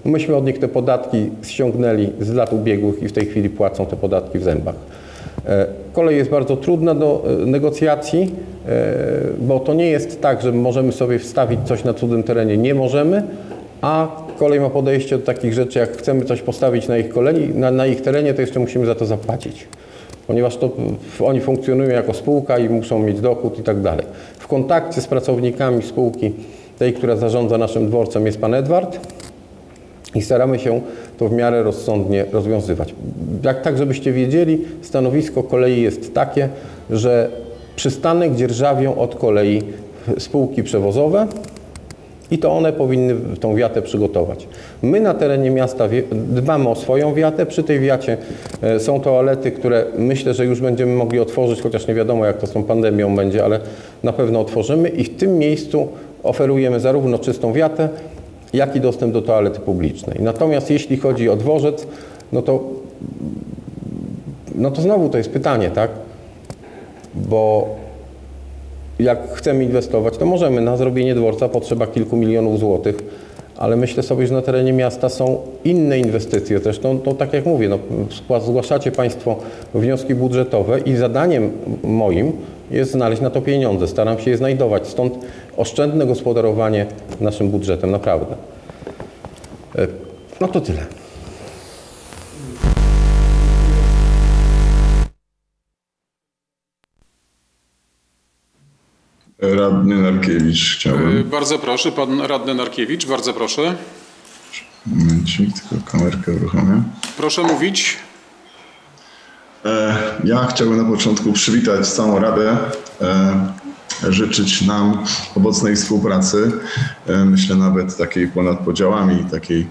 Myśmy od nich te podatki ściągnęli z lat ubiegłych i w tej chwili płacą te podatki w zębach. E, Kolej jest bardzo trudna do e, negocjacji, e, bo to nie jest tak, że możemy sobie wstawić coś na cudzym terenie. Nie możemy, a kolej ma podejście do takich rzeczy, jak chcemy coś postawić na ich, kolei, na, na ich terenie, to jeszcze musimy za to zapłacić. Ponieważ to, oni funkcjonują jako spółka i muszą mieć dochód i tak dalej. W kontakcie z pracownikami spółki, tej, która zarządza naszym dworcem jest pan Edward, i staramy się to w miarę rozsądnie rozwiązywać. Jak tak, żebyście wiedzieli, stanowisko kolei jest takie, że przystanek dzierżawią od kolei spółki przewozowe i to one powinny tą wiatę przygotować. My na terenie miasta dbamy o swoją wiatę. Przy tej wiacie e, są toalety, które myślę, że już będziemy mogli otworzyć, chociaż nie wiadomo jak to z tą pandemią będzie, ale na pewno otworzymy i w tym miejscu oferujemy zarówno czystą wiatę, jak i dostęp do toalety publicznej. Natomiast jeśli chodzi o dworzec, no to, no to znowu to jest pytanie, tak? Bo jak chcemy inwestować, to możemy. Na zrobienie dworca potrzeba kilku milionów złotych, ale myślę sobie, że na terenie miasta są inne inwestycje. Zresztą, no, tak jak mówię, no, zgła- zgłaszacie Państwo wnioski budżetowe i zadaniem moim jest znaleźć na to pieniądze. Staram się je znajdować. Stąd oszczędne gospodarowanie naszym budżetem, naprawdę. E, No to tyle. Radny Narkiewicz chciałbym. E, Bardzo proszę, pan radny Narkiewicz, bardzo proszę. Momencik, tylko kamerkę uruchomię. Proszę mówić. E, Ja chciałbym na początku przywitać całą Radę, e, życzyć nam owocnej współpracy, e, myślę nawet takiej ponad podziałami, takiej,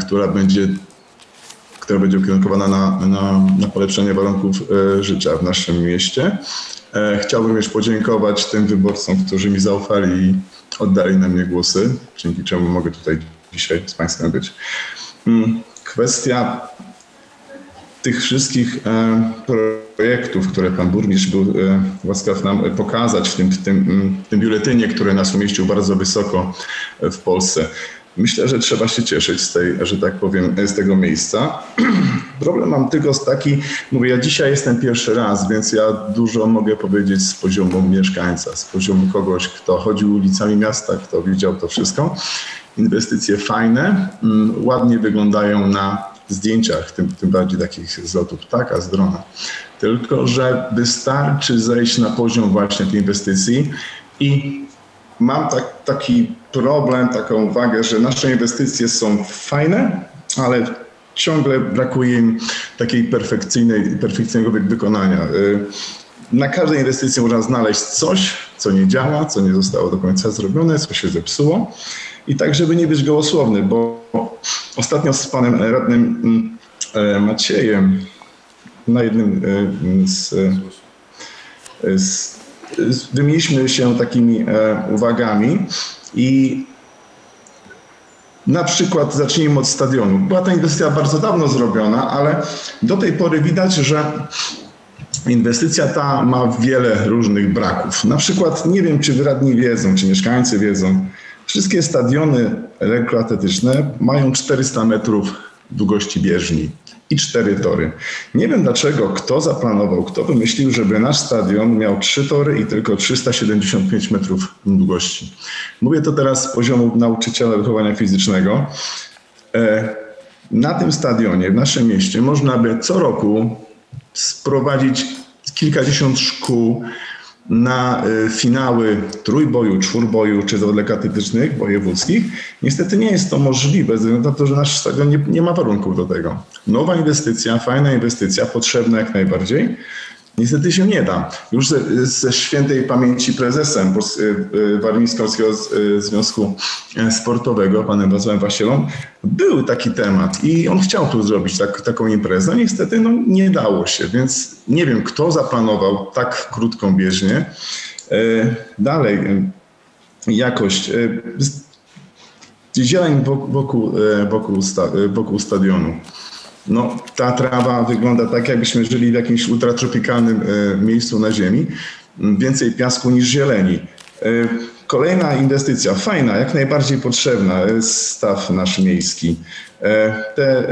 która będzie, która będzie ukierunkowana na, na, na polepszenie warunków życia w naszym mieście. Chciałbym już podziękować tym wyborcom, którzy mi zaufali i oddali na mnie głosy, dzięki czemu mogę tutaj dzisiaj z Państwem być. Mm, Kwestia tych wszystkich e, projektów, które pan burmistrz był e, łaskaw nam e, pokazać w tym, w, tym, mm, w tym biuletynie, który nas umieścił bardzo wysoko w Polsce. Myślę, że trzeba się cieszyć z tej, że tak powiem, z tego miejsca. <clears throat> Problem mam tylko z taki, mówię, ja dzisiaj jestem pierwszy raz, więc ja dużo mogę powiedzieć z poziomu mieszkańca, z poziomu kogoś, kto chodził ulicami miasta, kto widział to wszystko. Inwestycje fajne, mm, ładnie wyglądają na zdjęciach, tym, tym bardziej takich z lotu ptaka, z drona. tylko że wystarczy zejść na poziom właśnie tej inwestycji i mam tak, taki problem, taką uwagę, że nasze inwestycje są fajne, ale ciągle brakuje im takiej perfekcyjnej, perfekcyjnego wy- wykonania. Y, Na każdej inwestycji można znaleźć coś, co nie działa, co nie zostało do końca zrobione, co się zepsuło. I tak, żeby nie być gołosłowny, bo ostatnio z panem radnym mm, e, Maciejem na jednym e, z, e, z, z wymieniliśmy się takimi uwagami i na przykład zacznijmy od stadionu. Była ta inwestycja bardzo dawno zrobiona, ale do tej pory widać, że inwestycja ta ma wiele różnych braków. Na przykład, nie wiem czy radni wiedzą, czy mieszkańcy wiedzą, wszystkie stadiony lekkoatletyczne mają 400 metrów długości bieżni i cztery tory. Nie wiem dlaczego, kto zaplanował, kto wymyślił, żeby nasz stadion miał trzy tory i tylko 375 metrów długości. Mówię to teraz z poziomu nauczyciela wychowania fizycznego. E, Na tym stadionie w naszym mieście można by co roku sprowadzić kilkadziesiąt szkół na y, finały trójboju, czwórboju czy zawodów lekkoatletycznych wojewódzkich. Niestety nie jest to możliwe, ze względu na to, że nasz stadion nie, nie ma warunków do tego. Nowa inwestycja, fajna inwestycja, potrzebna jak najbardziej. Niestety się nie da. Już ze, ze świętej pamięci prezesem y, y, Warmińsko-Polskiego y, Związku Sportowego, panem Wacławem Wasielą, był taki temat i on chciał tu zrobić tak, taką imprezę. Niestety no, nie dało się, więc nie wiem, kto zaplanował tak krótką bieżnię. E, Dalej, e, jakość. e, Zieleń wokół, wokół, e, e, wokół stadionu. No, ta trawa wygląda tak, jakbyśmy żyli w jakimś ultratropikalnym e, miejscu na Ziemi. M, Więcej piasku niż zieleni. E, Kolejna inwestycja, fajna, jak najbardziej potrzebna, e, staw nasz miejski. Te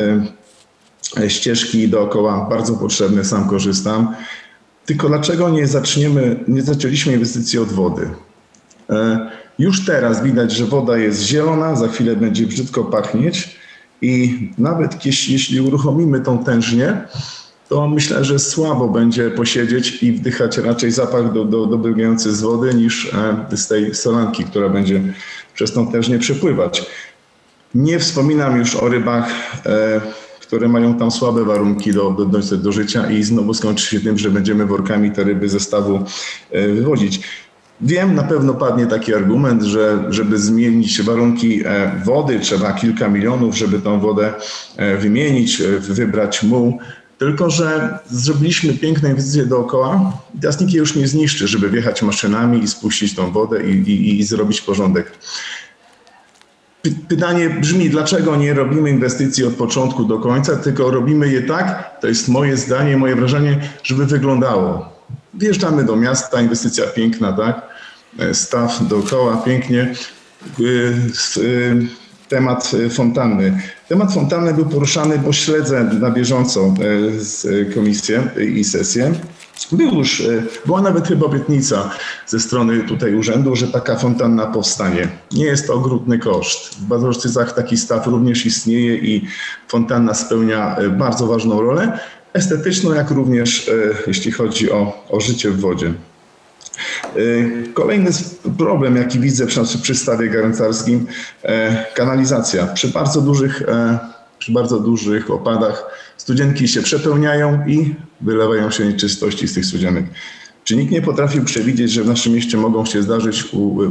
ścieżki dookoła bardzo potrzebne, sam korzystam. Tylko dlaczego nie zaczniemy, nie zaczęliśmy inwestycji od wody? Już teraz widać, że woda jest zielona, za chwilę będzie brzydko pachnieć i nawet jeśli, jeśli uruchomimy tą tężnię, to myślę, że słabo będzie posiedzieć i wdychać raczej zapach do, do, z wody niż e, z tej solanki, która będzie przez tą tężnię przepływać. Nie wspominam już o rybach, e, które mają tam słabe warunki do, do, do, życia i znowu skończy się tym, że będziemy workami te ryby ze stawu e, wywozić. Wiem, na pewno padnie taki argument, że żeby zmienić warunki e, wody, trzeba kilka milionów, żeby tą wodę e, wymienić, e, wybrać muł. Tylko, że zrobiliśmy piękne inwestycje dookoła teraz nikt jej już nie zniszczy, żeby wjechać maszynami i spuścić tą wodę i, i, i zrobić porządek. Py- Pytanie brzmi, dlaczego nie robimy inwestycji od początku do końca, tylko robimy je tak, to jest moje zdanie, moje wrażenie, żeby wyglądało. Wjeżdżamy do miasta, inwestycja piękna, tak? E, Staw dookoła, pięknie. S- y, Temat fontanny. Temat fontanny był poruszany, bo śledzę na bieżąco e, e, komisję i sesję. Był już, e, była nawet chyba obietnica ze strony tutaj urzędu, że taka fontanna powstanie. Nie jest to okrutny koszt. W Badroszczycach taki staw również istnieje i fontanna spełnia e, bardzo ważną rolę estetyczną, jak również e, jeśli chodzi o, o życie w wodzie. E, Kolejny problem, jaki widzę przy, przy stawie garncarskim, e, kanalizacja. Przy bardzo dużych, przy bardzo dużych opadach studzienki się przepełniają i wylewają się nieczystości z tych studzienek. Czy nikt nie potrafił przewidzieć, że w naszym mieście mogą się zdarzyć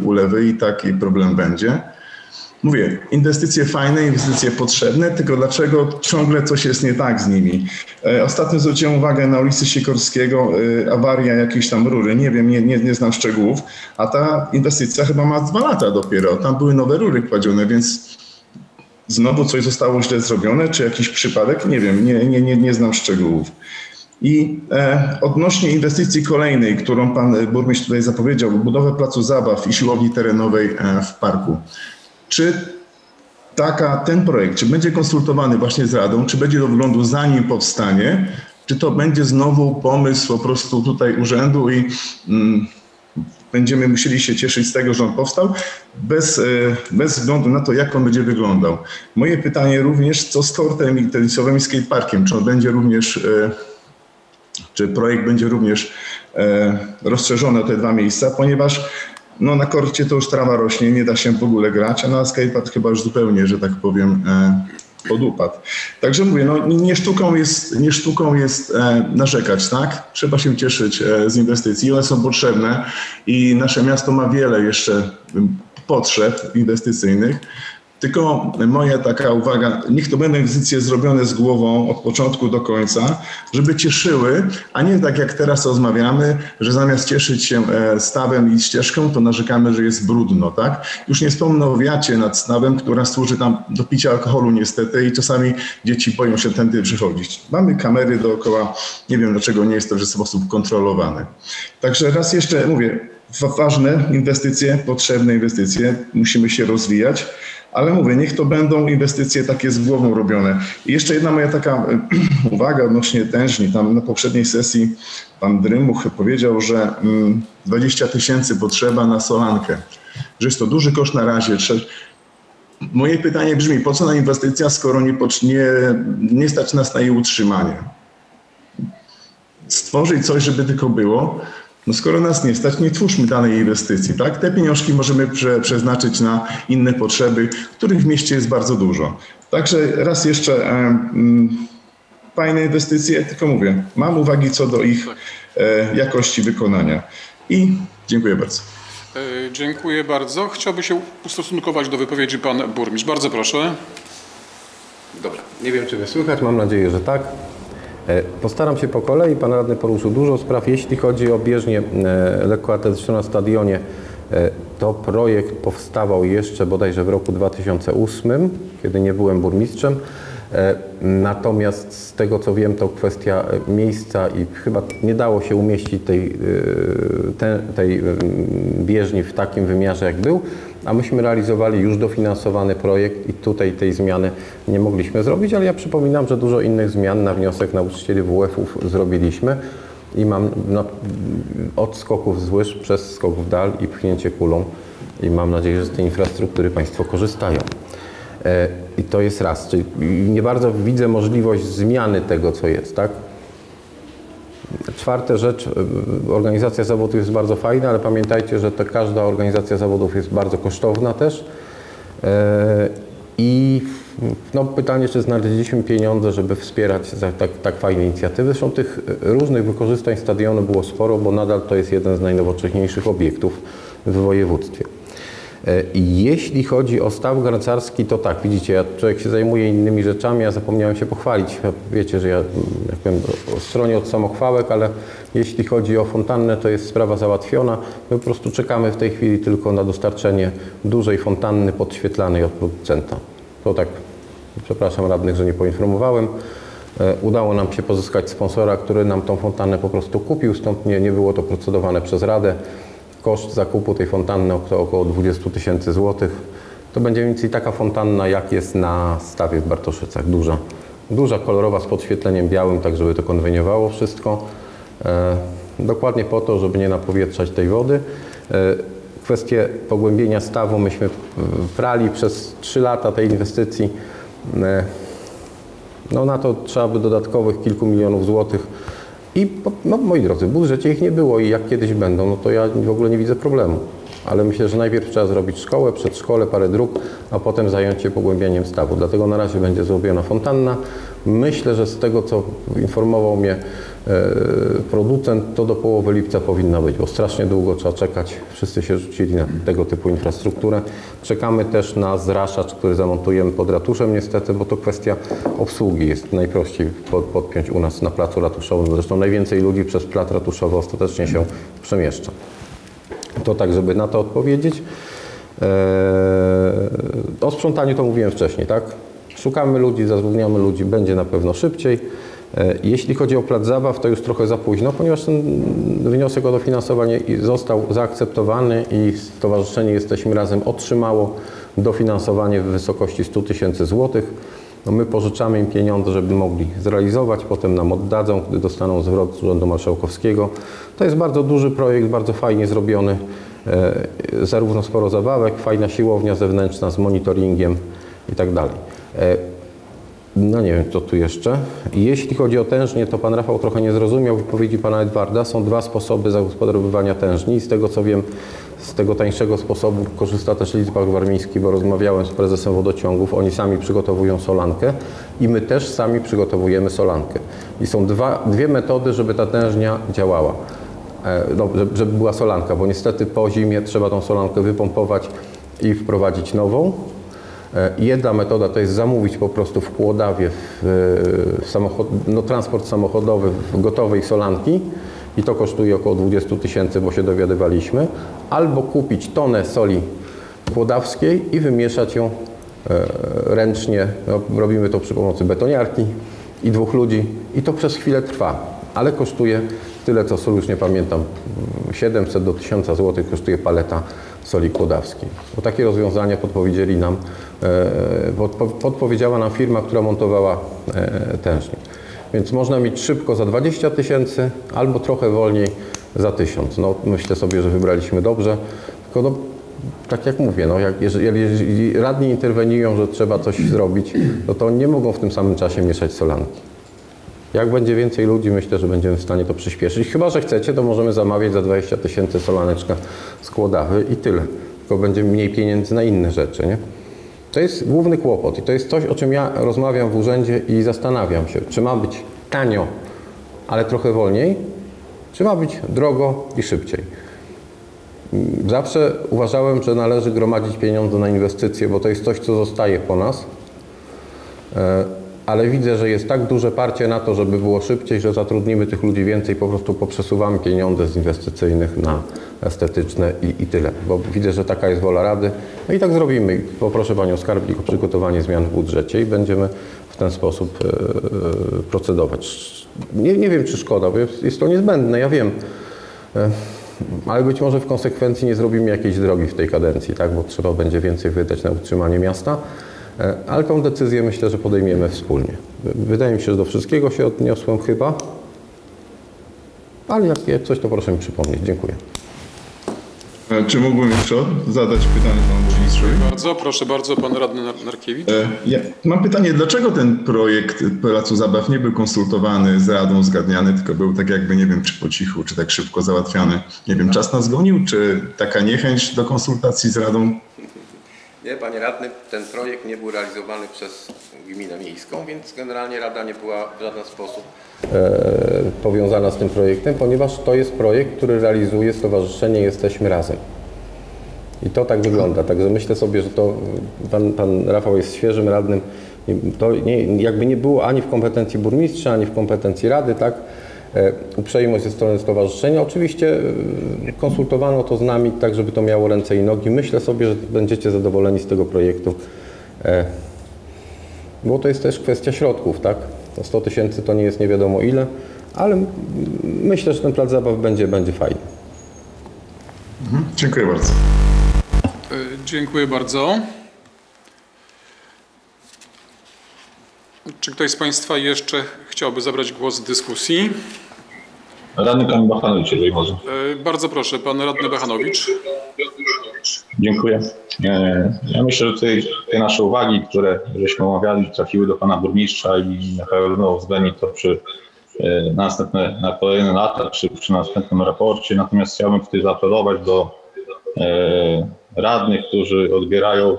ulewy i taki problem będzie? Mówię, inwestycje fajne, inwestycje potrzebne, tylko dlaczego ciągle coś jest nie tak z nimi? E, Ostatnio zwróciłem uwagę na ulicy Sikorskiego, e, awaria jakiejś tam rury, nie wiem, nie, nie, nie znam szczegółów, a ta inwestycja chyba ma dwa lata dopiero. Tam były nowe rury kładzione, więc znowu coś zostało źle zrobione, czy jakiś przypadek, nie wiem, nie, nie, nie, nie znam szczegółów. I e, odnośnie inwestycji kolejnej, którą pan e, burmistrz tutaj zapowiedział, budowę placu zabaw i siłowni terenowej e, w parku. Czy taka, ten projekt, czy będzie konsultowany właśnie z Radą, czy będzie do wyglądu zanim powstanie, czy to będzie znowu pomysł po prostu tutaj urzędu i mm, będziemy musieli się cieszyć z tego, że on powstał, bez, e, bez względu na to, jak on będzie wyglądał. Moje pytanie również, co z tortem i tenisowym i skateparkiem? Czy on będzie również, e, czy projekt będzie również e, rozszerzony o te dwa miejsca, ponieważ no, na korcie to już trawa rośnie, nie da się w ogóle grać, a na skatepark chyba już zupełnie, że tak powiem, e, podupadł. Także mówię, no, nie sztuką jest, nie sztuką jest e, narzekać, tak? Trzeba się cieszyć e, z inwestycji, one są potrzebne i nasze miasto ma wiele jeszcze potrzeb inwestycyjnych. Tylko moja taka uwaga, niech to będą inwestycje zrobione z głową od początku do końca, żeby cieszyły, a nie tak jak teraz rozmawiamy, że zamiast cieszyć się e, stawem i ścieżką, to narzekamy, że jest brudno, tak? Już nie wspomnę o wiacie nad stawem, która służy tam do picia alkoholu niestety i czasami dzieci boją się tędy przychodzić. Mamy kamery dookoła, nie wiem dlaczego nie jest to w sposób kontrolowany. Także raz jeszcze mówię, ważne inwestycje, potrzebne inwestycje, musimy się rozwijać ale mówię, niech to będą inwestycje takie z głową robione. I jeszcze jedna moja taka <clears throat> uwaga odnośnie tężni. Tam na poprzedniej sesji pan Drymuch powiedział, że 20 tysięcy potrzeba na solankę, że jest to duży koszt na razie. Moje pytanie brzmi, po co na inwestycja, skoro nie, nie, nie stać nas na jej utrzymanie? Stworzyć coś, żeby tylko było, no skoro nas nie stać, nie twórzmy danej inwestycji, tak? Te pieniążki możemy prze, przeznaczyć na inne potrzeby, których w mieście jest bardzo dużo. Także raz jeszcze um, fajne inwestycje, tylko mówię, mam uwagi co do ich e, jakości wykonania. I dziękuję bardzo. E, dziękuję bardzo. Chciałby się ustosunkować do wypowiedzi pan burmistrz. Bardzo proszę. Dobra, nie wiem czy mnie słychać, mam nadzieję, że tak. E, postaram się po kolei. Pan radny poruszył dużo spraw. Jeśli chodzi o bieżnię e, lekkoatletyczną na stadionie, e, to projekt powstawał jeszcze bodajże w roku 2008, kiedy nie byłem burmistrzem. Natomiast z tego co wiem, to kwestia miejsca i chyba nie dało się umieścić tej, tej bieżni w takim wymiarze jak był a myśmy realizowali już dofinansowany projekt i tutaj tej zmiany nie mogliśmy zrobić, ale ja przypominam, że dużo innych zmian na wniosek nauczycieli WF-ów zrobiliśmy i mam na, od skoków z przez skok w dal i pchnięcie kulą i mam nadzieję, że z tej infrastruktury Państwo korzystają. E, I to jest raz, czyli nie bardzo widzę możliwość zmiany tego, co jest, tak? Czwarta rzecz, y, organizacja zawodów jest bardzo fajna, ale pamiętajcie, że to każda organizacja zawodów jest bardzo kosztowna też. E, I no, pytanie, czy znaleźliśmy pieniądze, żeby wspierać tak, tak fajne inicjatywy. Zresztą tych różnych wykorzystań stadionu było sporo, bo nadal to jest jeden z najnowocześniejszych obiektów w województwie. E, jeśli chodzi o staw garncarski, to tak, widzicie, ja, człowiek się zajmuje innymi rzeczami, ja zapomniałem się pochwalić. Wiecie, że ja, jak powiem, o stronie od samochwałek, ale jeśli chodzi o fontannę, to jest sprawa załatwiona. My po prostu czekamy w tej chwili tylko na dostarczenie dużej fontanny podświetlanej od producenta. To tak, przepraszam radnych, że nie poinformowałem. E, udało nam się pozyskać sponsora, który nam tą fontannę po prostu kupił, stąd nie, nie było to procedowane przez Radę. Koszt zakupu tej fontanny to około 20 tysięcy złotych. To będzie mniej więcej taka fontanna, jak jest na stawie w Bartoszycach. Duża, duża kolorowa z podświetleniem białym, tak żeby to konweniowało wszystko. E, dokładnie po to, żeby nie napowietrzać tej wody. E, kwestię pogłębienia stawu myśmy prali przez 3 lata tej inwestycji. E, no na to trzeba by dodatkowych kilku milionów złotych i no, moi drodzy, w budżecie ich nie było i jak kiedyś będą, no to ja w ogóle nie widzę problemu. Ale myślę, że najpierw trzeba zrobić szkołę, przedszkole, parę dróg, a potem zająć się pogłębianiem stawu. Dlatego na razie będzie zrobiona fontanna. Myślę, że z tego, co informował mnie producent, to do połowy lipca powinna być, bo strasznie długo trzeba czekać. Wszyscy się rzucili na tego typu infrastrukturę. Czekamy też na zraszacz, który zamontujemy pod ratuszem niestety, bo to kwestia obsługi jest najprościej pod, podpiąć u nas na placu ratuszowym. Zresztą najwięcej ludzi przez plac ratuszowy ostatecznie się przemieszcza. To tak, żeby na to odpowiedzieć. Eee, o sprzątaniu to mówiłem wcześniej, tak? Szukamy ludzi, zatrudniamy ludzi, będzie na pewno szybciej. E, jeśli chodzi o plac zabaw, to już trochę za późno, ponieważ ten wniosek o dofinansowanie został zaakceptowany i Stowarzyszenie Jesteśmy Razem otrzymało dofinansowanie w wysokości 100 tysięcy złotych. No my pożyczamy im pieniądze, żeby mogli zrealizować, potem nam oddadzą, gdy dostaną zwrot z Urzędu Marszałkowskiego. To jest bardzo duży projekt, bardzo fajnie zrobiony, e, zarówno sporo zabawek, fajna siłownia zewnętrzna z monitoringiem i tak No nie wiem, co tu jeszcze. Jeśli chodzi o tężnie, to pan Rafał trochę nie zrozumiał wypowiedzi pana Edwarda. Są dwa sposoby zagospodarowywania tężni. Z tego co wiem, z tego tańszego sposobu korzysta też Lidzbach Warmiński, bo rozmawiałem z prezesem wodociągów. Oni sami przygotowują solankę i my też sami przygotowujemy solankę. I są dwa, dwie metody, żeby ta tężnia działała. E, No, żeby była solanka, bo niestety po zimie trzeba tą solankę wypompować i wprowadzić nową. E, Jedna metoda to jest zamówić po prostu w Kłodawie w, e, w samochod, no, transport samochodowy w gotowej solanki i to kosztuje około 20 tysięcy, bo się dowiadywaliśmy. Albo kupić tonę soli kłodawskiej i wymieszać ją e, ręcznie. No, robimy to przy pomocy betoniarki i dwóch ludzi i to przez chwilę trwa, ale kosztuje tyle, co sól, już nie pamiętam, 700 do 1000 zł kosztuje paleta soli kłodawskiej. Bo takie rozwiązania podpowiedzieli nam, e, podpo- podpowiedziała nam firma, która montowała e, tężnik. Więc można mieć szybko za 20 tysięcy albo trochę wolniej za 1000. No, myślę sobie, że wybraliśmy dobrze, tylko no, tak jak mówię, no, jak, jeżeli, jeżeli radni interweniują, że trzeba coś zrobić, no to nie mogą w tym samym czasie mieszać solanki. Jak będzie więcej ludzi, myślę, że będziemy w stanie to przyspieszyć. Chyba, że chcecie, to możemy zamawiać za 20 tysięcy solaneczka z Kłodawy i tyle. Tylko będzie mniej pieniędzy na inne rzeczy, nie? To jest główny kłopot i to jest coś, o czym ja rozmawiam w urzędzie i zastanawiam się, czy ma być tanio, ale trochę wolniej, czy ma być drogo i szybciej. Zawsze uważałem, że należy gromadzić pieniądze na inwestycje, bo to jest coś, co zostaje po nas. Ale widzę, że jest tak duże parcie na to, żeby było szybciej, że zatrudnimy tych ludzi więcej, po prostu poprzesuwamy pieniądze z inwestycyjnych na estetyczne i, i tyle. Bo widzę, że taka jest wola Rady. No i tak zrobimy. Poproszę Panią Skarbnik o przygotowanie zmian w budżecie i będziemy w ten sposób e, e, procedować. Nie, nie wiem, czy szkoda, bo jest, jest to niezbędne, ja wiem. E, ale być może w konsekwencji nie zrobimy jakiejś drogi w tej kadencji, tak? bo trzeba będzie więcej wydać na utrzymanie miasta. E, Ale tą decyzję myślę, że podejmiemy wspólnie. Wydaje mi się, że do wszystkiego się odniosłem chyba. Ale jak coś, to proszę mi przypomnieć. Dziękuję. E, Czy mógłbym jeszcze zadać pytanie panu burmistrzowi? Bardzo, proszę bardzo, pan radny Nar- Narkiewicz. E, Ja mam pytanie, dlaczego ten projekt Placu Zabaw nie był konsultowany z Radą, zgadniany, tylko był tak jakby, nie wiem, czy po cichu, czy tak szybko załatwiany? Nie wiem, czas nas gonił, czy taka niechęć do konsultacji z Radą? Nie, panie radny, ten projekt nie był realizowany przez gminę miejską, więc generalnie rada nie była w żaden sposób e, powiązana z tym projektem, ponieważ to jest projekt, który realizuje Stowarzyszenie Jesteśmy Razem. I to tak wygląda. Także myślę sobie, że to pan, pan Rafał jest świeżym radnym. To nie, jakby nie było ani w kompetencji burmistrza, ani w kompetencji rady, tak? E, Uprzejmość ze strony stowarzyszenia. Oczywiście e, konsultowano to z nami, tak żeby to miało ręce i nogi. Myślę sobie, że będziecie zadowoleni z tego projektu. E, Bo to jest też kwestia środków, tak? To 100 tysięcy to nie jest nie wiadomo ile, ale myślę, że ten plac zabaw będzie, będzie fajny. Dziękuję bardzo. Dziękuję bardzo. Czy ktoś z Państwa jeszcze chciałby zabrać głos w dyskusji? Radny Kamil Bachanowicz, jeżeli może. E, Bardzo proszę, pan radny Bechanowicz. Dziękuję. E, Ja myślę, że tutaj te nasze uwagi, które żeśmy omawiali, trafiły do pana burmistrza i na pewno uwzględni to przy e, następne, na kolejne lata, czy przy następnym raporcie. Natomiast chciałbym tutaj zaapelować do radnych, którzy odbierają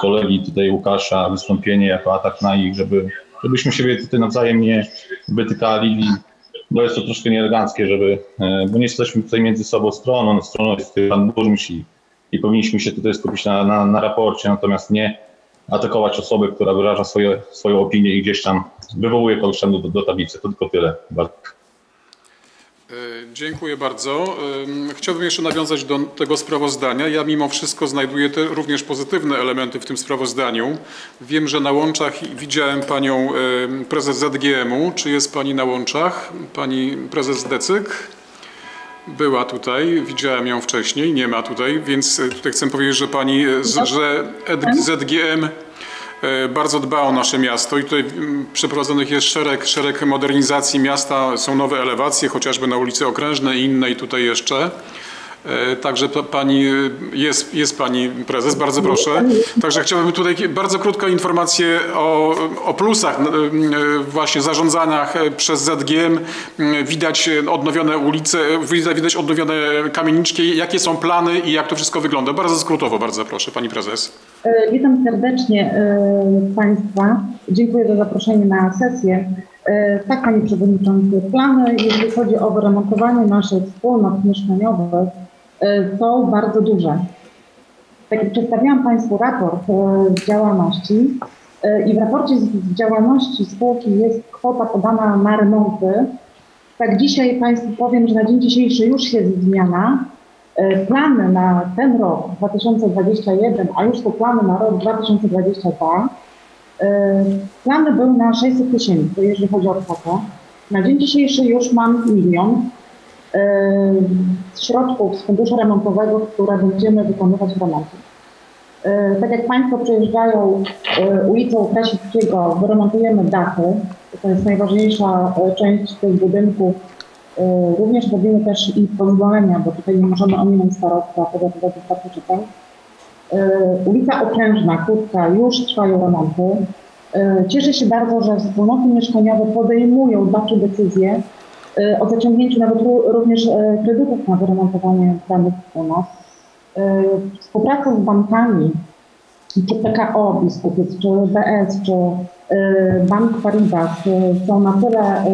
kolegi tutaj Łukasza wystąpienie jako atak na ich, żeby, żebyśmy siebie tutaj nawzajem nie wytykali, bo jest to troszkę nieeleganckie, żeby, e, bo nie jesteśmy tutaj między sobą stroną, no stroną jest pan burmistrz i, i powinniśmy się tutaj skupić na, na, na raporcie, natomiast nie atakować osoby, która wyraża swoje, swoją opinię i gdzieś tam wywołuje kogoś do, do tablicy. To tylko tyle. Bardzo. E, Dziękuję bardzo. Ym, Chciałbym jeszcze nawiązać do tego sprawozdania. Ja mimo wszystko znajduję również pozytywne elementy w tym sprawozdaniu. Wiem, że na łączach widziałem panią ym, prezes ZGM-u. Czy jest pani na łączach? Pani prezes Decyk? Była tutaj, widziałem ją wcześniej, nie ma tutaj, więc e, tutaj chcę powiedzieć, że pani, e, z, że ZGM e, bardzo dba o nasze miasto i tutaj mm, przeprowadzonych jest szereg, szereg modernizacji miasta, są nowe elewacje, chociażby na ulicy Okrężnej i innej tutaj jeszcze. E, Także pani e, jest, jest pani prezes, bardzo proszę. Także chciałbym tutaj bardzo krótką informację o, o plusach e, właśnie zarządzaniach przez ZGM. Widać odnowione ulice, widać, odnowione kamieniczki. Jakie są plany i jak to wszystko wygląda? Bardzo skrótowo, bardzo proszę, pani prezes. Witam serdecznie Państwa. Dziękuję za zaproszenie na sesję. Tak, Panie Przewodniczący, plany, jeśli chodzi o wyremontowanie naszych wspólnot mieszkaniowych, są bardzo duże. Tak jak przedstawiłam Państwu raport e, z działalności e, i w raporcie z działalności spółki jest kwota podana na remonty. Tak dzisiaj Państwu powiem, że na dzień dzisiejszy już jest zmiana. E, Plany na ten rok 2021, a już są plany na rok 2022. e, Plany były na 600 tysięcy, jeżeli chodzi o kwotę. Na dzień dzisiejszy już mam milion e, środków z funduszu remontowego, które będziemy wykonywać remonty. E, Tak jak Państwo przejeżdżają e, ulicą Krasickiego, wyremontujemy dachy. To jest najważniejsza część tych budynków. Również robimy też i pozwolenia, bo tutaj nie możemy ominąć starostwa powiatowego w Patrzyczycach. Ulica Okrężna, Krótka, już trwają remonty. Cieszę się bardzo, że wspólnoty mieszkaniowe podejmują takie decyzje o zaciągnięciu nawet ró- również e, kredytów na wyremontowanie danych wspólnot. E, Współpraca z bankami, czy PKO czy BS, czy Bank Paribas są na tyle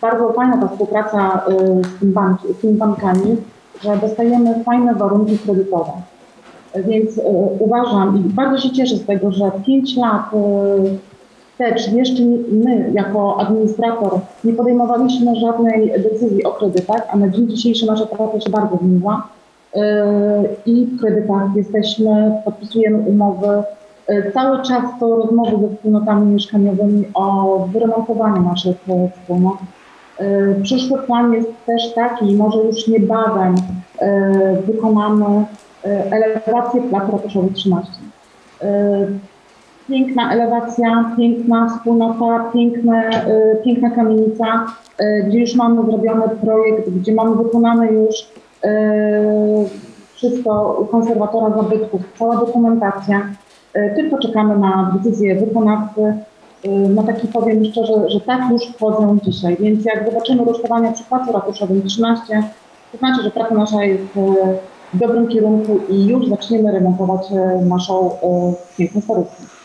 bardzo fajna ta współpraca z, tym bank, z tymi bankami, że dostajemy fajne warunki kredytowe. Więc uważam i bardzo się cieszę z tego, że 5 lat wstecz jeszcze my jako administrator nie podejmowaliśmy żadnej decyzji o kredytach, a na dzień dzisiejszy nasza praca się bardzo zmieniła e, i w kredytach jesteśmy, podpisujemy umowy. E, Cały czas są rozmowy ze wspólnotami mieszkaniowymi o wyremontowaniu naszych wspólnot. E, Przyszły plan jest też taki, może już niebawem wykonamy elewację plac ratuszowej 13. Piękna elewacja, piękna wspólnota, piękne, e, piękna kamienica, e, gdzie już mamy zrobiony projekt, gdzie mamy wykonane już e, wszystko u konserwatora zabytków, cała dokumentacja. Tylko czekamy na decyzję wykonawcy. No taki powiem szczerze, że tak już wchodzą dzisiaj, więc jak zobaczymy rusztowania przy placu ratuszowym 13, to znaczy, że praca nasza jest w dobrym kierunku i już zaczniemy remontować naszą piękną starówkę.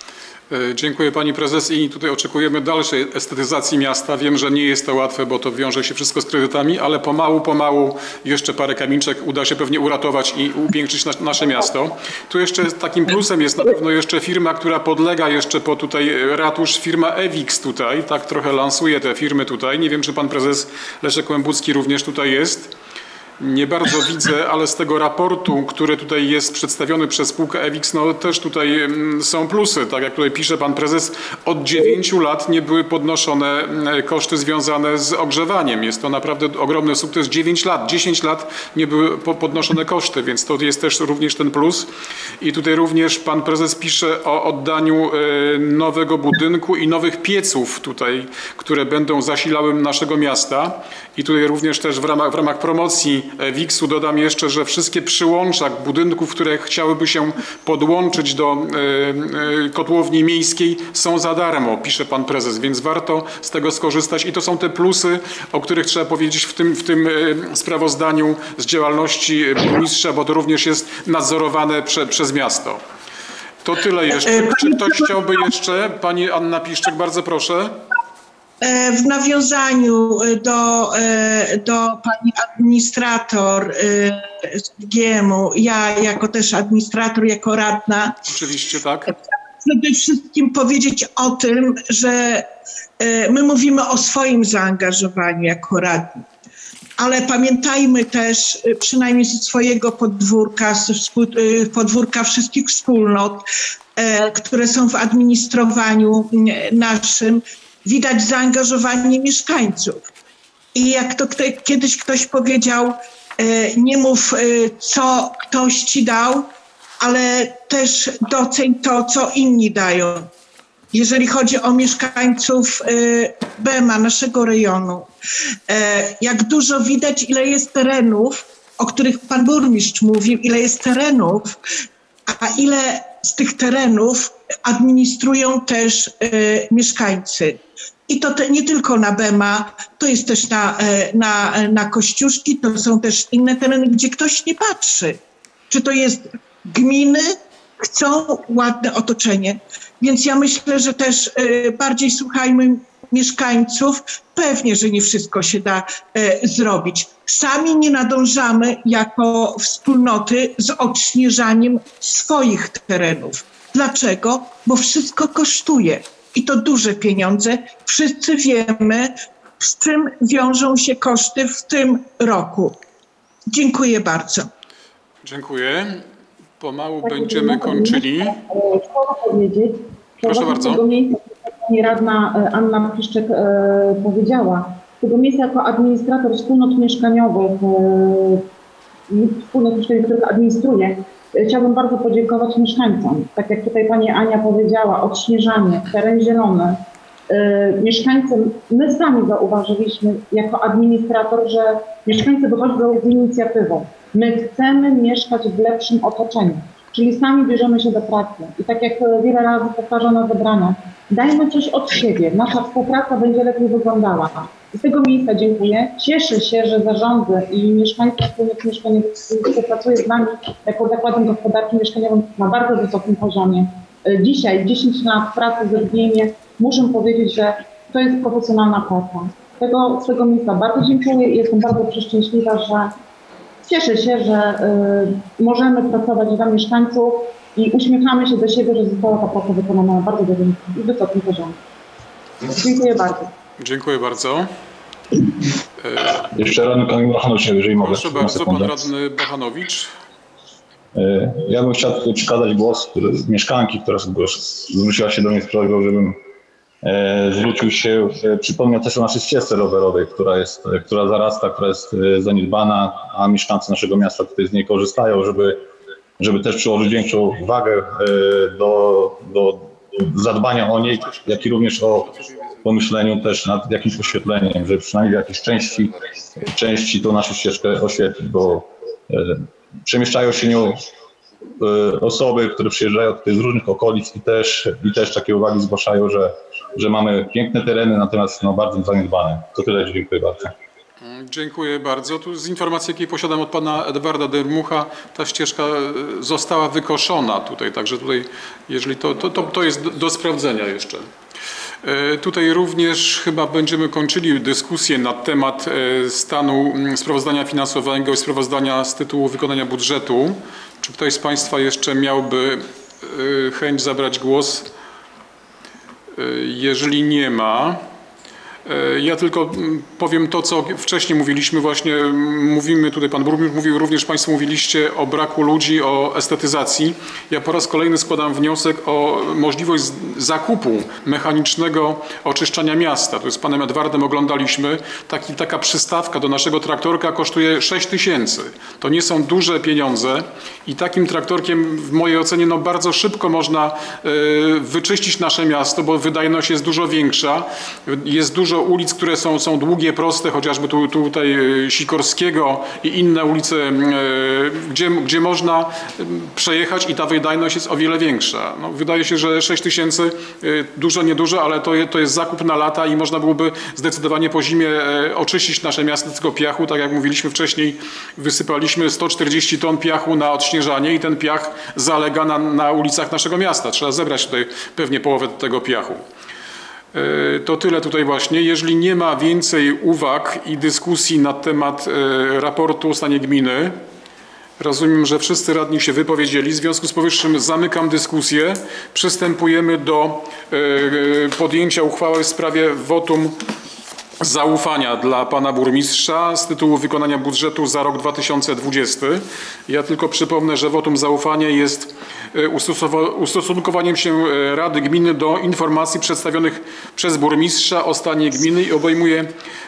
E, Dziękuję pani prezes i tutaj oczekujemy dalszej estetyzacji miasta. Wiem, że nie jest to łatwe, bo to wiąże się wszystko z kredytami, ale pomału, pomału jeszcze parę kamiczek uda się pewnie uratować i upiększyć nas- nasze miasto. Tu jeszcze takim plusem jest na pewno jeszcze firma, która podlega jeszcze po tutaj e, ratusz, firma Ewix tutaj, tak trochę lansuje te firmy tutaj. Nie wiem, czy pan prezes Leszek Łębucki również tutaj jest. Nie bardzo widzę, ale z tego raportu, który tutaj jest przedstawiony przez spółkę EWIX, no też tutaj mm, są plusy. Tak jak tutaj pisze pan prezes, od 9 lat nie były podnoszone mm, koszty związane z ogrzewaniem. Jest to naprawdę ogromny sukces. 9 lat, 10 lat nie były po- podnoszone koszty, więc to jest też również ten plus. I tutaj również pan prezes pisze o oddaniu e, nowego budynku i nowych pieców tutaj, które będą zasilały naszego miasta. I tutaj również też w ramach, w ramach promocji e, WIX-u dodam jeszcze, że wszystkie przyłącza budynków, które chciałyby się podłączyć do e, e, kotłowni miejskiej są za darmo, pisze pan prezes, więc warto z tego skorzystać i to są te plusy, o których trzeba powiedzieć w tym, w tym sprawozdaniu z działalności burmistrza, bo to również jest nadzorowane prze, przez miasto. To tyle jeszcze. Czy ktoś chciałby jeszcze? Pani Anna Piszczek, bardzo proszę. E, W nawiązaniu e, do, e, do pani administrator z GM-u, ja jako też administrator, jako radna, Oczywiście, tak. przede wszystkim powiedzieć o tym, że my mówimy o swoim zaangażowaniu jako radni. Ale pamiętajmy też, przynajmniej ze swojego podwórka, z podwórka wszystkich wspólnot, które są w administrowaniu naszym, widać zaangażowanie mieszkańców. I jak to kiedyś ktoś powiedział, e, nie mów, e, co ktoś ci dał, ale też doceń to, co inni dają. Jeżeli chodzi o mieszkańców y, Bema, naszego rejonu, e, jak dużo widać, ile jest terenów o których pan burmistrz mówił, ile jest terenów, a ile z tych terenów administrują też y, mieszkańcy. I to te, nie tylko na Bema, to jest też na, y, na, na Kościuszki, to są też inne tereny, gdzie ktoś nie patrzy. Czy to jest gminy, chcą ładne otoczenie. Więc ja myślę, że też y, bardziej słuchajmy mieszkańców. Pewnie, że nie wszystko się da y, zrobić. Sami nie nadążamy jako wspólnoty z odśnieżaniem swoich terenów. Dlaczego? Bo wszystko kosztuje i to duże pieniądze. Wszyscy wiemy, z czym wiążą się koszty w tym roku. Dziękuję bardzo. Dziękuję. Pomału będziemy kończyli. Proszę bardzo. Pani radna e, Anna Piszczek e, powiedziała, tego miejsca jako administrator wspólnot mieszkaniowych, e, wspólnot mieszkaniowych, których administruję, e, chciałabym bardzo podziękować mieszkańcom. Tak jak tutaj pani Ania powiedziała, odśnieżanie, teren zielony. Mieszkańcy, my sami zauważyliśmy jako administrator, że mieszkańcy wychodzą z inicjatywą. My chcemy mieszkać w lepszym otoczeniu, czyli sami bierzemy się do pracy. I tak jak e, wiele razy powtarza na dajmy coś od siebie, nasza współpraca będzie lepiej wyglądała. Z tego miejsca dziękuję. Cieszę się, że zarządy i mieszkańcy wspólnot mieszkaniowych współpracują z nami jako zakładem gospodarki mieszkaniowym na bardzo wysokim poziomie. E, Dzisiaj, 10 lat pracy z RGM-ie, muszę powiedzieć, że to jest profesjonalna praca. Tego, z tego miejsca bardzo dziękuję i jestem bardzo przeszczęśliwa, że cieszę się, że y, możemy pracować dla mieszkańców i uśmiechamy się do siebie, że została ta praca wykonana na bardzo dobrym i wysokim poziomie. Dziękuję bardzo. Dziękuję bardzo. Jeszcze radny Kamil Machanowicz, jeżeli mogę. Proszę bardzo, pan radny Bachanowicz. E, Ja bym chciał tutaj przekazać głos mieszkanki, która zwróciła się do mnie z prośbą, żebym e, zwrócił się, e, przypomniał też o naszej ścieżce rowerowej, która jest, e, która zarasta, która jest e, zaniedbana, a mieszkańcy naszego miasta tutaj z niej korzystają, żeby, żeby też przyłożyć większą wagę e, do, do zadbania o niej, jak i również o pomyśleniu też nad jakimś oświetleniem, żeby przynajmniej w jakiejś części, części tą naszą ścieżkę oświetlić, bo e, przemieszczają się nią e, osoby, które przyjeżdżają tutaj z różnych okolic i też, i też takie uwagi zgłaszają, że, że mamy piękne tereny, natomiast no, bardzo zaniedbane. To tyle, dziękuję bardzo. Dziękuję bardzo. Tu z informacji, jakiej posiadam od pana Edwarda Dermucha, ta ścieżka e, została wykoszona tutaj, także tutaj, jeżeli to, to, to, to jest do, do sprawdzenia jeszcze. E, Tutaj również chyba będziemy kończyli dyskusję na temat e, stanu mm, sprawozdania finansowego i sprawozdania z tytułu wykonania budżetu. Czy ktoś z Państwa jeszcze miałby chęć zabrać głos? E, Jeżeli nie ma, ja tylko mm, powiem to, co wcześniej mówiliśmy, właśnie mm, mówimy, tutaj Pan Burmistrz mówił, również Państwo mówiliście o braku ludzi, o estetyzacji. Ja po raz kolejny składam wniosek o możliwość zakupu mechanicznego oczyszczania miasta. Tu z Panem Edwardem oglądaliśmy, Taki, taka przystawka do naszego traktorka kosztuje 6 tysięcy. To nie są duże pieniądze i takim traktorkiem w mojej ocenie no, bardzo szybko można e, wyczyścić nasze miasto, bo wydajność jest dużo większa. Jest dużo ulic, które są, są długie, proste, chociażby tu, tutaj e, Sikorskiego i inne ulice, e, gdzie, gdzie można e, przejechać i ta wydajność jest o wiele większa. No, wydaje się, że 6 tysięcy dużo, niedużo, ale to, to jest zakup na lata i można byłoby zdecydowanie po zimie oczyścić nasze miasto z tego piachu. Tak jak mówiliśmy wcześniej, wysypaliśmy 140 ton piachu na odśnieżanie i ten piach zalega na, na ulicach naszego miasta. Trzeba zebrać tutaj pewnie połowę tego piachu. E, To tyle tutaj właśnie. Jeżeli nie ma więcej uwag i dyskusji na temat e, raportu o stanie gminy, rozumiem, że wszyscy radni się wypowiedzieli. W związku z powyższym zamykam dyskusję. Przystępujemy do e, podjęcia uchwały w sprawie wotum zaufania dla pana burmistrza z tytułu wykonania budżetu za rok 2020. Ja tylko przypomnę, że wotum zaufania jest e, ustosunkowaniem się e, Rady Gminy do informacji przedstawionych przez burmistrza o stanie gminy i obejmuje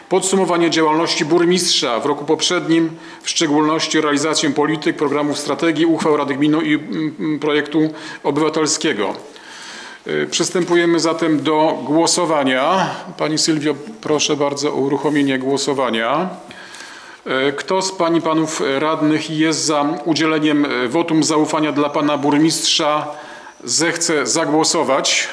podsumowanie działalności burmistrza w roku poprzednim, w szczególności realizację polityk, programów, strategii, uchwał Rady Gminy i mm, projektu obywatelskiego. Y, Przystępujemy zatem do głosowania. Pani Sylwio, proszę bardzo o uruchomienie głosowania. E, Kto z Pań i Panów Radnych jest za udzieleniem e, wotum zaufania dla Pana Burmistrza, zechce zagłosować.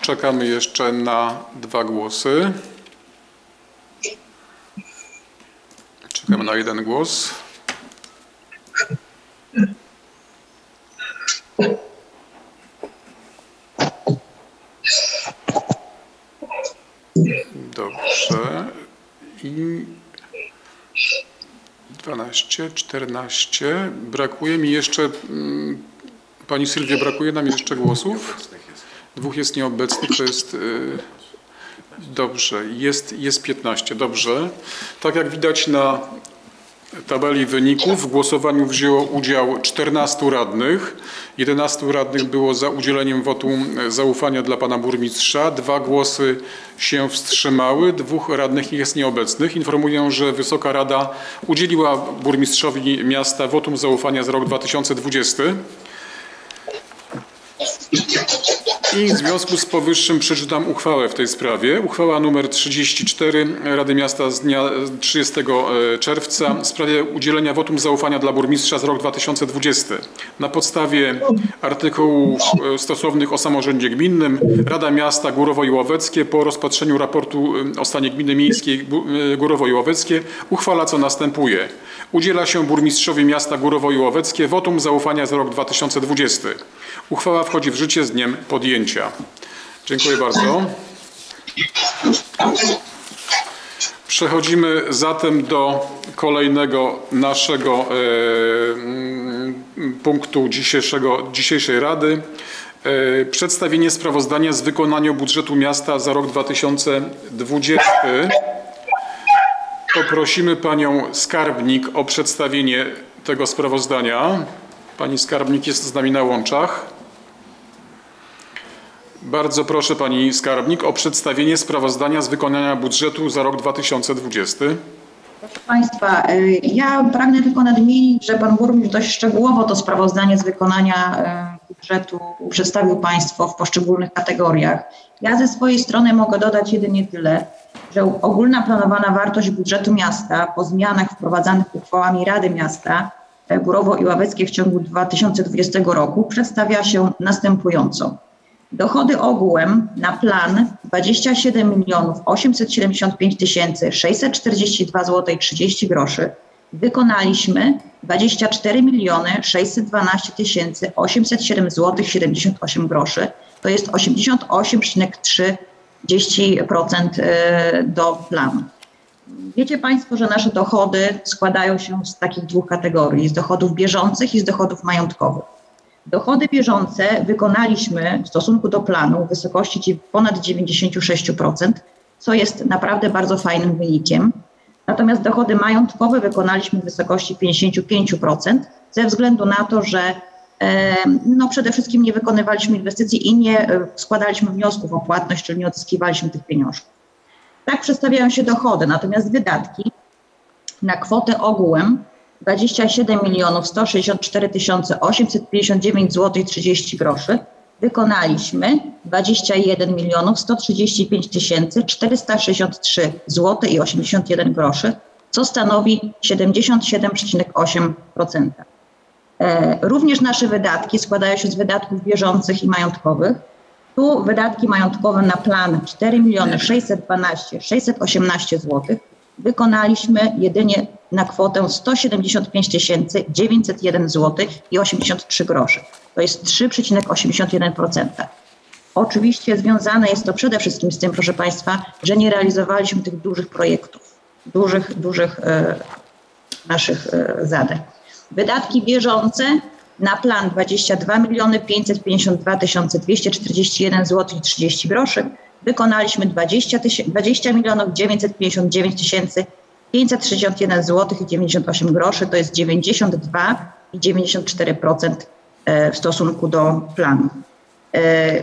Czekamy jeszcze na dwa głosy. Czekamy na jeden głos. Dobrze. I 12, 14. Brakuje mi jeszcze, mm, Pani Sylwia, brakuje nam jeszcze głosów? Dwóch jest nieobecnych, to jest... y, Dobrze, jest, jest 15, dobrze. Tak jak widać na tabeli wyników, w głosowaniu wzięło udział 14 radnych. 11 radnych było za udzieleniem wotum zaufania dla pana burmistrza. Dwa głosy się wstrzymały, dwóch radnych jest nieobecnych. Informuję, że Wysoka Rada udzieliła burmistrzowi miasta wotum zaufania za rok 2020. W związku z powyższym przeczytam uchwałę w tej sprawie. Uchwała nr 34 Rady Miasta z dnia 30 czerwca w sprawie udzielenia wotum zaufania dla burmistrza za rok 2020. Na podstawie artykułów e, stosownych o samorządzie gminnym Rada Miasta Górowo i Łoweckie po rozpatrzeniu raportu e, o stanie gminy miejskiej e, Górowo i Łoweckie uchwala co następuje. Udziela się burmistrzowi miasta Górowo i Łoweckie wotum zaufania za rok 2020. Uchwała wchodzi w życie z dniem podjęcia. Dziękuję bardzo. Przechodzimy zatem do kolejnego naszego e, mm, punktu dzisiejszego, dzisiejszej Rady. E, Przedstawienie sprawozdania z wykonania budżetu miasta za rok 2020. Poprosimy panią skarbnik o przedstawienie tego sprawozdania. Pani skarbnik jest z nami na łączach. Bardzo proszę pani skarbnik o przedstawienie sprawozdania z wykonania budżetu za rok 2020. Proszę Państwa, y, ja pragnę tylko nadmienić, że Pan Burmistrz dość szczegółowo to sprawozdanie z wykonania y, budżetu przedstawił Państwu w poszczególnych kategoriach. Ja ze swojej strony mogę dodać jedynie tyle, że ogólna planowana wartość budżetu miasta po zmianach wprowadzanych uchwałami Rady Miasta e, Górowo i Ławeckie w ciągu 2020 roku przedstawia się następująco. Dochody ogółem na plan 27 milionów 875 tysięcy 642 zł 30 groszy. Wykonaliśmy 24 miliony 612 tysięcy 807 zł 78 groszy. To jest 88,3% e, do planu. Wiecie Państwo, że nasze dochody składają się z takich dwóch kategorii, z dochodów bieżących i z dochodów majątkowych. Dochody bieżące wykonaliśmy w stosunku do planu w wysokości ponad 96%, co jest naprawdę bardzo fajnym wynikiem. Natomiast dochody majątkowe wykonaliśmy w wysokości 55% ze względu na to, że no przede wszystkim nie wykonywaliśmy inwestycji i nie e, składaliśmy wniosków o płatność, czyli nie odzyskiwaliśmy tych pieniążków. Tak przedstawiają się dochody, natomiast wydatki na kwotę ogółem 27 milionów 164 tysiące 859 zł 30 groszy wykonaliśmy 21 milionów 135 tysięcy 463 zł i 81 groszy, co stanowi 77,8%. E, Również nasze wydatki składają się z wydatków bieżących i majątkowych. Tu wydatki majątkowe na plan 4 miliony 612 618 zł wykonaliśmy jedynie na kwotę 175 tysięcy 901 zł i 83 groszy. To jest 3,81%. Oczywiście związane jest to przede wszystkim z tym, proszę Państwa, że nie realizowaliśmy tych dużych projektów, dużych, dużych e, naszych e, zadań. Wydatki bieżące na plan 22 miliony 552 tysiące 241 zł i 30 groszy. Wykonaliśmy 20, tysię- 20 milionów 959 tysięcy 561 zł i 98 groszy to jest 92 i 94% e, w stosunku do planu. E,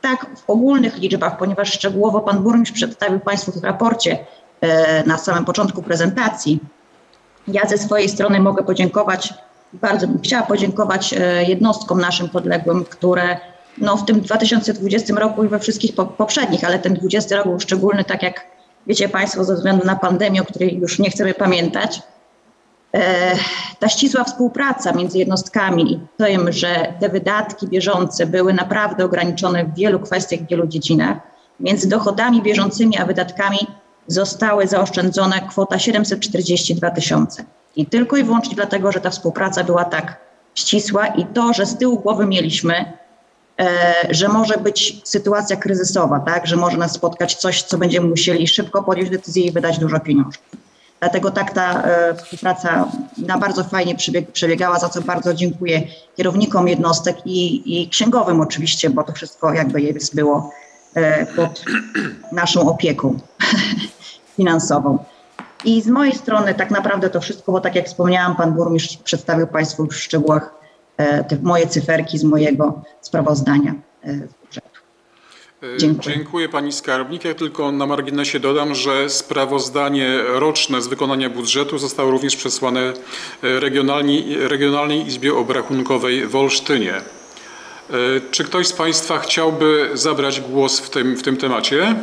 Tak w ogólnych liczbach, ponieważ szczegółowo pan burmistrz przedstawił Państwu w raporcie e, na samym początku prezentacji, ja ze swojej strony mogę podziękować, bardzo bym chciała podziękować jednostkom naszym podległym, które no, w tym 2020 roku i we wszystkich po, poprzednich, ale ten 20 rok był szczególny, tak jak wiecie Państwo, ze względu na pandemię, o której już nie chcemy pamiętać. E, ta ścisła współpraca między jednostkami i tym, że te wydatki bieżące były naprawdę ograniczone w wielu kwestiach, w wielu dziedzinach, między dochodami bieżącymi a wydatkami zostały zaoszczędzone kwota 742 tysiące. I tylko i wyłącznie dlatego, że ta współpraca była tak ścisła i to, że z tyłu głowy mieliśmy, że może być sytuacja kryzysowa, tak, że może nas spotkać coś, co będziemy musieli szybko podjąć decyzję i wydać dużo pieniędzy. Dlatego tak ta e, współpraca na bardzo fajnie przebieg, przebiegała, za co bardzo dziękuję kierownikom jednostek i, i księgowym oczywiście, bo to wszystko jakby jest było e, pod naszą opieką <laughs> finansową. I z mojej strony tak naprawdę to wszystko, bo tak jak wspomniałam, pan burmistrz przedstawił Państwu w szczegółach e, te moje cyferki z mojego sprawozdania e, z budżetu. E, Dziękuję. Dziękuję Pani Skarbnik. Ja tylko na marginesie dodam, że sprawozdanie roczne z wykonania budżetu zostało również przesłane e, Regionalnej, Izbie Obrachunkowej w Olsztynie. E, Czy ktoś z Państwa chciałby zabrać głos w tym, w tym temacie?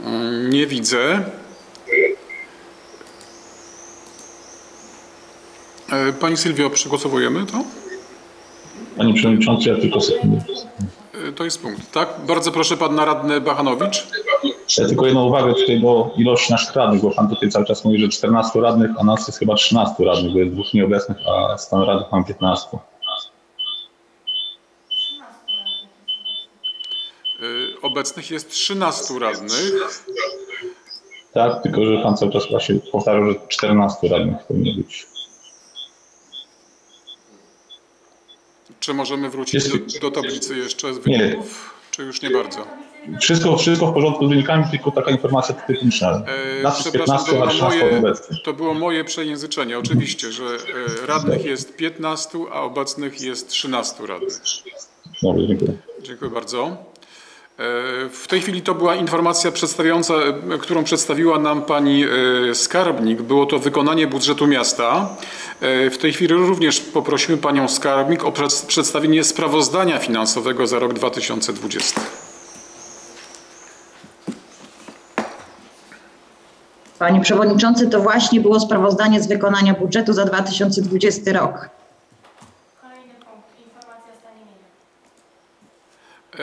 Mm, Nie widzę. Pani Sylwio, przegłosowujemy to? Panie Przewodniczący, ja tylko sekundę. E, To jest punkt, tak? Bardzo proszę Pan Radny Bachanowicz. Ja tylko jedną uwagę tutaj do ilości naszych radnych, bo Pan tutaj cały czas mówi, że 14 radnych, a nas jest chyba 13 radnych, bo jest dwóch nieobecnych, a stan radnych mam 15. Y, Obecnych jest 13 radnych. Tak, tylko że Pan cały czas właśnie powtarzał, że 14 radnych powinno być. Czy możemy wrócić Jest- do, do tablicy jeszcze z Nie. wyników? Czy już nie bardzo? Wszystko, wszystko w porządku z wynikami, tylko taka informacja techniczna. E, jest przepraszam, 15, to było, 13 moje, obecnych. to było moje przejęzyczenie. Oczywiście, że e, radnych jest 15, a obecnych jest 13 radnych. Dobrze, dziękuję. Dziękuję bardzo. W tej chwili to była informacja przedstawiająca, którą przedstawiła nam pani e, skarbnik. Było to wykonanie budżetu miasta. E, W tej chwili również poprosimy panią skarbnik o przed- przedstawienie sprawozdania finansowego za rok 2020. Panie Przewodniczący, to właśnie było sprawozdanie z wykonania budżetu za 2020 rok. E,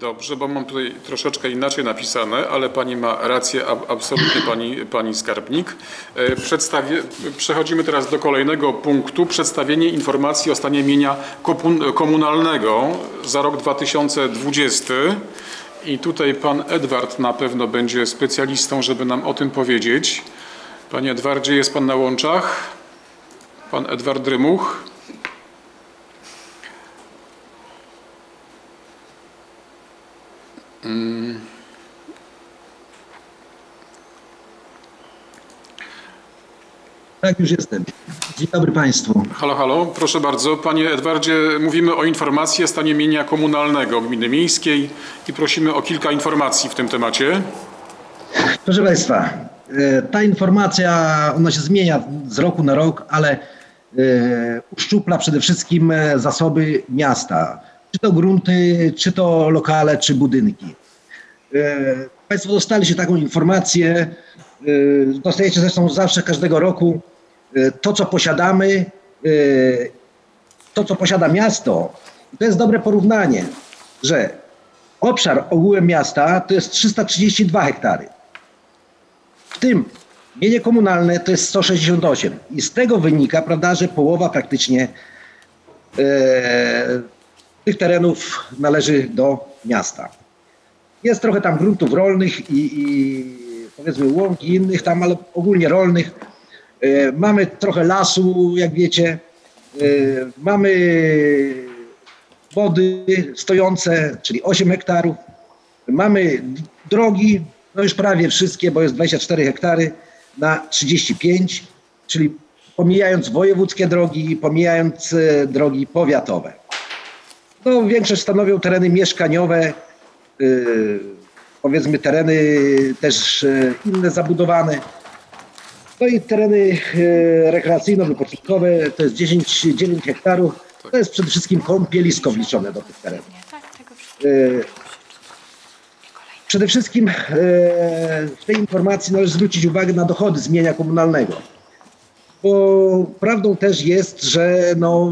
Dobrze, bo mam tutaj troszeczkę inaczej napisane, ale pani ma rację, ab- absolutnie pani, pani skarbnik. E, Przedstawię, przechodzimy teraz do kolejnego punktu. Przedstawienie informacji o stanie mienia komunalnego za rok 2020. I tutaj pan Edward na pewno będzie specjalistą, żeby nam o tym powiedzieć. Panie Edwardzie, jest pan na łączach? Pan Edward Rymuch. Mm. Tak, już jestem. Dzień dobry Państwu. Halo, halo, proszę bardzo. Panie Edwardzie, mówimy o informacji o stanie mienia komunalnego gminy miejskiej i prosimy o kilka informacji w tym temacie. Proszę Państwa, e, ta informacja, ona się zmienia z roku na rok, ale e, uszczupla przede wszystkim e, zasoby miasta. Czy to grunty, czy to lokale, czy budynki. E, Państwo dostaliście taką informację, e, dostajecie zresztą zawsze każdego roku e, to, co posiadamy, to, co posiada miasto. To jest dobre porównanie, że obszar ogółem miasta to jest 332 hektary. W tym mienie komunalne to jest 168. I z tego wynika, prawda, że połowa praktycznie e, tych terenów należy do miasta. Jest trochę tam gruntów rolnych i, i powiedzmy łąk i innych tam, ale ogólnie rolnych. E, mamy trochę lasu, jak wiecie. E, mamy wody stojące, czyli 8 hektarów. Mamy drogi no już prawie wszystkie, bo jest 24 hektary na 35, czyli pomijając wojewódzkie drogi, pomijając e, drogi powiatowe. No, większość stanowią tereny mieszkaniowe, y, powiedzmy tereny też e, inne zabudowane. No i tereny e, rekreacyjno-wypoczynkowe to jest 10, 9 hektarów. To jest przede wszystkim kąpielisko wliczone do tych terenów. E, Przede wszystkim w tej informacji należy zwrócić uwagę na dochody z mienia komunalnego. Bo prawdą też jest, że no,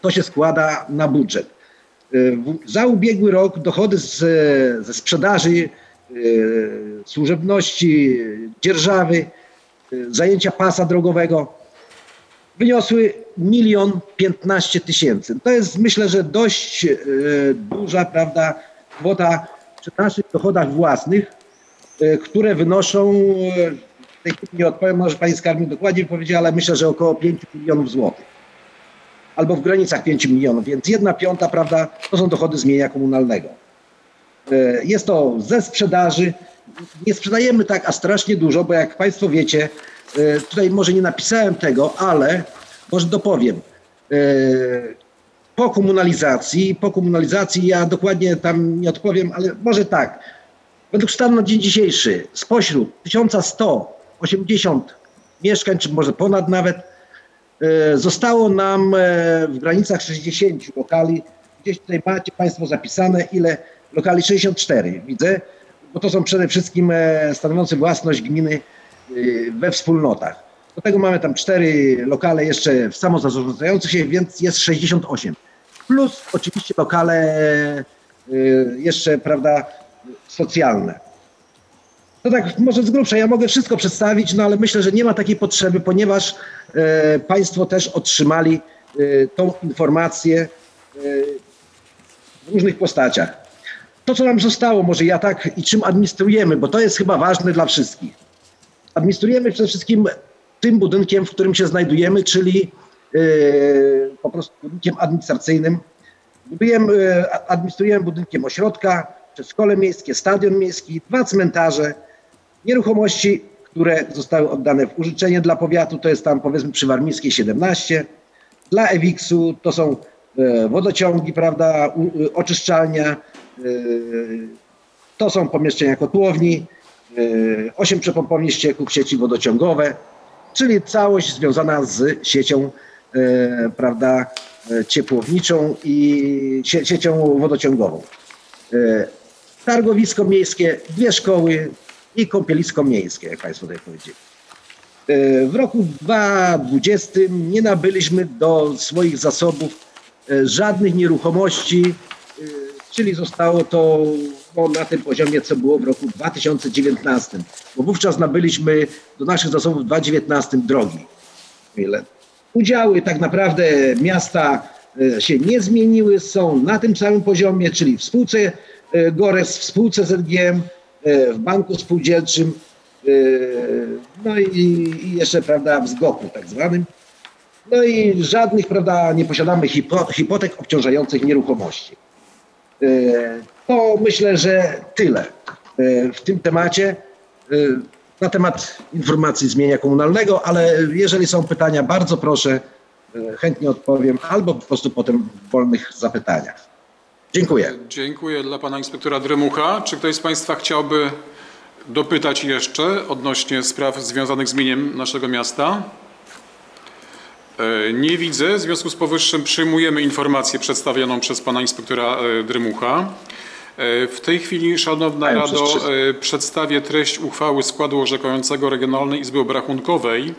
to się składa na budżet. W- Za ubiegły rok dochody z, ze sprzedaży e, służebności, dzierżawy, e, zajęcia pasa drogowego wyniosły milion piętnaście tysięcy. To jest myślę, że dość duża prawda, kwota przy naszych dochodach własnych, które wynoszą, w tej chwili nie odpowiem, może pani skarbnik dokładnie powiedziała, ale myślę, że około 5 milionów złotych. Albo w granicach 5 milionów, więc jedna piąta, prawda, to są dochody z mienia komunalnego. E, Jest to ze sprzedaży. Nie sprzedajemy tak a strasznie dużo, bo jak Państwo wiecie, e, tutaj może nie napisałem tego, ale może dopowiem. E, Po komunalizacji, po komunalizacji ja dokładnie tam nie odpowiem, ale może tak. Według stanu na dzień dzisiejszy spośród 1180 mieszkań, czy może ponad nawet, zostało nam e, w granicach 60 lokali. Gdzieś tutaj macie Państwo zapisane, ile lokali 64 widzę, bo to są przede wszystkim e, stanowiące własność gminy e, we wspólnotach. Do tego mamy tam cztery lokale jeszcze samozarządzających się, więc jest 68. Plus oczywiście lokale e, jeszcze, prawda, socjalne. No tak, może z grubsza, ja mogę wszystko przedstawić, no ale myślę, że nie ma takiej potrzeby, ponieważ e, Państwo też otrzymali e, tą informację e, w różnych postaciach. To, co nam zostało, może ja tak i czym administrujemy, bo to jest chyba ważne dla wszystkich. Administrujemy przede wszystkim tym budynkiem, w którym się znajdujemy, czyli e, po prostu budynkiem administracyjnym. Budujemy, e, administrujemy budynkiem ośrodka, przedszkole miejskie, stadion miejski, dwa cmentarze, nieruchomości, które zostały oddane w użyczenie dla powiatu, to jest tam powiedzmy przy Warmińskiej 17. Dla Ewiksu to są e, wodociągi, prawda, e, oczyszczalnia, e, to są pomieszczenia kotłowni, osiem przepompowni ścieków, sieci wodociągowe, czyli całość związana z siecią, prawda, ciepłowniczą i sie, siecią wodociągową. Targowisko miejskie, dwie szkoły i kąpielisko miejskie, jak Państwo tutaj powiedzieli. E, W roku 2020 nie nabyliśmy do swoich zasobów e, żadnych nieruchomości, e, czyli zostało to no, na tym poziomie, co było w roku 2019, bo wówczas nabyliśmy do naszych zasobów w 2019 drogi. Udziały tak naprawdę miasta się nie zmieniły, są na tym samym poziomie, czyli w spółce Gores, w spółce ZGM, w banku spółdzielczym, e, no i, jeszcze, prawda, w zgoku tak zwanym. No i żadnych, prawda, nie posiadamy hipo, hipotek obciążających nieruchomości. E, To myślę, że tyle e, w tym temacie e, na temat informacji z mienia komunalnego, ale jeżeli są pytania, bardzo proszę, e, chętnie odpowiem albo po prostu potem w wolnych zapytaniach. Dziękuję. Dziękuję dla pana inspektora Dremucha. Czy ktoś z państwa chciałby dopytać jeszcze odnośnie spraw związanych z mieniem naszego miasta? E, Nie widzę. W związku z powyższym przyjmujemy informację przedstawioną przez pana inspektora e, Drymucha. E, W tej chwili, Szanowna Panie Rado, e, przedstawię treść uchwały składu orzekającego Regionalnej Izby Obrachunkowej.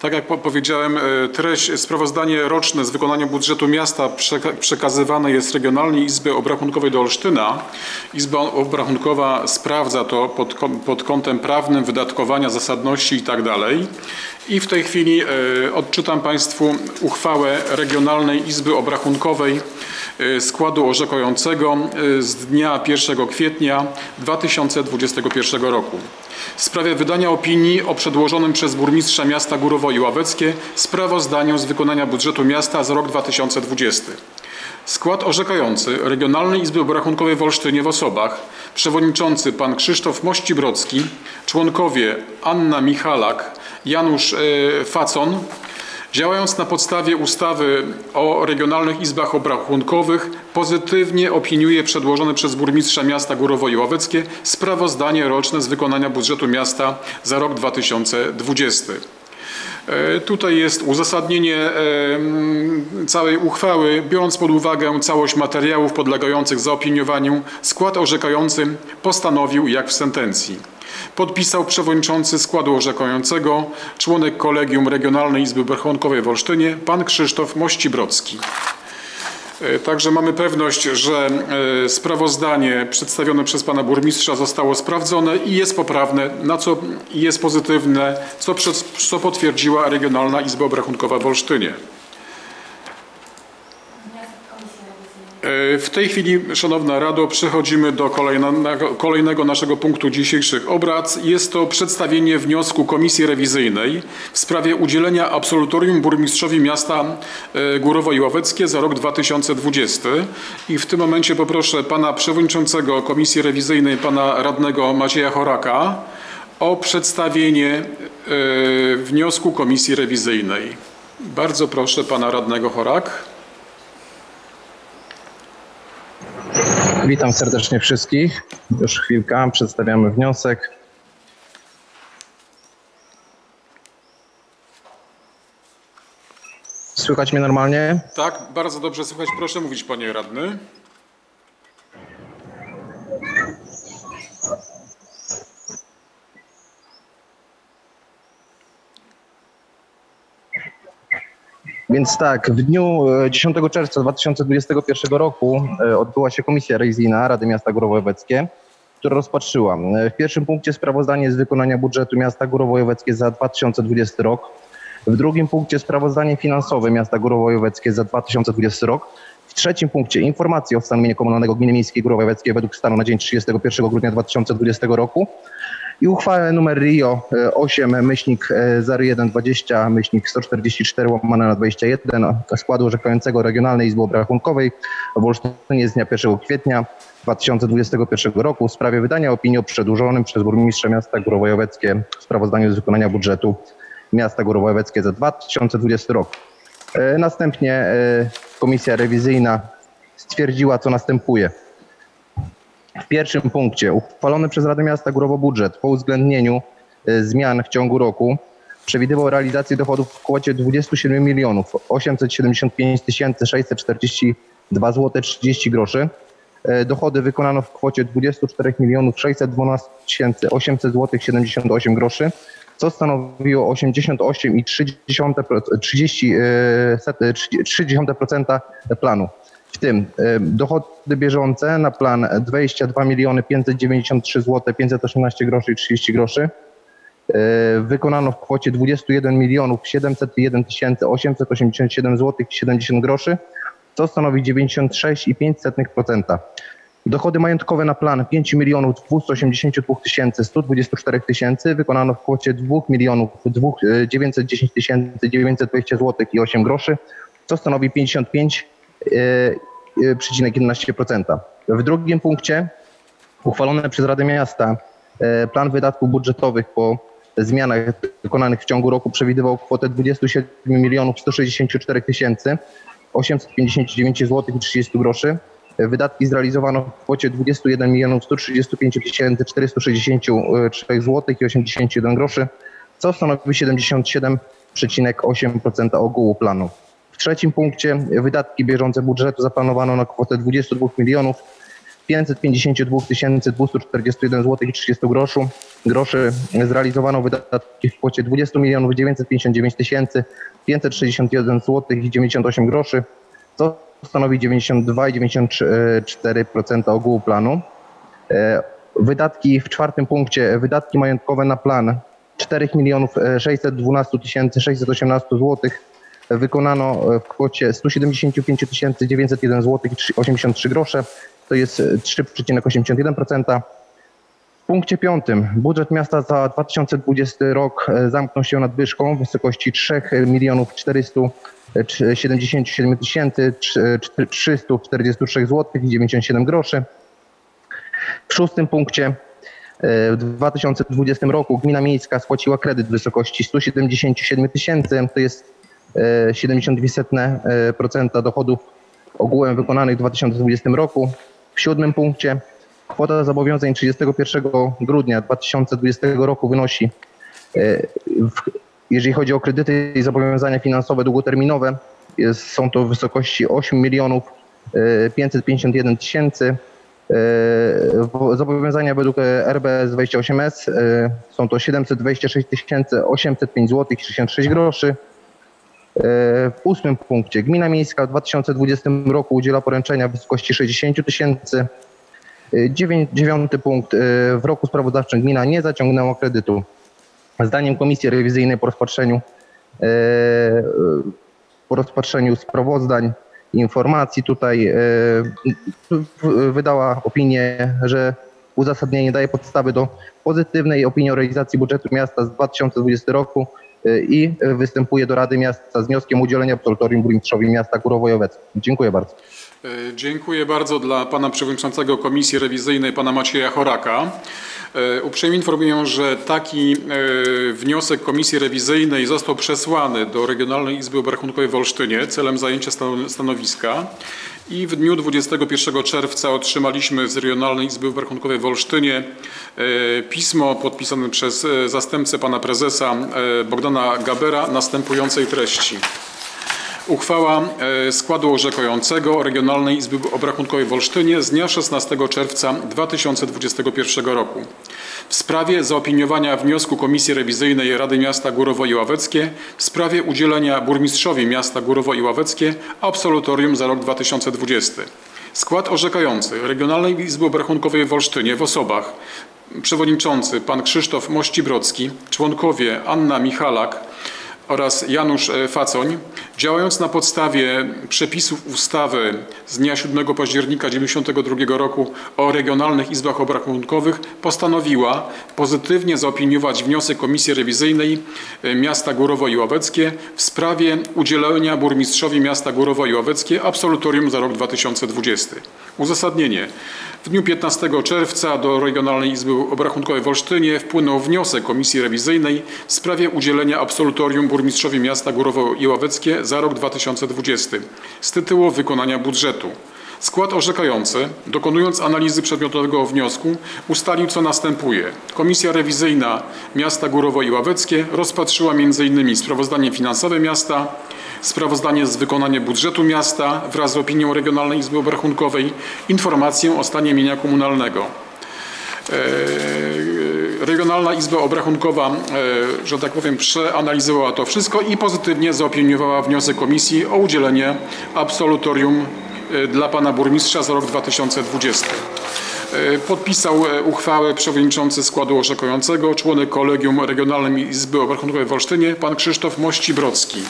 Tak jak po- powiedziałem, e, treść, sprawozdanie roczne z wykonania budżetu miasta przeka- przekazywane jest Regionalnej Izbie Obrachunkowej do Olsztyna. Izba Obrachunkowa sprawdza to pod, pod kątem prawnym, wydatkowania, zasadności i tak. I w tej chwili odczytam Państwu uchwałę Regionalnej Izby Obrachunkowej składu orzekającego e, z dnia 1 kwietnia 2021 roku. W sprawie wydania opinii o przedłożonym przez burmistrza miasta Górowo i Ławeckie sprawozdaniu z wykonania budżetu miasta za rok 2020. Skład orzekający Regionalnej Izby Obrachunkowej w Olsztynie w osobach przewodniczący pan Krzysztof Mościbrocki, członkowie Anna Michalak, Janusz e, Facon, działając na podstawie ustawy o regionalnych izbach obrachunkowych, pozytywnie opiniuje przedłożone przez burmistrza miasta Górowo Łoweckie sprawozdanie roczne z wykonania budżetu miasta za rok 2020. E, Tutaj jest uzasadnienie e, całej uchwały, biorąc pod uwagę całość materiałów podlegających zaopiniowaniu, skład orzekający postanowił jak w sentencji. Podpisał przewodniczący składu orzekającego, członek Kolegium Regionalnej Izby Obrachunkowej w Olsztynie, pan Krzysztof Mościbrocki. E, Także mamy pewność, że e, sprawozdanie przedstawione przez pana burmistrza zostało sprawdzone i jest poprawne, na co jest pozytywne, co, co potwierdziła Regionalna Izba Obrachunkowa w Olsztynie. W tej chwili, Szanowna Rado, przechodzimy do kolejnego, naszego punktu dzisiejszych obrad. Jest to przedstawienie wniosku Komisji Rewizyjnej w sprawie udzielenia absolutorium burmistrzowi miasta e, Górowo Łoweckie za rok 2020. I w tym momencie poproszę pana przewodniczącego Komisji Rewizyjnej, pana radnego Macieja Choraka o przedstawienie e, wniosku Komisji Rewizyjnej. Bardzo proszę pana radnego Chorak. Witam serdecznie wszystkich. Już chwilkę, przedstawiamy wniosek. Słychać mnie normalnie? Tak, bardzo dobrze słychać. Proszę mówić, panie radny. Więc tak, w dniu e, 10 czerwca 2021 roku e, odbyła się komisja rewizyjna Rady Miasta Górowo-Łoweckie, która rozpatrzyła e, w pierwszym punkcie sprawozdanie z wykonania budżetu miasta Górowo-Łoweckie za 2020 rok, w drugim punkcie sprawozdanie finansowe miasta Górowo-Łoweckie za 2020 rok, w trzecim punkcie informacje o stanie komunalnego Gminy Miejskiej Górowo-Łoweckie według stanu na dzień 31 grudnia 2020 roku i uchwałę numer RIO e, 8 myślnik e, 0120 myślnik 144 łamane na 21 składu orzekającego Regionalnej Izby Obrachunkowej w Olsztynie z dnia 1 kwietnia 2021 roku w sprawie wydania opinii o przedłużonym przez burmistrza miasta Górowo-Łoweckie sprawozdaniu z wykonania budżetu miasta Górowo-Łoweckie za 2020 rok. E, Następnie e, komisja rewizyjna stwierdziła, co następuje. W pierwszym punkcie uchwalony przez Radę Miasta Górowo budżet po uwzględnieniu e, zmian w ciągu roku przewidywał realizację dochodów w kwocie 27 milionów 875 642 zł 30 groszy. E, Dochody wykonano w kwocie 24 milionów 612 800 zł 78 groszy, co stanowiło 88,3% 30, e, set- 30% planu. Tym e, dochody bieżące na plan 22 miliony 593 zł 518 groszy i 30 groszy. E, Wykonano w kwocie 21 milionów 701 887 zł i 70 groszy, co stanowi 96,5%. Dochody majątkowe na plan 5 milionów 282 124 tysięcy wykonano w kwocie 2 milionów 2 910 920 zł i 8 groszy, co stanowi 55 0,11%. W drugim punkcie uchwalony przez Radę Miasta e, plan wydatków budżetowych po zmianach wykonanych w ciągu roku przewidywał kwotę 27 milionów 164 tysięcy 859 zł i 30 groszy. Wydatki zrealizowano w kwocie 21 milionów 135 tysięcy 463 zł i 81 groszy, co stanowi 77,8% ogółu planu. W trzecim punkcie wydatki bieżące budżetu zaplanowano na kwotę 22 milionów 552 241 zł i 30 groszy. groszy. Zrealizowano wydatki w kwocie 20 milionów 959 561 zł i 98 groszy, co stanowi 92,94% ogółu planu. E, Wydatki w czwartym punkcie, wydatki majątkowe na plan 4 milionów 612 618 zł wykonano w kwocie 175 901 zł i 83 grosze, to jest 3,81%. W punkcie piątym budżet miasta za 2020 rok e, zamknął się nadwyżką w wysokości 3 milionów 477 tysięcy 343 zł i 97 groszy. W szóstym punkcie e, w 2020 roku gmina miejska spłaciła kredyt w wysokości 177 tysięcy, to jest e, 72% dochodów ogółem wykonanych w 2020 roku. W siódmym punkcie kwota zobowiązań 31 grudnia 2020 roku wynosi, e, jeżeli chodzi o kredyty i zobowiązania finansowe długoterminowe, jest, są to w wysokości 8 milionów e, 551 tysięcy. E, Zobowiązania według e, RBS 28S e, są to 726 805 zł i 66 groszy. E, W ósmym punkcie Gmina Miejska w 2020 roku udziela poręczenia w wysokości 60 tysięcy. E, Dziewiąty punkt. e, W roku sprawozdawczym gmina nie zaciągnęła kredytu. Zdaniem komisji rewizyjnej po rozpatrzeniu, po rozpatrzeniu sprawozdań informacji tutaj wydała opinię, że uzasadnienie daje podstawy do pozytywnej opinii o realizacji budżetu miasta z 2020 roku i występuje do Rady Miasta z wnioskiem udzielenia absolutorium burmistrzowi miasta Kurowojowec. Dziękuję bardzo. E, Dziękuję bardzo dla pana przewodniczącego Komisji Rewizyjnej, pana Macieja Choraka. E, Uprzejmie informuję, że taki e, wniosek Komisji Rewizyjnej został przesłany do Regionalnej Izby Obrachunkowej w Olsztynie celem zajęcia stano- stanowiska i w dniu 21 czerwca otrzymaliśmy z Regionalnej Izby Obrachunkowej w Olsztynie e, pismo podpisane przez e, zastępcę pana prezesa e, Bogdana Gabera następującej treści. Uchwała e, składu orzekającego Regionalnej Izby Obrachunkowej w Olsztynie z dnia 16 czerwca 2021 roku w sprawie zaopiniowania wniosku Komisji Rewizyjnej Rady Miasta Górowo i Ławeckie w sprawie udzielenia burmistrzowi miasta Górowo i Ławeckie absolutorium za rok 2020. Skład orzekający Regionalnej Izby Obrachunkowej w Olsztynie w osobach przewodniczący pan Krzysztof Mościbrocki, członkowie Anna Michalak, oraz Janusz e, Facoń, działając na podstawie przepisów ustawy z dnia 7 października 1992 roku o regionalnych izbach obrachunkowych, postanowiła pozytywnie zaopiniować wniosek Komisji Rewizyjnej e, miasta Górowo i Ławeckie w sprawie udzielenia burmistrzowi miasta Górowo i Ławeckie absolutorium za rok 2020. Uzasadnienie. W dniu 15 czerwca do Regionalnej Izby Obrachunkowej w Olsztynie wpłynął wniosek Komisji Rewizyjnej w sprawie udzielenia absolutorium burmistrzowi miasta Górowo i Ławeckie za rok 2020 z tytułu wykonania budżetu. Skład orzekający, dokonując analizy przedmiotowego wniosku, ustalił co następuje. Komisja rewizyjna miasta Górowo i Ławeckie rozpatrzyła m.in. sprawozdanie finansowe miasta, sprawozdanie z wykonania budżetu miasta wraz z opinią Regionalnej Izby Obrachunkowej, informację o stanie mienia komunalnego. E, Regionalna Izba Obrachunkowa, e, że tak powiem, przeanalizowała to wszystko i pozytywnie zaopiniowała wniosek komisji o udzielenie absolutorium e, dla pana burmistrza za rok 2020. E, Podpisał uchwałę przewodniczący składu orzekającego, członek kolegium Regionalnej Izby Obrachunkowej w Olsztynie, pan Krzysztof Mościbrocki.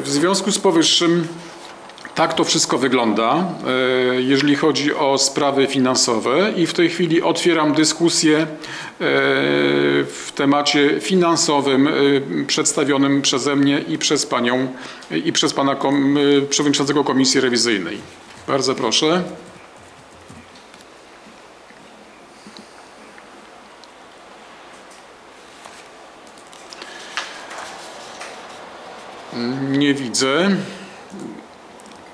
W związku z powyższym tak to wszystko wygląda, e, jeżeli chodzi o sprawy finansowe i w tej chwili otwieram dyskusję e, w temacie finansowym e, przedstawionym przeze mnie i przez panią i przez pana kom, przewodniczącego Komisji Rewizyjnej. Bardzo proszę. Nie widzę.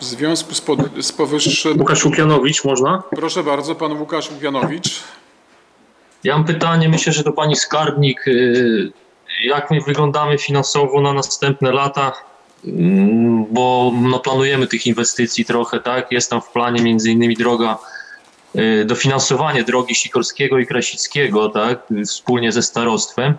W związku z, pod, z powyższym... Łukasz Łukianowicz, można? Proszę bardzo, pan Łukasz Łukianowicz. Ja mam pytanie, myślę, że do pani skarbnik. y, Jak my wyglądamy finansowo na następne lata? Mm, Bo no, planujemy tych inwestycji trochę, tak? Jest tam w planie między innymi droga, y, dofinansowanie drogi Sikorskiego i Krasickiego, tak? Wspólnie ze starostwem.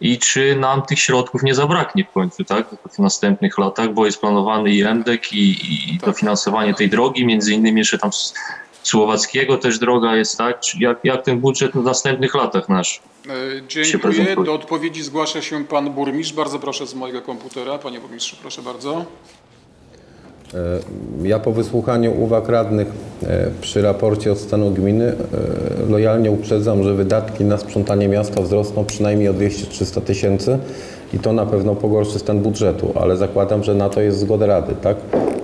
I czy nam tych środków nie zabraknie w końcu, tak? W następnych latach, bo jest planowany i MDEK i, i dofinansowanie tej drogi, między innymi jeszcze tam z Słowackiego też droga jest, tak? Jak, jak ten budżet w następnych latach nasz? E, Dziękuję. Do odpowiedzi zgłasza się pan burmistrz. Bardzo proszę z mojego komputera. Panie burmistrzu, proszę bardzo. E, Ja po wysłuchaniu uwag radnych e, przy raporcie od stanu gminy e, lojalnie uprzedzam, że wydatki na sprzątanie miasta wzrosną przynajmniej o 200-300 tysięcy i to na pewno pogorszy stan budżetu, ale zakładam, że na to jest zgoda Rady, tak?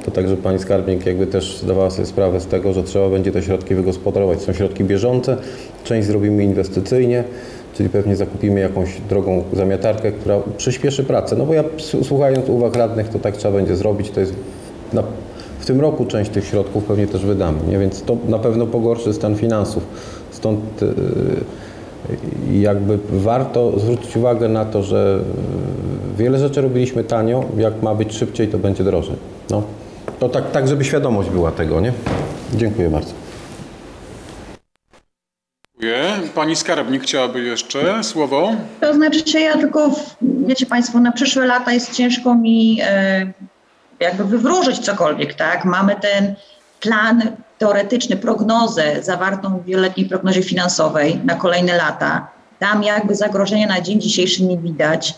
To także Pani Skarbnik jakby też zdawała sobie sprawę z tego, że trzeba będzie te środki wygospodarować. Są środki bieżące, część zrobimy inwestycyjnie, czyli pewnie zakupimy jakąś drogą zamiatarkę, która przyspieszy pracę. No bo ja słuchając uwag radnych, to tak trzeba będzie zrobić. To jest na, w tym roku część tych środków pewnie też wydamy, nie? więc to na pewno pogorszy stan finansów. Stąd yy, jakby warto zwrócić uwagę na to, że yy, wiele rzeczy robiliśmy tanio, jak ma być szybciej, to będzie drożej. No. To tak, tak, żeby świadomość była tego, nie? Dziękuję bardzo. Dziękuję. Pani Skarbnik chciałaby jeszcze słowo? To znaczy się ja tylko, wiecie Państwo, na przyszłe lata jest ciężko mi e, jakby wywróżyć cokolwiek, tak? Mamy ten plan teoretyczny, prognozę zawartą w wieloletniej prognozie finansowej na kolejne lata. Tam jakby zagrożenia na dzień dzisiejszy nie widać.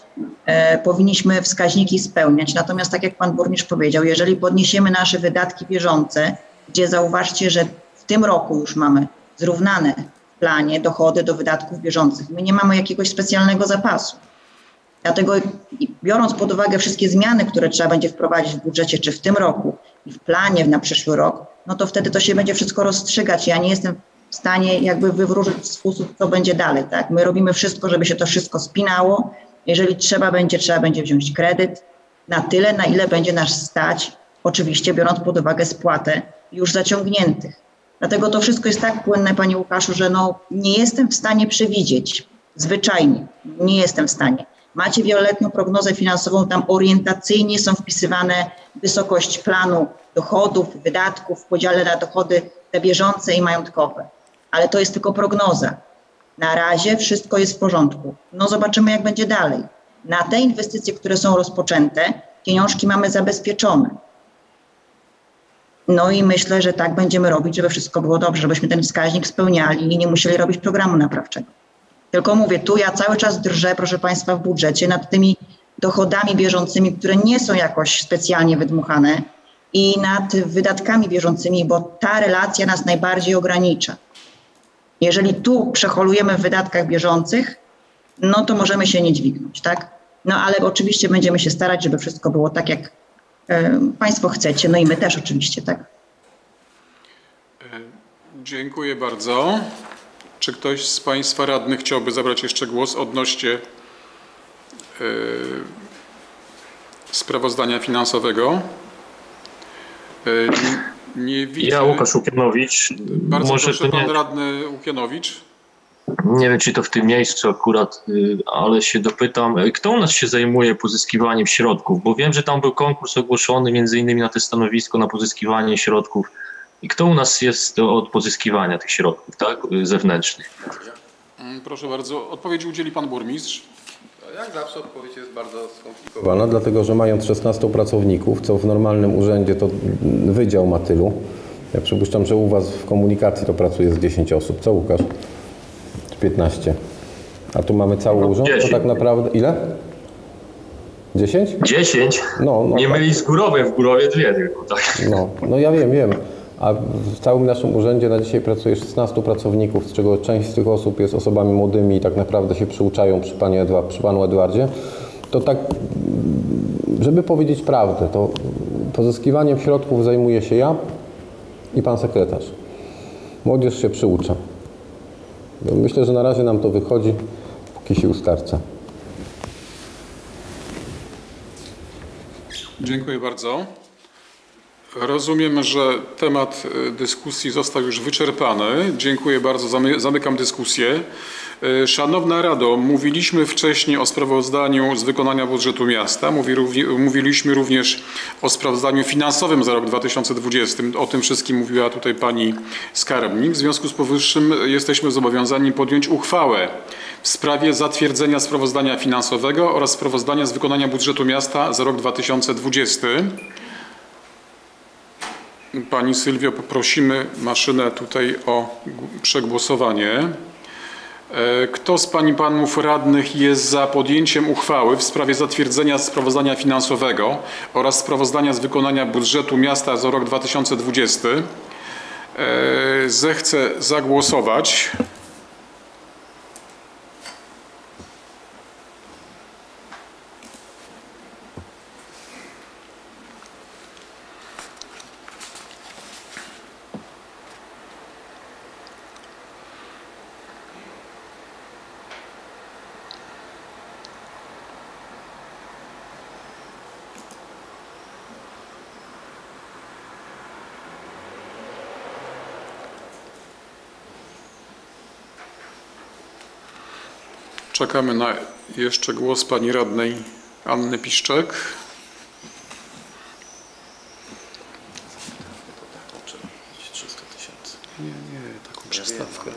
E, powinniśmy wskaźniki spełniać. Natomiast tak jak Pan Burmistrz powiedział, jeżeli podniesiemy nasze wydatki bieżące, gdzie zauważcie, że w tym roku już mamy zrównane w planie dochody do wydatków bieżących. My nie mamy jakiegoś specjalnego zapasu. Dlatego biorąc pod uwagę wszystkie zmiany, które trzeba będzie wprowadzić w budżecie, czy w tym roku i w planie na przyszły rok, no to wtedy to się będzie wszystko rozstrzygać. Ja nie jestem w stanie jakby wywróżyć w sposób, co będzie dalej, tak? My robimy wszystko, żeby się to wszystko spinało. Jeżeli trzeba będzie, trzeba będzie wziąć kredyt na tyle, na ile będzie nas stać, oczywiście biorąc pod uwagę spłatę już zaciągniętych. Dlatego to wszystko jest tak płynne, Panie Łukaszu, że no, nie jestem w stanie przewidzieć. Zwyczajnie nie jestem w stanie. Macie wieloletnią prognozę finansową, tam orientacyjnie są wpisywane wysokość planu dochodów, wydatków w podziale na dochody te bieżące i majątkowe. Ale to jest tylko prognoza. Na razie wszystko jest w porządku. No zobaczymy, jak będzie dalej. Na te inwestycje, które są rozpoczęte, pieniążki mamy zabezpieczone. No i myślę, że tak będziemy robić, żeby wszystko było dobrze, żebyśmy ten wskaźnik spełniali i nie musieli robić programu naprawczego. Tylko mówię, tu ja cały czas drżę, proszę Państwa, w budżecie nad tymi dochodami bieżącymi, które nie są jakoś specjalnie wydmuchane i nad wydatkami bieżącymi, bo ta relacja nas najbardziej ogranicza. Jeżeli tu przeholujemy w wydatkach bieżących, no to możemy się nie dźwignąć, tak? No ale oczywiście będziemy się starać, żeby wszystko było tak, jak e, Państwo chcecie, no i my też oczywiście, tak? Dziękuję bardzo. Czy ktoś z Państwa radnych chciałby zabrać jeszcze głos odnośnie e, sprawozdania finansowego? E, nie, widzę. Ja, Łukasz Łukianowicz. Bardzo Może proszę, nie, pan radny Łukianowicz. nie wiem, czy to w tym miejscu akurat, y, ale się dopytam, y, kto u nas się zajmuje pozyskiwaniem środków? Bo wiem, że tam był konkurs ogłoszony między innymi na to stanowisko, na pozyskiwanie środków. I kto u nas jest od pozyskiwania tych środków, tak, zewnętrznych? Mm, Proszę bardzo, odpowiedzi udzieli pan burmistrz. Jak zawsze odpowiedź jest bardzo skomplikowana. dlatego że mając 16 pracowników, co w normalnym urzędzie to wydział ma tylu. Ja przypuszczam, że u Was w komunikacji to pracuje z 10 osób. Co Łukasz? Czy 15? A tu mamy cały urząd? To 10. tak naprawdę ile? 10? 10? No, no, Nie tak. mylić z Górowej, w Górowie dwie tylko, tak? No, no ja wiem, wiem. A w całym naszym urzędzie na dzisiaj pracuje 16 pracowników, z czego część z tych osób jest osobami młodymi i tak naprawdę się przyuczają przy, panie przy panu Edwardzie. To tak, żeby powiedzieć prawdę, to pozyskiwaniem środków zajmuję się ja i pan sekretarz. Młodzież się przyucza. Myślę, że na razie nam to wychodzi, póki się ustarcza. Dziękuję bardzo. Rozumiem, że temat y, dyskusji został już wyczerpany. Dziękuję bardzo. Zamy- Zamykam dyskusję. Y, Szanowna Rado, mówiliśmy wcześniej o sprawozdaniu z wykonania budżetu miasta. Mówiliśmy również o sprawozdaniu finansowym za rok 2020. O tym wszystkim mówiła tutaj pani skarbnik. W związku z powyższym jesteśmy zobowiązani podjąć uchwałę w sprawie zatwierdzenia sprawozdania finansowego oraz sprawozdania z wykonania budżetu miasta za rok 2020. Pani Sylwio, poprosimy maszynę tutaj o przegłosowanie. E, Kto z Pań i Panów Radnych jest za podjęciem uchwały w sprawie zatwierdzenia sprawozdania finansowego oraz sprawozdania z wykonania budżetu miasta za rok 2020? E, Zechce zagłosować. Czekamy na jeszcze głos pani radnej Anny Piszczek. Nie, nie, taką przystawkę. E,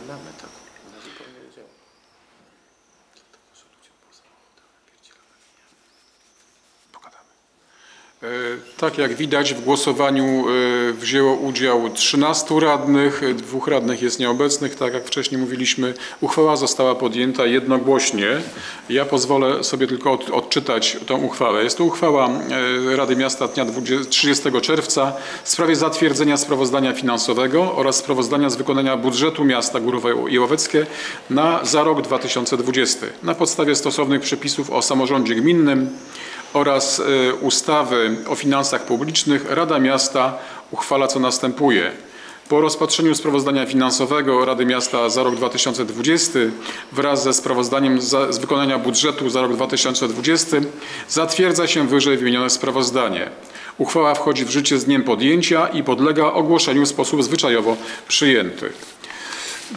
Tak jak widać w głosowaniu e, wzięło udział 13 radnych, e, dwóch radnych jest nieobecnych, tak jak wcześniej mówiliśmy. Uchwała została podjęta jednogłośnie. Ja pozwolę sobie tylko od, odczytać tę uchwałę. Jest to uchwała e, Rady Miasta dnia 20, 30 czerwca w sprawie zatwierdzenia sprawozdania finansowego oraz sprawozdania z wykonania budżetu miasta Górowe Jełoweckie na za rok 2020 na podstawie stosownych przepisów o samorządzie gminnym oraz e, ustawy o finansach publicznych Rada Miasta uchwala co następuje. Po rozpatrzeniu sprawozdania finansowego Rady Miasta za rok 2020 wraz ze sprawozdaniem z wykonania budżetu za rok 2020 zatwierdza się wyżej wymienione sprawozdanie. Uchwała wchodzi w życie z dniem podjęcia i podlega ogłoszeniu w sposób zwyczajowo przyjęty.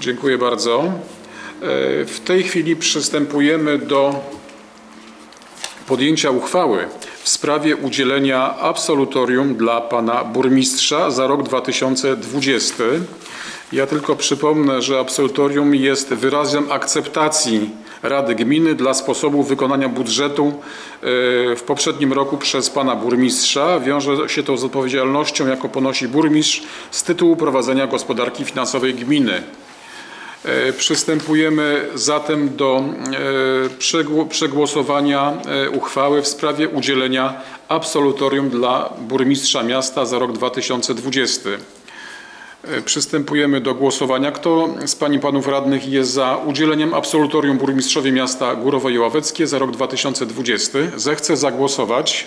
Dziękuję bardzo. E, W tej chwili przystępujemy do podjęcia uchwały w sprawie udzielenia absolutorium dla pana burmistrza za rok 2020. Ja tylko przypomnę, że absolutorium jest wyrazem akceptacji Rady Gminy dla sposobu wykonania budżetu e, w poprzednim roku przez pana burmistrza. Wiąże się to z odpowiedzialnością, jaką ponosi burmistrz z tytułu prowadzenia gospodarki finansowej gminy. E, Przystępujemy zatem do e, przegło- przegłosowania e, uchwały w sprawie udzielenia absolutorium dla burmistrza miasta za rok 2020. E, Przystępujemy do głosowania. Kto z Pań i Panów Radnych jest za udzieleniem absolutorium burmistrzowi miasta Górowo Jeławeckie za rok 2020? Zechce zagłosować.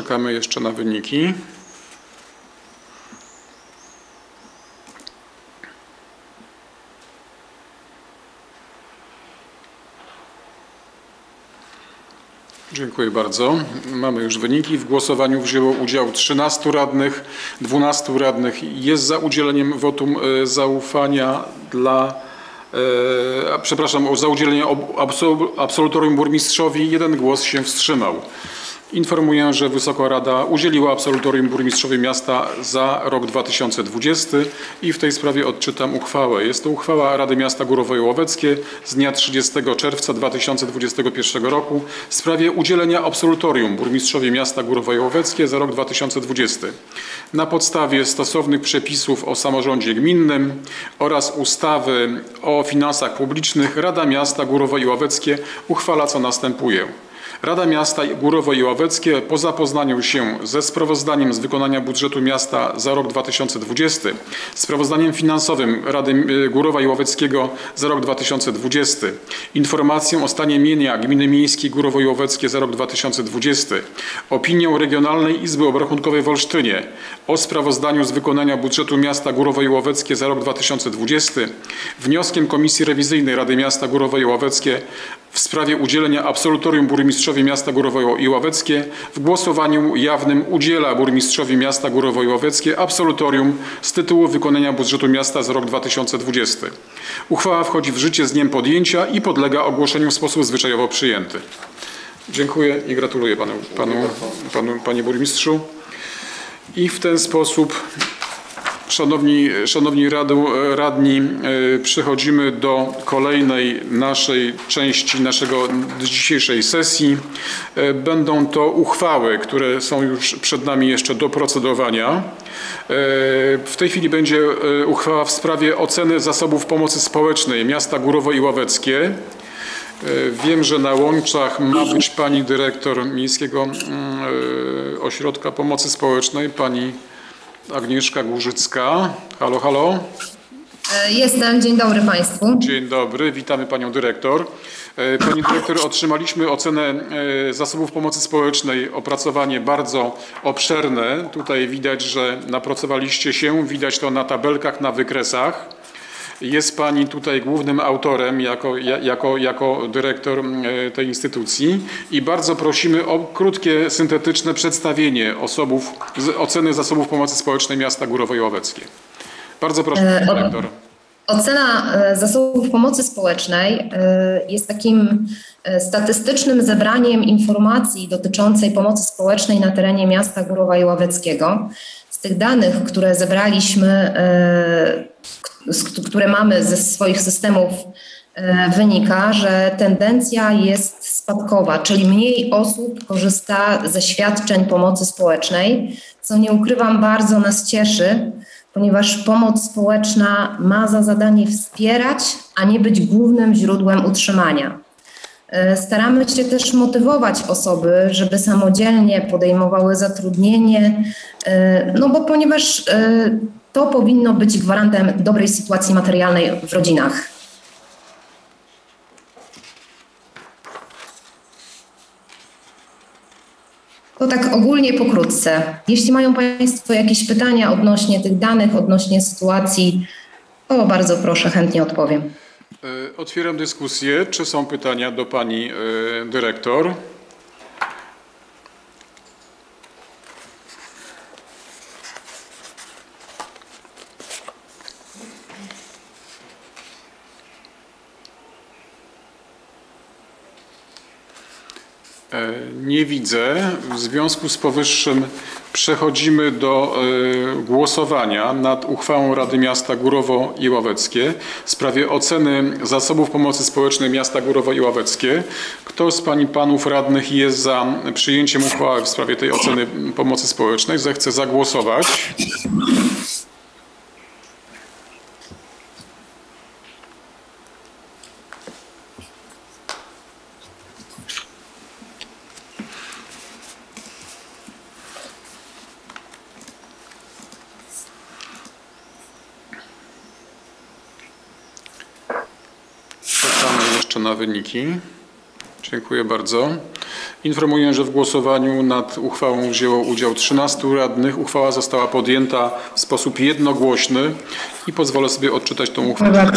Czekamy jeszcze na wyniki. Dziękuję bardzo. Mamy już wyniki. W głosowaniu wzięło udział 13 radnych, 12 radnych jest za udzieleniem wotum e, zaufania dla, e, przepraszam, za udzielenie absolutorium burmistrzowi, jeden głos się wstrzymał. Informuję, że Wysoka Rada udzieliła absolutorium burmistrzowi miasta za rok 2020 i w tej sprawie odczytam uchwałę. Jest to uchwała Rady Miasta Górowo-Łoweckie z dnia 30 czerwca 2021 roku w sprawie udzielenia absolutorium burmistrzowi miasta Górowo-Łoweckie za rok 2020. Na podstawie stosownych przepisów o samorządzie gminnym oraz ustawy o finansach publicznych Rada Miasta Górowo-Łoweckie uchwala co następuje. Rada Miasta Górowo i Ławeckie po zapoznaniu się ze sprawozdaniem z wykonania budżetu miasta za rok 2020, sprawozdaniem finansowym Rady y, Górowa i Ławeckiego za rok 2020, informacją o stanie mienia Gminy Miejskiej Górowo i Ławeckie za rok 2020, opinią Regionalnej Izby Obrachunkowej w Olsztynie o sprawozdaniu z wykonania budżetu miasta Górowo i Ławeckie za rok 2020, wnioskiem Komisji Rewizyjnej Rady Miasta Górowo i Ławeckie w sprawie udzielenia absolutorium burmistrzowi miasta Górowo i Ławeckie w głosowaniu jawnym udziela burmistrzowi miasta Górowo i Ławeckie absolutorium z tytułu wykonania budżetu miasta za rok 2020. Uchwała wchodzi w życie z dniem podjęcia i podlega ogłoszeniu w sposób zwyczajowo przyjęty. Dziękuję i gratuluję panu, panu, panu panie burmistrzu. I w ten sposób, szanowni, szanowni radu, radni, e, przechodzimy do kolejnej naszej części naszego dzisiejszej sesji. E, Będą to uchwały, które są już przed nami jeszcze do procedowania. E, W tej chwili będzie uchwała w sprawie oceny zasobów pomocy społecznej miasta Górowo i Ławeckie. Wiem, że na łączach ma być pani dyrektor Miejskiego mm, Ośrodka Pomocy Społecznej, pani Agnieszka Górzycka. Halo, halo. E, Jestem, dzień dobry Państwu. Dzień dobry, witamy panią dyrektor. E, Pani dyrektor, otrzymaliśmy ocenę e, zasobów pomocy społecznej, opracowanie bardzo obszerne. Tutaj widać, że napracowaliście się, widać to na tabelkach, na wykresach. Jest Pani tutaj głównym autorem jako, ja- jako, jako dyrektor e, tej instytucji i bardzo prosimy o krótkie, syntetyczne przedstawienie osobów, oceny zasobów pomocy społecznej miasta Górowo i Ławeckie. Bardzo proszę, E, Pani dyrektor. Ocena e, zasobów pomocy społecznej jest takim statystycznym zebraniem informacji dotyczącej pomocy społecznej na terenie miasta Górowa i Ławeckiego. Z tych danych, które zebraliśmy, które mamy ze swoich systemów, e, wynika, że tendencja jest spadkowa, czyli mniej osób korzysta ze świadczeń pomocy społecznej, co nie ukrywam bardzo nas cieszy, ponieważ pomoc społeczna ma za zadanie wspierać, a nie być głównym źródłem utrzymania. E, Staramy się też motywować osoby, żeby samodzielnie podejmowały zatrudnienie, e, no bo ponieważ to powinno być gwarantem dobrej sytuacji materialnej w rodzinach. To tak ogólnie pokrótce. Jeśli mają Państwo jakieś pytania odnośnie tych danych, odnośnie sytuacji, to bardzo proszę, chętnie odpowiem. E, Otwieram dyskusję. Czy są pytania do pani e, dyrektor? Nie widzę. W związku z powyższym przechodzimy do e, głosowania nad uchwałą Rady Miasta Górowo i Ławeckie w sprawie oceny zasobów pomocy społecznej miasta Górowo i Ławeckie. Kto z Pań i Panów Radnych jest za przyjęciem uchwały w sprawie tej oceny pomocy społecznej, zechce zagłosować. Na wyniki. Dziękuję bardzo. Informuję, że w głosowaniu nad uchwałą wzięło udział 13 radnych. Uchwała została podjęta w sposób jednogłośny i pozwolę sobie odczytać tą uchwałę.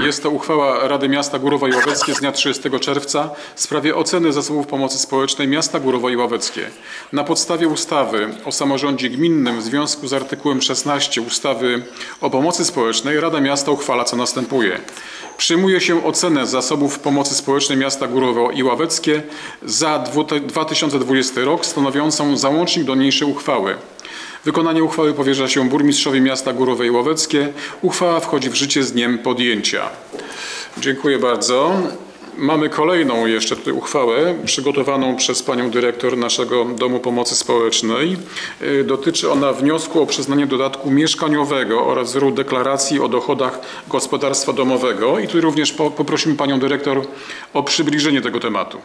Jest to uchwała Rady Miasta Górowa i Ławeckie z dnia 30 czerwca w sprawie oceny zasobów pomocy społecznej miasta Górowa i Ławeckie. Na podstawie ustawy o samorządzie gminnym w związku z artykułem 16 ustawy o pomocy społecznej Rada Miasta uchwala co następuje. Przyjmuje się ocenę zasobów pomocy społecznej miasta Górowo i Ławeckie za dwu- 2020 rok stanowiącą załącznik do niniejszej uchwały. Wykonanie uchwały powierza się burmistrzowi miasta Górowe i Ławeckie. Uchwała wchodzi w życie z dniem podjęcia. Dziękuję bardzo. Mamy kolejną jeszcze tutaj uchwałę przygotowaną przez panią dyrektor naszego Domu Pomocy Społecznej. Y, Dotyczy ona wniosku o przyznanie dodatku mieszkaniowego oraz wzoru deklaracji o dochodach gospodarstwa domowego. I tu również po, poprosimy panią dyrektor o przybliżenie tego tematu.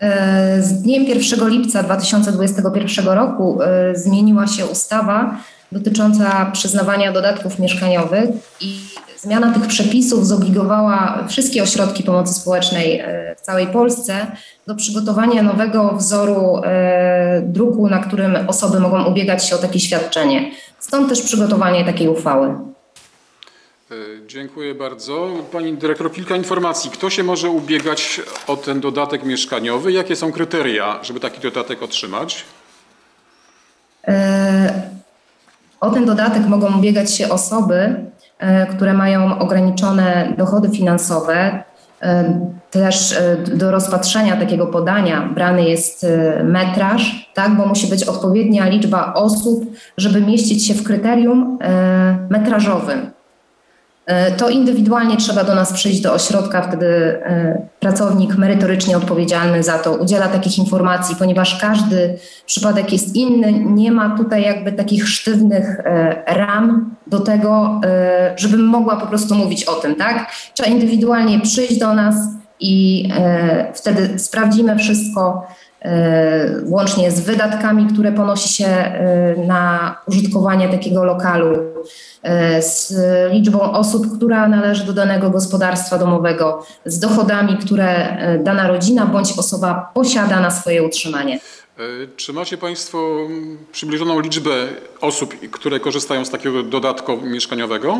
E, Z dniem 1 lipca 2021 roku e, zmieniła się ustawa dotycząca przyznawania dodatków mieszkaniowych i zmiana tych przepisów zobligowała wszystkie ośrodki pomocy społecznej e, w całej Polsce do przygotowania nowego wzoru e, druku, na którym osoby mogą ubiegać się o takie świadczenie. Stąd też przygotowanie takiej uchwały. Y, Dziękuję bardzo. Pani dyrektor, kilka informacji. Kto się może ubiegać o ten dodatek mieszkaniowy? Jakie są kryteria, żeby taki dodatek otrzymać? E, O ten dodatek mogą ubiegać się osoby, e, które mają ograniczone dochody finansowe, E, Też e, do rozpatrzenia takiego podania brany jest e, metraż, tak, bo musi być odpowiednia liczba osób, żeby mieścić się w kryterium e, metrażowym. E, To indywidualnie trzeba do nas przyjść do ośrodka, wtedy e, pracownik merytorycznie odpowiedzialny za to udziela takich informacji, ponieważ każdy przypadek jest inny. Nie ma tutaj jakby takich sztywnych e, ram do tego, żebym mogła po prostu mówić o tym, tak? Trzeba indywidualnie przyjść do nas i wtedy sprawdzimy wszystko łącznie z wydatkami, które ponosi się e, na użytkowanie takiego lokalu, e, z liczbą osób, która należy do danego gospodarstwa domowego, z dochodami, które e, dana rodzina bądź osoba posiada na swoje utrzymanie. E, Czy macie Państwo mm, przybliżoną liczbę osób, które korzystają z takiego dodatku mieszkaniowego?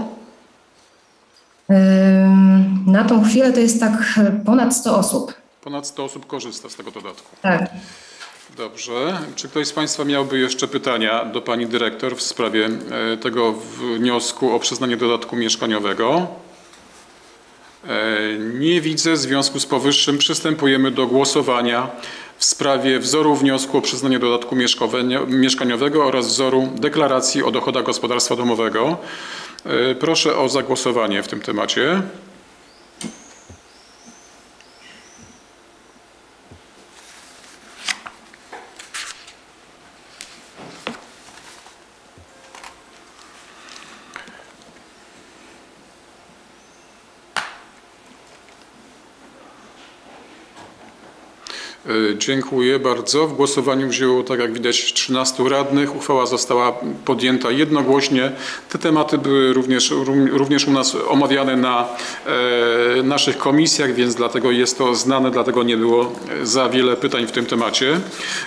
Na tą chwilę to jest tak e, ponad 100 osób. Ponad 100 osób korzysta z tego dodatku. Tak. Dobrze. Czy ktoś z Państwa miałby jeszcze pytania do Pani Dyrektor w sprawie e, tego wniosku o przyznanie dodatku mieszkaniowego? E, Nie widzę. W związku z powyższym przystępujemy do głosowania w sprawie wzoru wniosku o przyznanie dodatku mieszkaniowego oraz wzoru deklaracji o dochodach gospodarstwa domowego. E, Proszę o zagłosowanie w tym temacie. Dziękuję bardzo. W głosowaniu wzięło, tak jak widać, 13 radnych. Uchwała została podjęta jednogłośnie. Te tematy były również, również u nas omawiane na e, naszych komisjach, więc dlatego jest to znane, dlatego nie było za wiele pytań w tym temacie.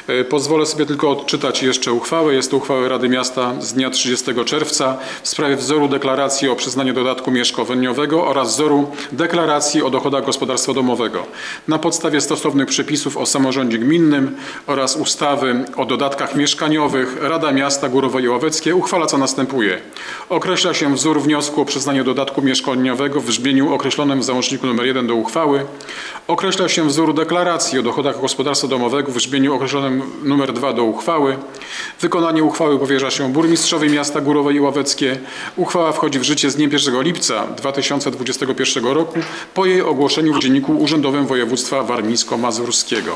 E, Pozwolę sobie tylko odczytać jeszcze uchwałę. Jest to uchwała Rady Miasta z dnia 30 czerwca w sprawie wzoru deklaracji o przyznaniu dodatku mieszkaniowego oraz wzoru deklaracji o dochodach gospodarstwa domowego. Na podstawie stosownych przepisów o samorządzie gminnym oraz ustawy o dodatkach mieszkaniowych Rada Miasta Górowe i Łoweckie uchwala co następuje. Określa się wzór wniosku o przyznanie dodatku mieszkaniowego w brzmieniu określonym w załączniku nr 1 do uchwały. Określa się wzór deklaracji o dochodach gospodarstwa domowego w brzmieniu określonym nr 2 do uchwały. Wykonanie uchwały powierza się burmistrzowi miasta Górowe i Ławeckie. Uchwała wchodzi w życie z dniem 1 lipca 2021 roku po jej ogłoszeniu w Dzienniku Urzędowym Województwa Warmińsko-Mazurskiego.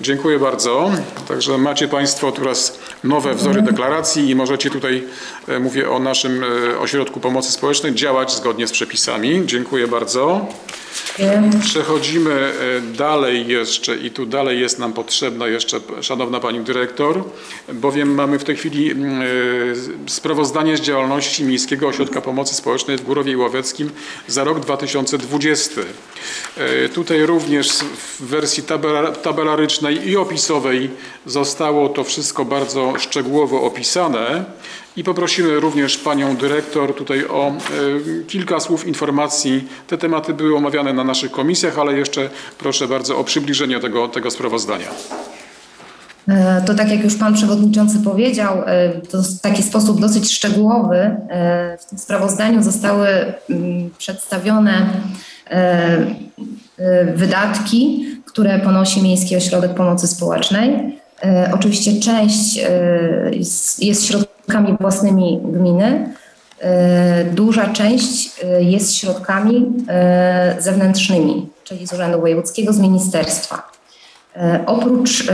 Dziękuję bardzo. Także macie Państwo teraz nowe wzory deklaracji i możecie tutaj, e, mówię o naszym e, Ośrodku Pomocy Społecznej, działać zgodnie z przepisami. Dziękuję bardzo. Przechodzimy e, dalej jeszcze i tu dalej jest nam potrzebna jeszcze, Szanowna Pani Dyrektor, bowiem mamy w tej chwili sprawozdanie z działalności Miejskiego Ośrodka Pomocy Społecznej w Górowie i Łoweckim za rok 2020. E, Tutaj również w wersji tabela- i opisowej zostało to wszystko bardzo szczegółowo opisane. I poprosimy również Panią Dyrektor tutaj o e, kilka słów informacji. Te tematy były omawiane na naszych komisjach, ale jeszcze proszę bardzo o przybliżenie tego, tego sprawozdania. E, To tak jak już Pan Przewodniczący powiedział, e, to w taki sposób dosyć szczegółowy w tym sprawozdaniu zostały mm, przedstawione wydatki, które ponosi Miejski Ośrodek Pomocy Społecznej. E, Oczywiście część e, jest- środkami własnymi gminy, duża część jest środkami zewnętrznymi, czyli z Urzędu Wojewódzkiego, z ministerstwa. Oprócz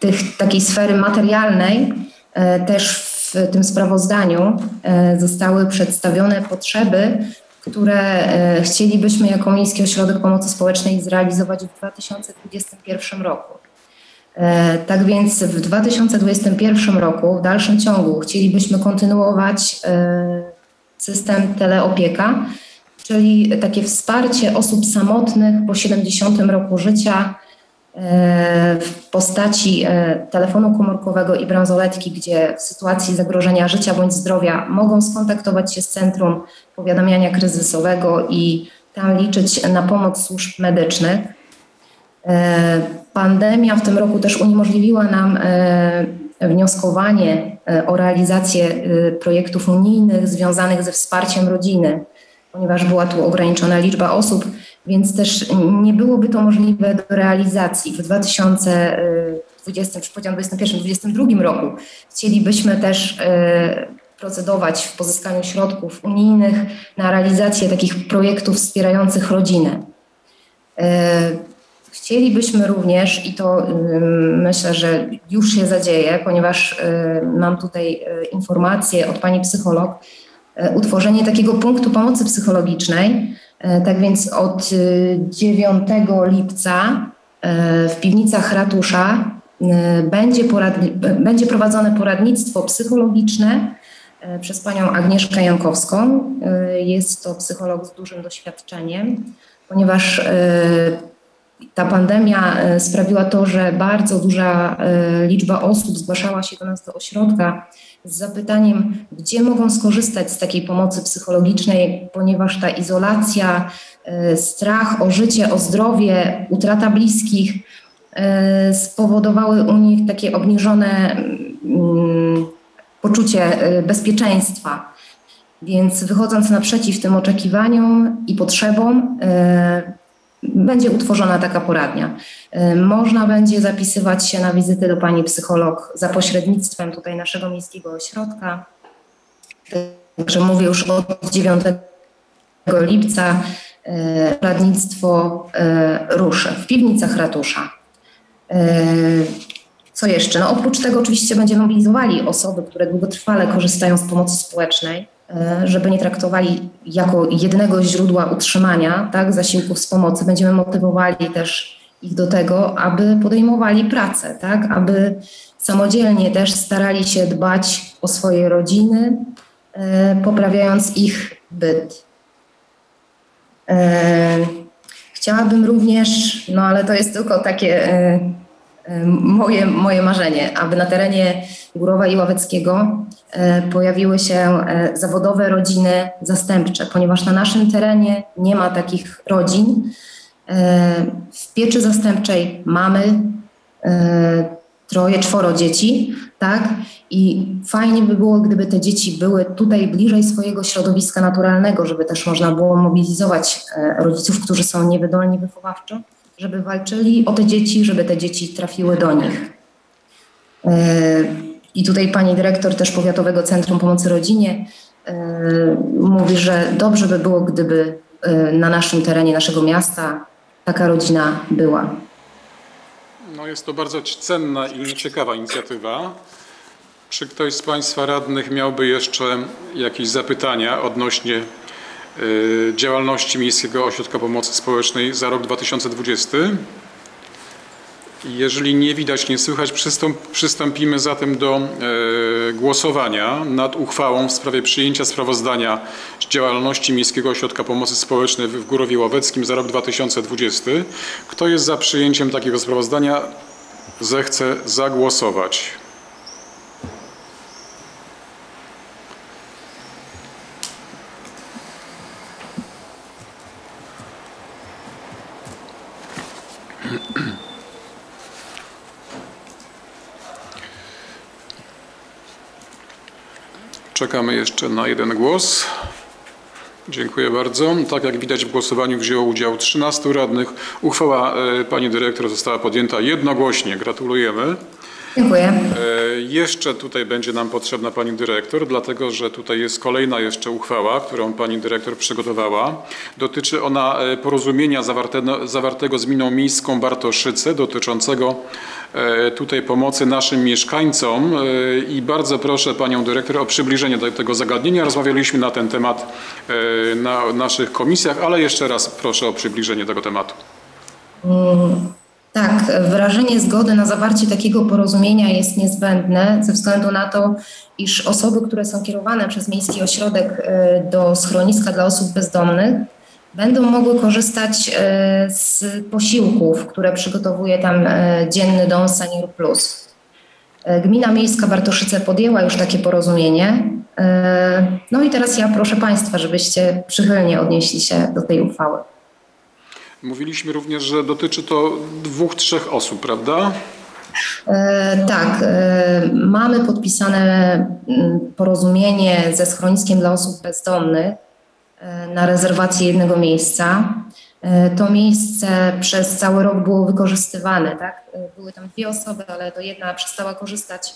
tych, takiej sfery materialnej, też w tym sprawozdaniu zostały przedstawione potrzeby, które e, chcielibyśmy jako Miejski Ośrodek Pomocy Społecznej zrealizować w 2021 roku. E, Tak więc w 2021 roku, w dalszym ciągu, chcielibyśmy kontynuować e, system teleopieka, czyli takie wsparcie osób samotnych po 70 roku życia w postaci e, telefonu komórkowego i bransoletki, gdzie w sytuacji zagrożenia życia bądź zdrowia mogą skontaktować się z Centrum Powiadamiania Kryzysowego i tam liczyć na pomoc służb medycznych. E, Pandemia w tym roku też uniemożliwiła nam e, wnioskowanie e, o realizację e, projektów unijnych związanych ze wsparciem rodziny, ponieważ była tu ograniczona liczba osób, więc też nie byłoby to możliwe do realizacji w 2020, czy powiedziałam 2021-2022 roku. Chcielibyśmy też e, procedować w pozyskaniu środków unijnych na realizację takich projektów wspierających rodzinę. E, Chcielibyśmy również, i to myślę, że już się zadzieje, ponieważ y, mam tutaj y, informację od pani psycholog, y, utworzenie takiego punktu pomocy psychologicznej. Tak więc od 9 lipca w piwnicach ratusza będzie, poradni, będzie prowadzone poradnictwo psychologiczne przez panią Agnieszkę Jankowską. Jest to psycholog z dużym doświadczeniem, ponieważ ta pandemia e, sprawiła to, że bardzo duża e, liczba osób zgłaszała się do nas do ośrodka z zapytaniem, gdzie mogą skorzystać z takiej pomocy psychologicznej, ponieważ ta izolacja, e, strach o życie, o zdrowie, utrata bliskich spowodowały u nich takie obniżone mm, poczucie bezpieczeństwa. Więc wychodząc naprzeciw tym oczekiwaniom i potrzebom, będzie utworzona taka poradnia. Y, można będzie zapisywać się na wizytę do pani psycholog za pośrednictwem tutaj naszego miejskiego ośrodka. Także mówię już od 9 lipca y, poradnictwo y, ruszy w piwnicach ratusza. Co jeszcze? No oprócz tego oczywiście będziemy mobilizowali osoby, które długotrwale korzystają z pomocy społecznej żeby nie traktowali jako jednego źródła utrzymania tak, zasiłków z pomocy. Będziemy motywowali też ich do tego, aby podejmowali pracę, tak, aby samodzielnie też starali się dbać o swoje rodziny, e, poprawiając ich byt. E, chciałabym również, no ale to jest tylko takie moje, moje marzenie, aby na terenie Górowa i Ławeckiego e, pojawiły się e, zawodowe rodziny zastępcze, ponieważ na naszym terenie nie ma takich rodzin. E, w pieczy zastępczej mamy troje, czworo dzieci, tak? I fajnie by było, gdyby te dzieci były tutaj bliżej swojego środowiska naturalnego, żeby też można było mobilizować rodziców, którzy są niewydolni wychowawczo, żeby walczyli o te dzieci, żeby te dzieci trafiły do nich. I tutaj pani dyrektor też Powiatowego Centrum Pomocy Rodzinie e, mówi, że dobrze by było, gdyby e, na naszym terenie naszego miasta taka rodzina była. No jest to bardzo cenna i ciekawa inicjatywa. Czy ktoś z Państwa radnych miałby jeszcze jakieś zapytania odnośnie e, działalności Miejskiego Ośrodka Pomocy Społecznej za rok 2020? Jeżeli nie widać, nie słychać, przystąp, przystąpimy zatem do e, głosowania nad uchwałą w sprawie przyjęcia sprawozdania z działalności Miejskiego Ośrodka Pomocy Społecznej w Górowie Ławeckim za rok 2020. Kto jest za przyjęciem takiego sprawozdania, zechce zagłosować. Czekamy jeszcze na jeden głos. Dziękuję bardzo. Tak jak widać w głosowaniu wzięło udział 13 radnych. Uchwała e, pani dyrektor została podjęta jednogłośnie. Gratulujemy. Dziękuję. E, jeszcze tutaj będzie nam potrzebna pani dyrektor, dlatego że tutaj jest kolejna jeszcze uchwała, którą pani dyrektor przygotowała. Dotyczy ona e, porozumienia zawartego, zawartego z Miną Miejską Bartoszyce dotyczącego e, tutaj pomocy naszym mieszkańcom i bardzo proszę panią dyrektor o przybliżenie do tego zagadnienia. Rozmawialiśmy na ten temat na naszych komisjach, ale jeszcze raz proszę o przybliżenie tego tematu. Mm. Tak, wyrażenie zgody na zawarcie takiego porozumienia jest niezbędne ze względu na to, iż osoby, które są kierowane przez Miejski Ośrodek e, do schroniska dla osób bezdomnych, będą mogły korzystać e, z posiłków, które przygotowuje tam e, Dzienny Dom Senior Plus. Gmina Miejska Bartoszyce podjęła już takie porozumienie. No i teraz ja proszę Państwa, żebyście przychylnie odnieśli się do tej uchwały. Mówiliśmy również, że dotyczy to dwóch, trzech osób, prawda? E, tak, e, mamy podpisane mm, porozumienie ze schroniskiem dla osób bezdomnych e, na rezerwację jednego miejsca. e, to miejsce przez cały rok było wykorzystywane. Tak? E, Były tam dwie osoby, ale to jedna przestała korzystać.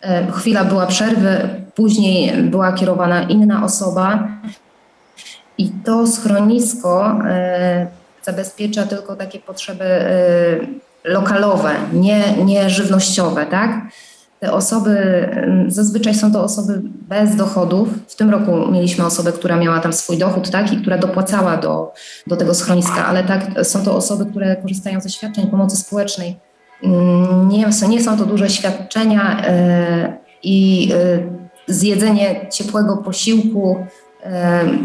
E, Chwila była przerwy, później była kierowana inna osoba. I to schronisko zabezpiecza tylko takie potrzeby e, lokalowe, nie, nie żywnościowe, tak? Te osoby, mm, zazwyczaj są to osoby bez dochodów. W tym roku mieliśmy osobę, która miała tam swój dochód, tak? I która dopłacała do, do tego schroniska, ale tak, są to osoby, które korzystają ze świadczeń pomocy społecznej. Mm, Nie, nie są to duże świadczenia e, i zjedzenie ciepłego posiłku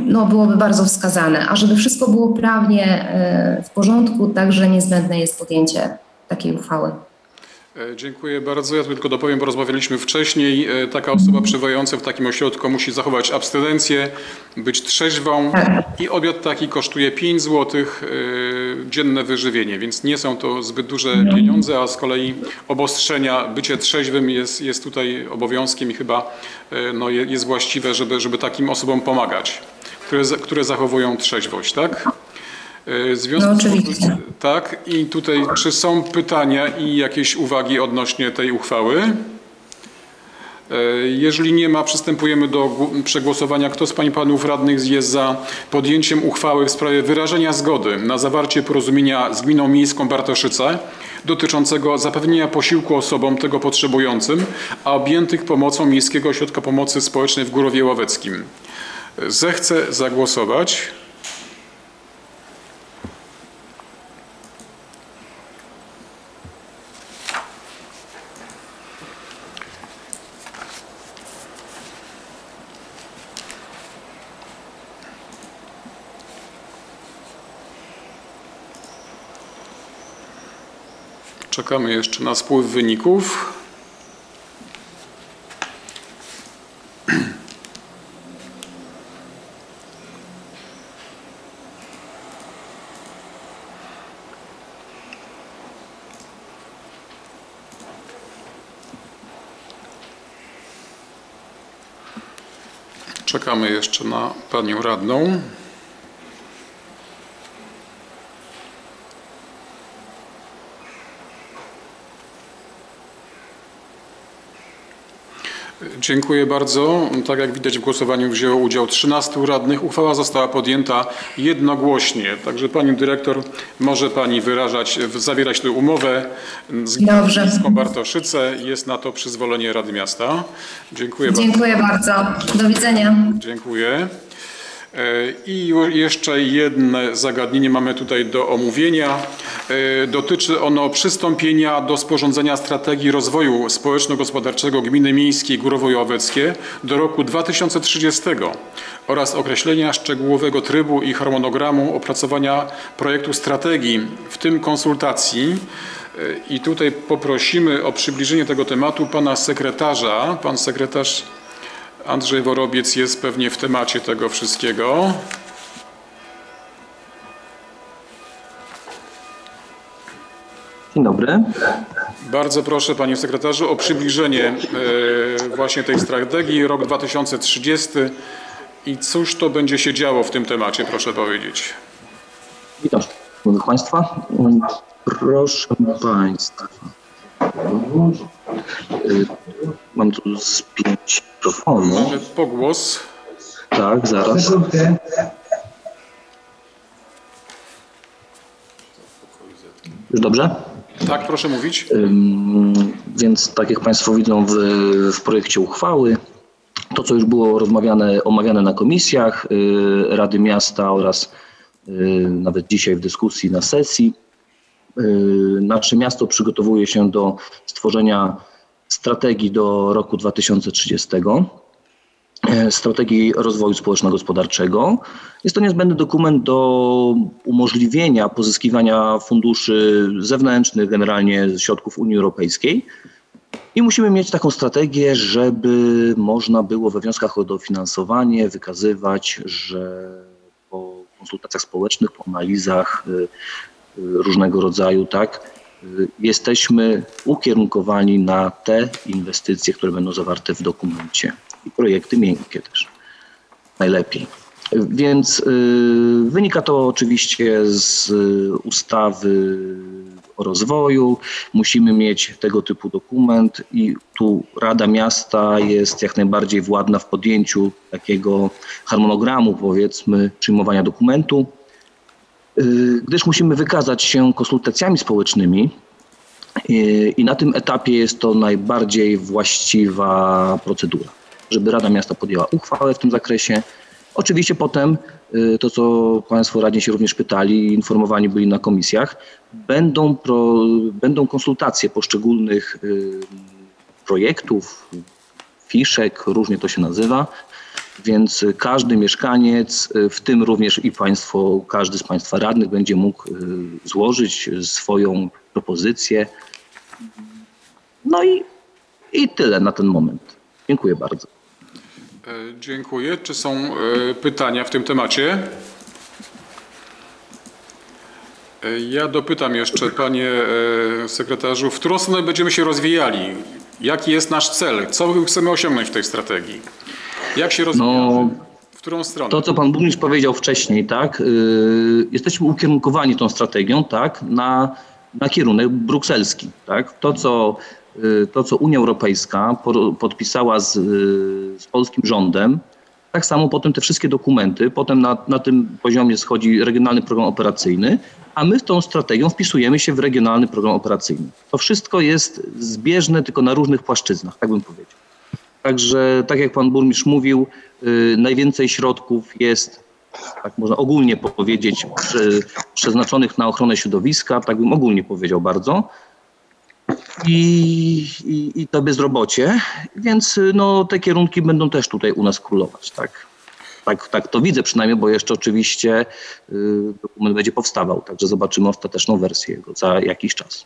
no, byłoby bardzo wskazane. A żeby wszystko było prawnie e, w porządku, także niezbędne jest podjęcie takiej uchwały. E, Dziękuję bardzo. Ja tylko dopowiem, bo rozmawialiśmy wcześniej. E, Taka osoba przebywająca w takim ośrodku musi zachować abstynencję, być trzeźwą i obiad taki kosztuje 5 zł dzienne wyżywienie, więc nie są to zbyt duże pieniądze, a z kolei obostrzenia, bycie trzeźwym jest, jest tutaj obowiązkiem i chyba e, no, je- jest właściwe, żeby, żeby takim osobom pomagać, które, które zachowują trzeźwość, tak? E, związku No, oczywiście. tak, i tutaj czy są pytania i jakieś uwagi odnośnie tej uchwały? E, Jeżeli nie ma, przystępujemy do gł- przegłosowania. Kto z Pań i Panów Radnych jest za podjęciem uchwały w sprawie wyrażenia zgody na zawarcie porozumienia z Gminą Miejską Bartoszyce dotyczącego zapewnienia posiłku osobom tego potrzebującym, a objętych pomocą Miejskiego Ośrodka Pomocy Społecznej w Górowie Ławeckim? E, Zechce zagłosować. Czekamy jeszcze na spływ wyników. Czekamy jeszcze na panią radną. Dziękuję bardzo. Tak jak widać w głosowaniu wzięło udział 13 radnych. Uchwała została podjęta jednogłośnie. Także Pani Dyrektor, może Pani wyrażać, zawierać tę umowę z Dobrze. Gminą Bartoszyce. Jest na to przyzwolenie Rady Miasta. Dziękuję bardzo. Dziękuję bardzo. Do widzenia. Dziękuję. E, I jeszcze jedno zagadnienie mamy tutaj do omówienia. E, Dotyczy ono przystąpienia do sporządzenia strategii rozwoju społeczno-gospodarczego Gminy Miejskiej Górowo-Ławeckie do roku 2030 oraz określenia szczegółowego trybu i harmonogramu opracowania projektu strategii, w tym konsultacji. E, I tutaj poprosimy o przybliżenie tego tematu pana sekretarza. Pan sekretarz Andrzej Worobiec jest pewnie w temacie tego wszystkiego. Dzień dobry. Bardzo proszę panie sekretarzu o przybliżenie e, właśnie tej strategii rok 2030 i cóż to będzie się działo w tym temacie, proszę powiedzieć. Witam Państwa. Proszę Państwa. Y, Mam tu spiąć mikrofonu. Mamy pogłos. Tak, zaraz. Już dobrze? Tak, proszę mówić. Więc tak jak Państwo widzą w, w projekcie uchwały, to co już było rozmawiane, omawiane na komisjach y, Rady Miasta oraz y, nawet dzisiaj w dyskusji na sesji, nasze miasto przygotowuje się do stworzenia strategii do roku 2030 e, strategii rozwoju społeczno-gospodarczego. Jest to niezbędny dokument do umożliwienia pozyskiwania funduszy zewnętrznych, generalnie środków Unii Europejskiej. I musimy mieć taką strategię, żeby można było we wnioskach o dofinansowanie wykazywać, że po konsultacjach społecznych, po analizach y, y, różnego rodzaju, tak, jesteśmy ukierunkowani na te inwestycje, które będą zawarte w dokumencie i projekty miękkie też. Najlepiej. Więc y, wynika to oczywiście z y, ustawy o rozwoju. Musimy mieć tego typu dokument i tu Rada Miasta jest jak najbardziej władna w podjęciu takiego harmonogramu, powiedzmy, przyjmowania dokumentu, gdyż musimy wykazać się konsultacjami społecznymi y, i na tym etapie jest to najbardziej właściwa procedura, żeby Rada Miasta podjęła uchwałę w tym zakresie. Oczywiście potem y, to, co Państwo radni się również pytali, informowani byli na komisjach, będą, pro, będą konsultacje poszczególnych y, projektów, fiszek, różnie to się nazywa, więc każdy mieszkaniec, y, w tym również i Państwo, każdy z Państwa radnych będzie mógł y, złożyć swoją propozycję. No i, i tyle na ten moment. Dziękuję bardzo. E, Dziękuję. Czy są e, pytania w tym temacie? E, Ja dopytam jeszcze, panie sekretarzu, w którą stronę będziemy się rozwijali? Jaki jest nasz cel? Co chcemy osiągnąć w tej strategii? Jak się rozwijamy? No, W którą stronę? To, co pan burmistrz powiedział wcześniej, tak, yy, jesteśmy ukierunkowani tą strategią, tak, na, na kierunek brukselski, tak. To, co, yy, to, co Unia Europejska por, podpisała z, yy, z polskim rządem, tak samo potem te wszystkie dokumenty, potem na, na tym poziomie schodzi regionalny program operacyjny, a my tą strategią wpisujemy się w regionalny program operacyjny. To wszystko jest zbieżne, tylko na różnych płaszczyznach, tak bym powiedział. Także, tak jak pan burmistrz mówił, y, najwięcej środków jest, tak można ogólnie powiedzieć, prze, przeznaczonych na ochronę środowiska, tak bym ogólnie powiedział bardzo. I, i, i to bezrobocie, więc y, no, te kierunki będą też tutaj u nas królować, tak. Tak, tak to widzę przynajmniej, bo jeszcze oczywiście y, dokument będzie powstawał, także zobaczymy ostateczną wersję jego za jakiś czas.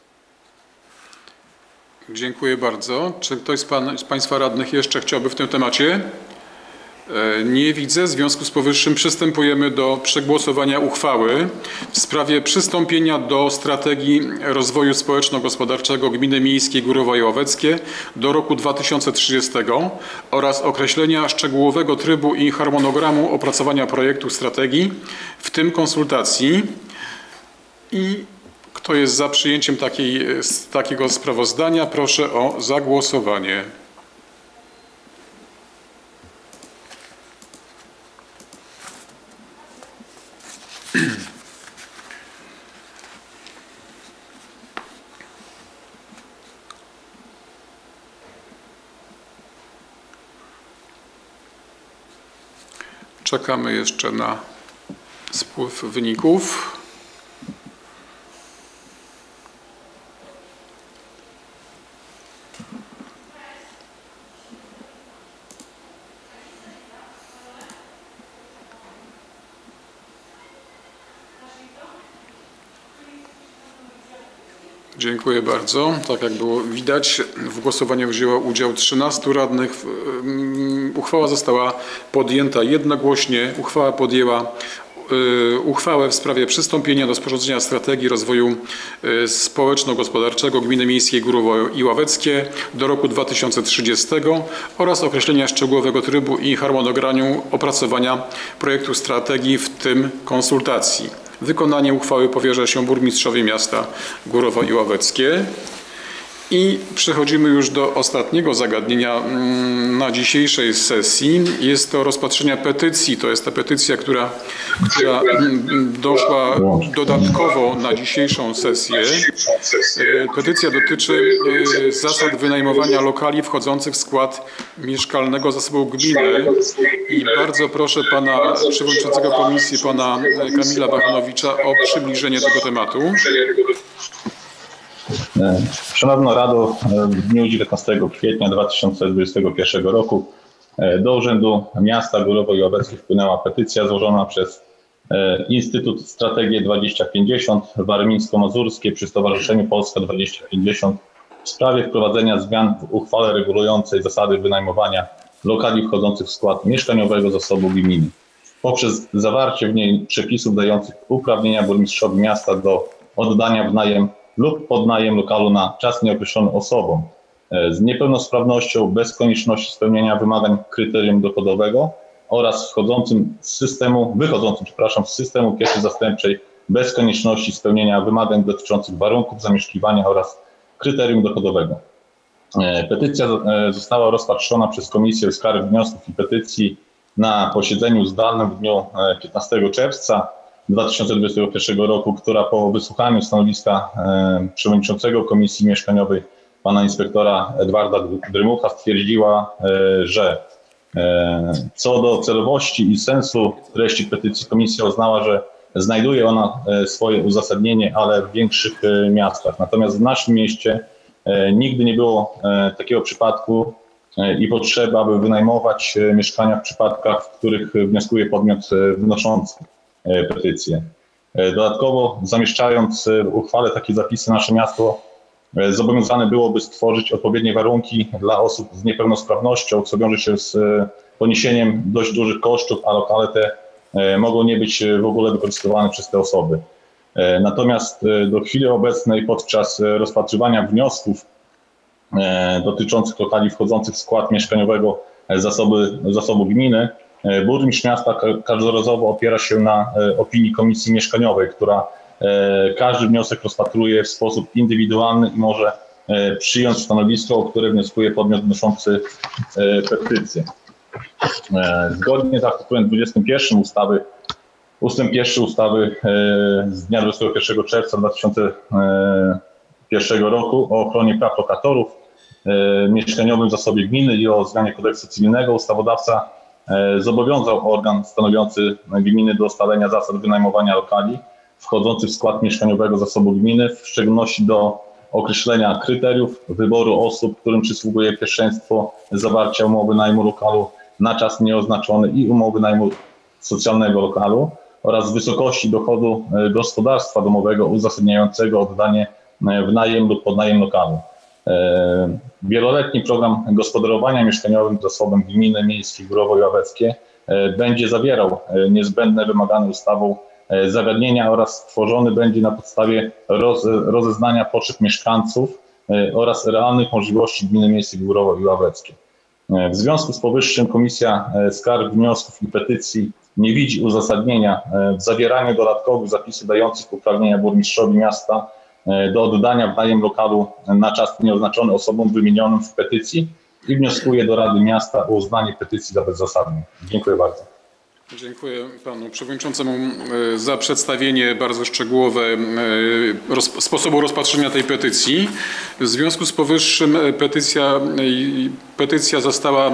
Dziękuję bardzo. Czy ktoś z, pan, z Państwa radnych jeszcze chciałby w tym temacie? E, Nie widzę. W związku z powyższym przystępujemy do przegłosowania uchwały w sprawie przystąpienia do strategii rozwoju społeczno-gospodarczego Gminy Miejskiej Górowo Łoweckie do roku 2030 oraz określenia szczegółowego trybu i harmonogramu opracowania projektu strategii, w tym konsultacji. I kto jest za przyjęciem takiej, z takiego sprawozdania, proszę o zagłosowanie. Czekamy jeszcze na spływ wyników. Dziękuję bardzo. Tak jak było widać, w głosowaniu wzięło udział 13 radnych. Mm, Uchwała została podjęta jednogłośnie. Uchwała podjęła y, uchwałę w sprawie przystąpienia do sporządzenia strategii rozwoju y, społeczno-gospodarczego Gminy Miejskiej Górowo i Ławeckie do roku 2030 oraz określenia szczegółowego trybu i harmonogramu opracowania projektu strategii, w tym konsultacji. Wykonanie uchwały powierza się burmistrzowi miasta Górowo i przechodzimy już do ostatniego zagadnienia mm, na dzisiejszej sesji. Jest to rozpatrzenia petycji. To jest ta petycja, która, która mm, doszła dodatkowo na dzisiejszą sesję. E, Petycja dotyczy e, zasad wynajmowania lokali wchodzących w skład mieszkalnego zasobu gminy. I bardzo proszę pana przewodniczącego komisji, pana Kamila Bachanowicza o przybliżenie tego tematu. E, Szanowna Rado, e, w dniu 19 kwietnia 2021 roku e, do Urzędu Miasta Górowo i Ławeckie wpłynęła petycja złożona przez Instytut Strategie 2050 Warmińsko-Mazurskie przy Stowarzyszeniu Polska 2050 w sprawie wprowadzenia zmian w uchwale regulującej zasady wynajmowania lokali wchodzących w skład mieszkaniowego zasobu gminy. Poprzez zawarcie w niej przepisów dających uprawnienia burmistrzowi miasta do oddania w najem lub podnajem lokalu na czas nieokreślony osobom e, z niepełnosprawnością bez konieczności spełnienia wymagań kryterium dochodowego oraz wchodzącym z systemu, wychodzącym, przepraszam, z systemu pieczy zastępczej bez konieczności spełnienia wymagań dotyczących warunków zamieszkiwania oraz kryterium dochodowego. E, Petycja e, została rozpatrzona przez Komisję Skarg, Wniosków i Petycji na posiedzeniu zdalnym w dniu e, 15 czerwca 2021 roku, która po wysłuchaniu stanowiska e, przewodniczącego Komisji Mieszkaniowej pana inspektora Edwarda Drymucha stwierdziła, e, że e, co do celowości i sensu treści petycji komisja uznała, że znajduje ona swoje uzasadnienie, ale w większych miastach. Natomiast w naszym mieście nigdy nie było takiego przypadku i potrzeby, aby wynajmować mieszkania w przypadkach, w których wnioskuje podmiot wnoszący petycję. E, Dodatkowo zamieszczając e, w uchwale takie zapisy, nasze miasto e, zobowiązane byłoby stworzyć odpowiednie warunki dla osób z niepełnosprawnością, co wiąże się z e, poniesieniem dość dużych kosztów, a lokale te e, mogą nie być e, w ogóle wykorzystywane przez te osoby. E, Natomiast e, do chwili obecnej podczas e, rozpatrywania wniosków e, dotyczących lokali wchodzących w skład mieszkaniowego e, zasoby, zasobu gminy, e, burmistrz miasta ka- każdorazowo opiera się na e, opinii komisji mieszkaniowej, która e, każdy wniosek rozpatruje w sposób indywidualny i może e, przyjąć stanowisko, o które wnioskuje podmiot wnoszący e, petycję. E, Zgodnie z artykułem 21 ustawy, ustęp pierwszy ustawy e, z dnia 21 czerwca 2001 roku o ochronie praw lokatorów, e, mieszkaniowym zasobie gminy i o zmianie kodeksu cywilnego ustawodawca e, zobowiązał organ stanowiący gminy do ustalenia zasad wynajmowania lokali wchodzących w skład mieszkaniowego zasobu gminy, w szczególności do określenia kryteriów wyboru osób, którym przysługuje pierwszeństwo zawarcia umowy najmu lokalu na czas nieoznaczony i umowy najmu socjalnego lokalu oraz wysokości dochodu e, gospodarstwa domowego uzasadniającego oddanie e, w najem lub podnajem lokalu. Wieloletni program gospodarowania mieszkaniowym zasobem gminy miejskiej Górowo i Ławeckie e, będzie zawierał e, niezbędne wymagane ustawą e, zagadnienia oraz stworzony będzie na podstawie roz, rozeznania potrzeb mieszkańców oraz realnych możliwości gminy miejskiej Górowo i Ławeckie. W związku z powyższym Komisja Skarg, Wniosków i Petycji nie widzi uzasadnienia w zawieraniu dodatkowych zapisów dających uprawnienia burmistrzowi miasta do oddania w najem lokalu na czas nieoznaczony osobom wymienionym w petycji i wnioskuje do Rady Miasta o uznanie petycji za bezzasadną. Dziękuję bardzo. Dziękuję panu przewodniczącemu e, za przedstawienie bardzo szczegółowe e, sposobu rozpatrzenia tej petycji. W związku z powyższym e, petycja, petycja została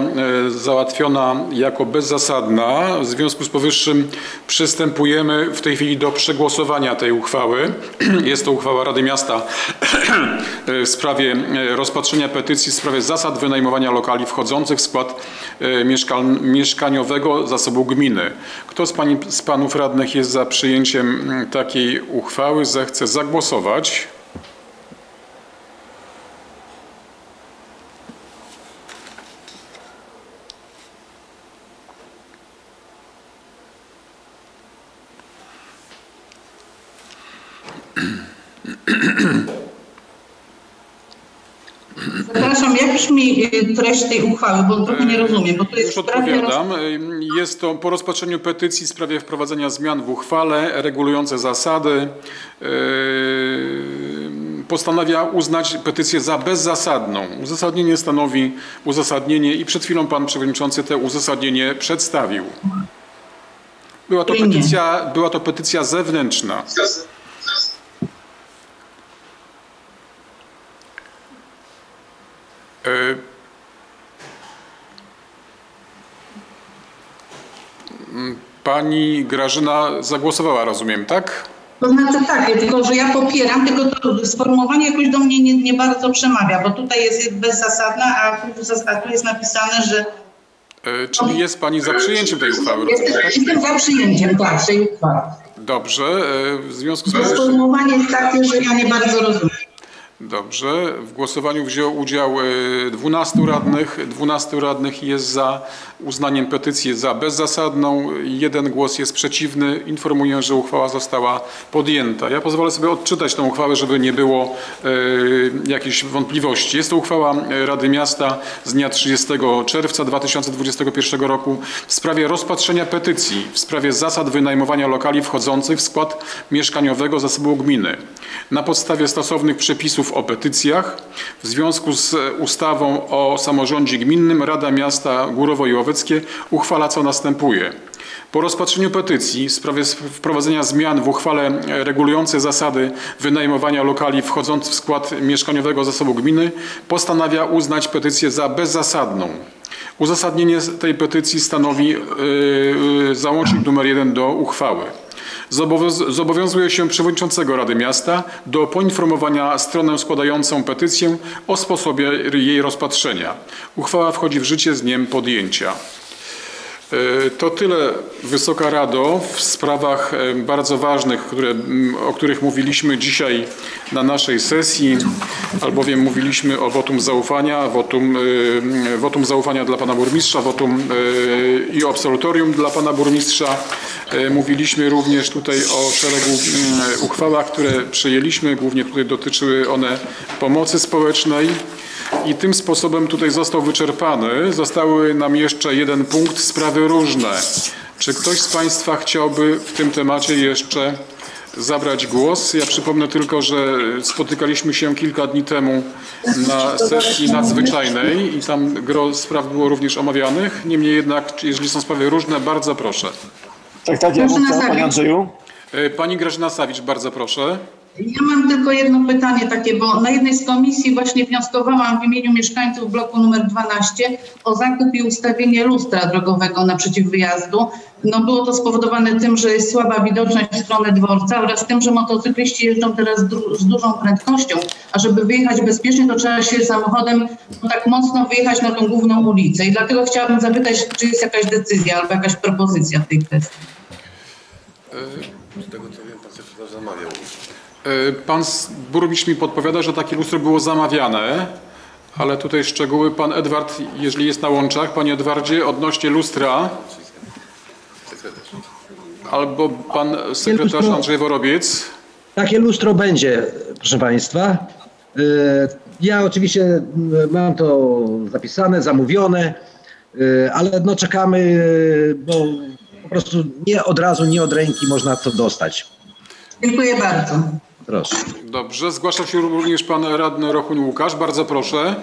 załatwiona jako bezzasadna. W związku z powyższym przystępujemy w tej chwili do przegłosowania tej uchwały. <clears throat> Jest to uchwała Rady Miasta <clears throat> w sprawie rozpatrzenia petycji w sprawie zasad wynajmowania lokali wchodzących w skład mieszkan- mieszkaniowego zasobu gminy. Kto z, pani, z panów radnych jest za przyjęciem mm, takiej uchwały, zechce zagłosować. Y, treść tej uchwały, bo trochę nie rozumiem, bo to jest Już sprawie roz... odpowiadam. Jest to po rozpatrzeniu petycji w sprawie wprowadzenia zmian w uchwale regulujące zasady. yy, Postanawia uznać petycję za bezzasadną. Uzasadnienie stanowi uzasadnienie i przed chwilą pan przewodniczący to uzasadnienie przedstawił. Była to petycja, była to petycja zewnętrzna. Pani Grażyna zagłosowała, rozumiem, tak? To znaczy tak, tylko że ja popieram, tylko to sformułowanie jakoś do mnie nie, nie bardzo przemawia, bo tutaj jest bezzasadna, a tu, zas- a tu jest napisane, że E, Czyli jest Pani za przyjęciem tej uchwały, rozumiem, tak? jestem za przyjęciem tak, tej uchwały. Dobrze, e, w związku z sformułowanie jest takie, że ja nie bardzo rozumiem. Dobrze. W głosowaniu wzięło udział e, 12 radnych. 12 radnych jest za uznaniem petycji za bezzasadną. Jeden głos jest przeciwny. Informuję, że uchwała została podjęta. Ja pozwolę sobie odczytać tę uchwałę, żeby nie było e, jakichś wątpliwości. Jest to uchwała Rady Miasta z dnia 30 czerwca 2021 roku w sprawie rozpatrzenia petycji w sprawie zasad wynajmowania lokali wchodzących w skład mieszkaniowego zasobu gminy. Na podstawie stosownych przepisów o petycjach w związku z ustawą o samorządzie gminnym Rada Miasta Górowo i Łoweckie uchwala co następuje. Po rozpatrzeniu petycji w sprawie wprowadzenia zmian w uchwale regulującej zasady wynajmowania lokali wchodzących w skład mieszkaniowego zasobu gminy postanawia uznać petycję za bezzasadną. Uzasadnienie tej petycji stanowi yy, yy, załącznik numer jeden do uchwały. Zobowiąz- Zobowiązuje się przewodniczącego Rady Miasta do poinformowania stronę składającą petycję o sposobie jej rozpatrzenia. Uchwała wchodzi w życie z dniem podjęcia. E, To tyle, Wysoka Rado, w sprawach e, bardzo ważnych, które, o których mówiliśmy dzisiaj na naszej sesji, albowiem mówiliśmy o wotum zaufania, wotum, e, wotum zaufania dla Pana Burmistrza, wotum i absolutorium dla Pana Burmistrza. Mówiliśmy również tutaj o szeregu uchwałach, które przyjęliśmy, głównie tutaj dotyczyły one pomocy społecznej. I tym sposobem tutaj został wyczerpany. Zostały nam jeszcze jeden punkt, sprawy różne. Czy ktoś z Państwa chciałby w tym temacie jeszcze zabrać głos? Ja przypomnę tylko, że spotykaliśmy się kilka dni temu na sesji nadzwyczajnej i tam gro spraw było również omawianych. Niemniej jednak, jeżeli są sprawy różne, bardzo proszę. Tak, tak, ja panie. Andrzeju. E, Pani Grażyna Sawicz, bardzo proszę. Ja mam tylko jedno pytanie takie, bo na jednej z komisji właśnie wnioskowałam w imieniu mieszkańców bloku numer 12 o zakup i ustawienie lustra drogowego naprzeciw wyjazdu. No było to spowodowane tym, że jest słaba widoczność w stronę dworca oraz tym, że motocykliści jeżdżą teraz z dużą prędkością, a żeby wyjechać bezpiecznie, to trzeba się samochodem no, tak mocno wyjechać na tą główną ulicę. I dlatego chciałabym zapytać, czy jest jakaś decyzja albo jakaś propozycja w tej kwestii. Z tego co wiem, pan sekretarz zamawiał. E, Pan burmistrz mi podpowiada, że takie lustro było zamawiane, ale tutaj szczegóły pan Edward, jeżeli jest na łączach, panie Edwardzie, odnośnie lustra, albo pan sekretarz Andrzej Worobiec. Takie lustro będzie, proszę Państwa. Y, Ja oczywiście y, mam to zapisane, zamówione, y, ale no czekamy, y, bo po prostu nie od razu, nie od ręki można to dostać. Dziękuję bardzo. Proszę. Dobrze, zgłasza się również pan radny Rochuń Łukasz, bardzo proszę.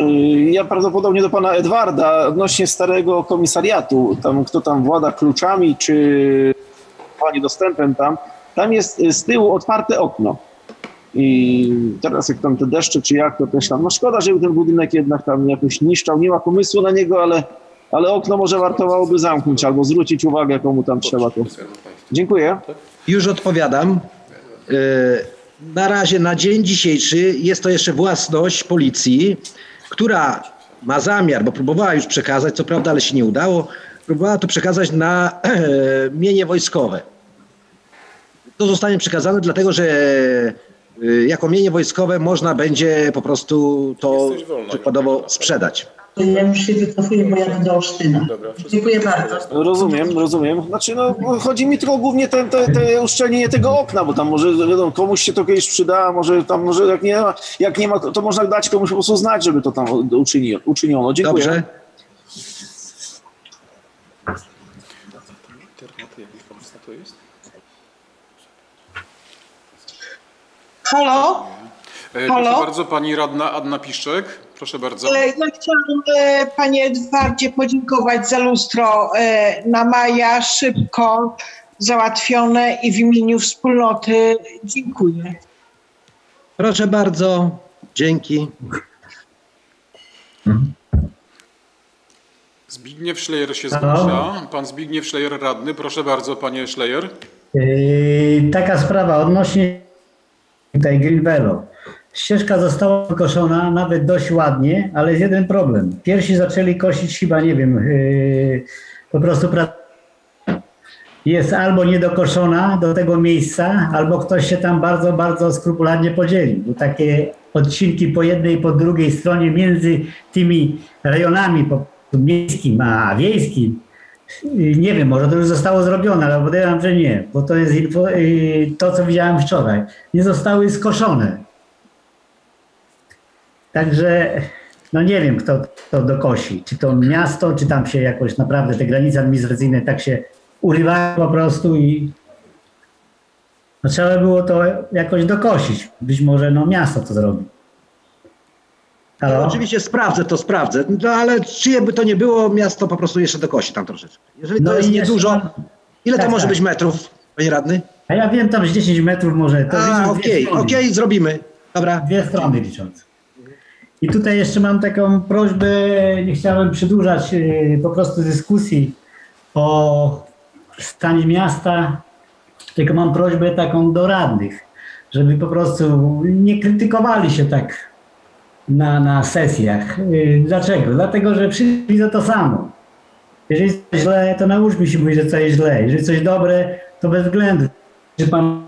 Y, Ja prawdopodobnie do pana Edwarda odnośnie starego komisariatu, tam kto tam włada kluczami czy pani dostępem tam, tam jest y, z tyłu otwarte okno. I teraz jak tam te deszcze czy jak, to też tam, no szkoda, żeby ten budynek jednak tam jakoś niszczał, nie ma pomysłu na niego, ale, ale okno może wartowałoby zamknąć albo zwrócić uwagę komu tam trzeba to. Dziękuję. Już odpowiadam. Y, Na razie, na dzień dzisiejszy jest to jeszcze własność policji, która ma zamiar, bo próbowała już przekazać, co prawda, ale się nie udało, próbowała to przekazać na mienie wojskowe. To zostanie przekazane, dlatego że y, jako mienie wojskowe można będzie po prostu to przykładowo sprzedać. Ja już się wycofuję, bo jadę do Olsztyna. Dziękuję bardzo. Rozumiem, rozumiem. Znaczy, no, chodzi mi tylko głównie te, te, te uszczelnienie tego okna, bo tam może, wiadomo, komuś się to kiedyś przyda, może tam, może jak nie ma, jak nie ma to, to można dać komuś po prostu znać, żeby to tam uczyni, uczyniono. Dziękuję. Dobrze. Halo? E, Halo? Proszę bardzo, pani radna Anna Piszczek, proszę bardzo. Ja chciałam e, panie Edwardzie podziękować za lustro e, na maja, szybko załatwione i w imieniu wspólnoty dziękuję. Proszę bardzo. Dzięki. Zbigniew Szlejer się zgłasza. Pan Zbigniew Szlejer radny, proszę bardzo, panie Szlejer. Yy, taka sprawa odnośnie tutaj Greenvelo. Ścieżka została wykoszona nawet dość ładnie, ale jest jeden problem. Pierwsi zaczęli kosić chyba, nie wiem, yy, po prostu jest albo niedokoszona do tego miejsca, albo ktoś się tam bardzo, bardzo skrupulatnie podzielił. Takie odcinki po jednej i po drugiej stronie między tymi rejonami miejskim a wiejskim. Nie wiem, może to już zostało zrobione, ale podejrzewam, że nie, bo to jest info, y, to, co widziałem wczoraj. Nie zostały skoszone. Także no nie wiem, kto to dokosi. Czy to miasto, czy tam się jakoś naprawdę te granice administracyjne tak się urywają po prostu i no trzeba było to jakoś dokosić. Być może no miasto to zrobi. No, oczywiście sprawdzę to, sprawdzę. No ale czyje by to nie było, miasto po prostu jeszcze dokosi tam troszeczkę. Jeżeli to No jest i jeszcze niedużo, ile Tak, to może tak. być metrów, panie radny? A ja wiem, tam z 10 metrów może. To A, dwie okej, strony. okej, zrobimy. Dobra. Dwie strony licząc. I tutaj jeszcze mam taką prośbę, nie chciałem przedłużać yy, po prostu dyskusji o stanie miasta, tylko mam prośbę taką do radnych, żeby po prostu nie krytykowali się tak na, na sesjach. Yy, Dlaczego? Dlatego, że wszyscy widzą to samo. Jeżeli coś źle, to nauczmy się mówić, że coś źle. Jeżeli coś dobre, to bez względu, czy pan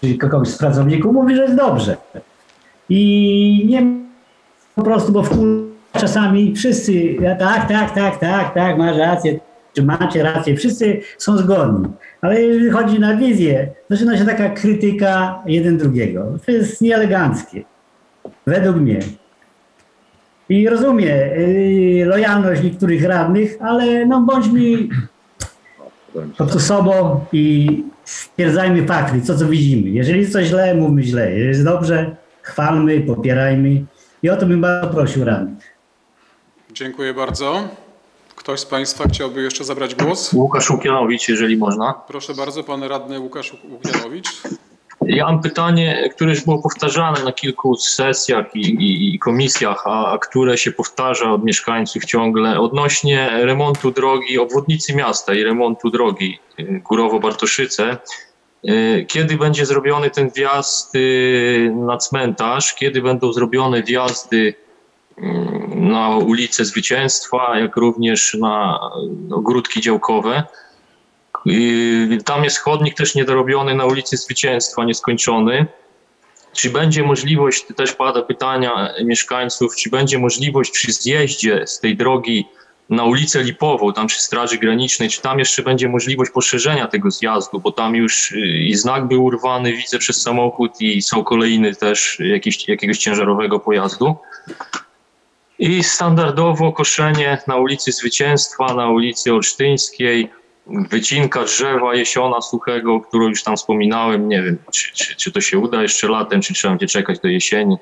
czy kogoś z pracowników mówi, że jest dobrze. I nie po prostu, bo czasami wszyscy, tak, tak, tak, tak, tak, masz rację, czy macie rację, wszyscy są zgodni. Ale jeżeli chodzi na wizję, zaczyna się taka krytyka jeden drugiego. To jest nieeleganckie. Według mnie. I rozumiem yy, lojalność niektórych radnych, ale no bądźmy po prostu sobą i stwierdzajmy fakty, co co widzimy. Jeżeli jest coś źle, mówmy źle. Jeżeli jest dobrze, chwalmy, popierajmy. I o to bym bardzo prosił radnych. Dziękuję bardzo. Ktoś z Państwa chciałby jeszcze zabrać głos? Łukasz Łukianowicz, jeżeli można. Proszę bardzo, pan radny Łukasz Łukianowicz. Ja mam pytanie, które już było powtarzane na kilku sesjach i, i, i komisjach, a, a które się powtarza od mieszkańców ciągle odnośnie remontu drogi, obwodnicy miasta i remontu drogi y, Górowo-Bartoszyce. Y, Kiedy będzie zrobiony ten wjazd y, na cmentarz? Kiedy będą zrobione wjazdy mm, na ulicę Zwycięstwa, jak również na ogródki działkowe? Tam jest chodnik też niedorobiony na ulicy Zwycięstwa, nieskończony. Czy będzie możliwość, też pada pytania mieszkańców, czy będzie możliwość przy zjeździe z tej drogi na ulicę Lipową, tam przy Straży Granicznej, czy tam jeszcze będzie możliwość poszerzenia tego zjazdu, bo tam już y, i znak był urwany, widzę, przez samochód i są kolejny też jakiś, jakiegoś ciężarowego pojazdu. I standardowo koszenie na ulicy Zwycięstwa, na ulicy Olsztyńskiej, wycinka drzewa jesiona suchego, którą już tam wspominałem. Nie wiem, czy, czy, czy to się uda jeszcze latem, czy trzeba będzie czekać do jesieni.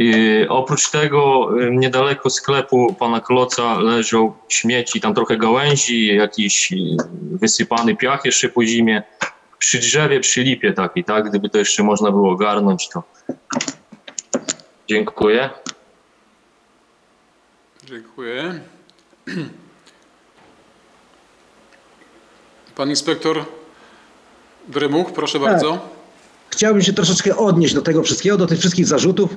I oprócz tego y, niedaleko sklepu pana Kloca leżą śmieci, tam trochę gałęzi, jakiś y, wysypany piach jeszcze po zimie. Przy drzewie, przy lipie takiej, tak? Gdyby to jeszcze można było ogarnąć, to dziękuję. Dziękuję. Pan inspektor Drymuch, proszę Tak. bardzo. Chciałbym się troszeczkę odnieść do tego wszystkiego, do tych wszystkich zarzutów.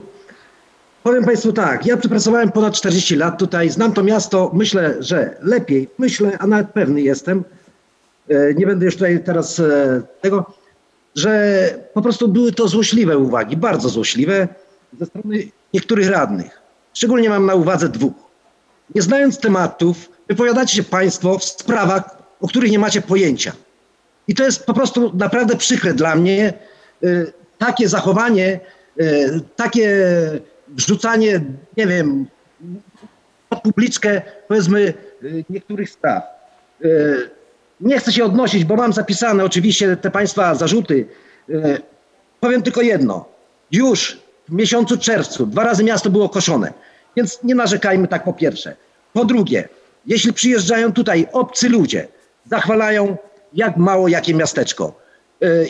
Powiem Państwu tak, ja przepracowałem ponad 40 lat tutaj, znam to miasto, myślę, że lepiej, myślę, a nawet pewny jestem, e, nie będę już tutaj teraz e, tego, że po prostu były to złośliwe uwagi, bardzo złośliwe ze strony niektórych radnych. Szczególnie mam na uwadze dwóch. Nie znając tematów, wypowiadacie się Państwo w sprawach, o których nie macie pojęcia. I to jest po prostu naprawdę przykre dla mnie, y, takie zachowanie, takie wrzucanie, nie wiem, pod publiczkę, powiedzmy, y, niektórych spraw. Y, Nie chcę się odnosić, bo mam zapisane oczywiście te Państwa zarzuty. Y, Powiem tylko jedno. Już w miesiącu czerwcu dwa razy miasto było koszone, więc nie narzekajmy tak po pierwsze. Po drugie, jeśli przyjeżdżają tutaj obcy ludzie, zachwalają jak mało jakie miasteczko.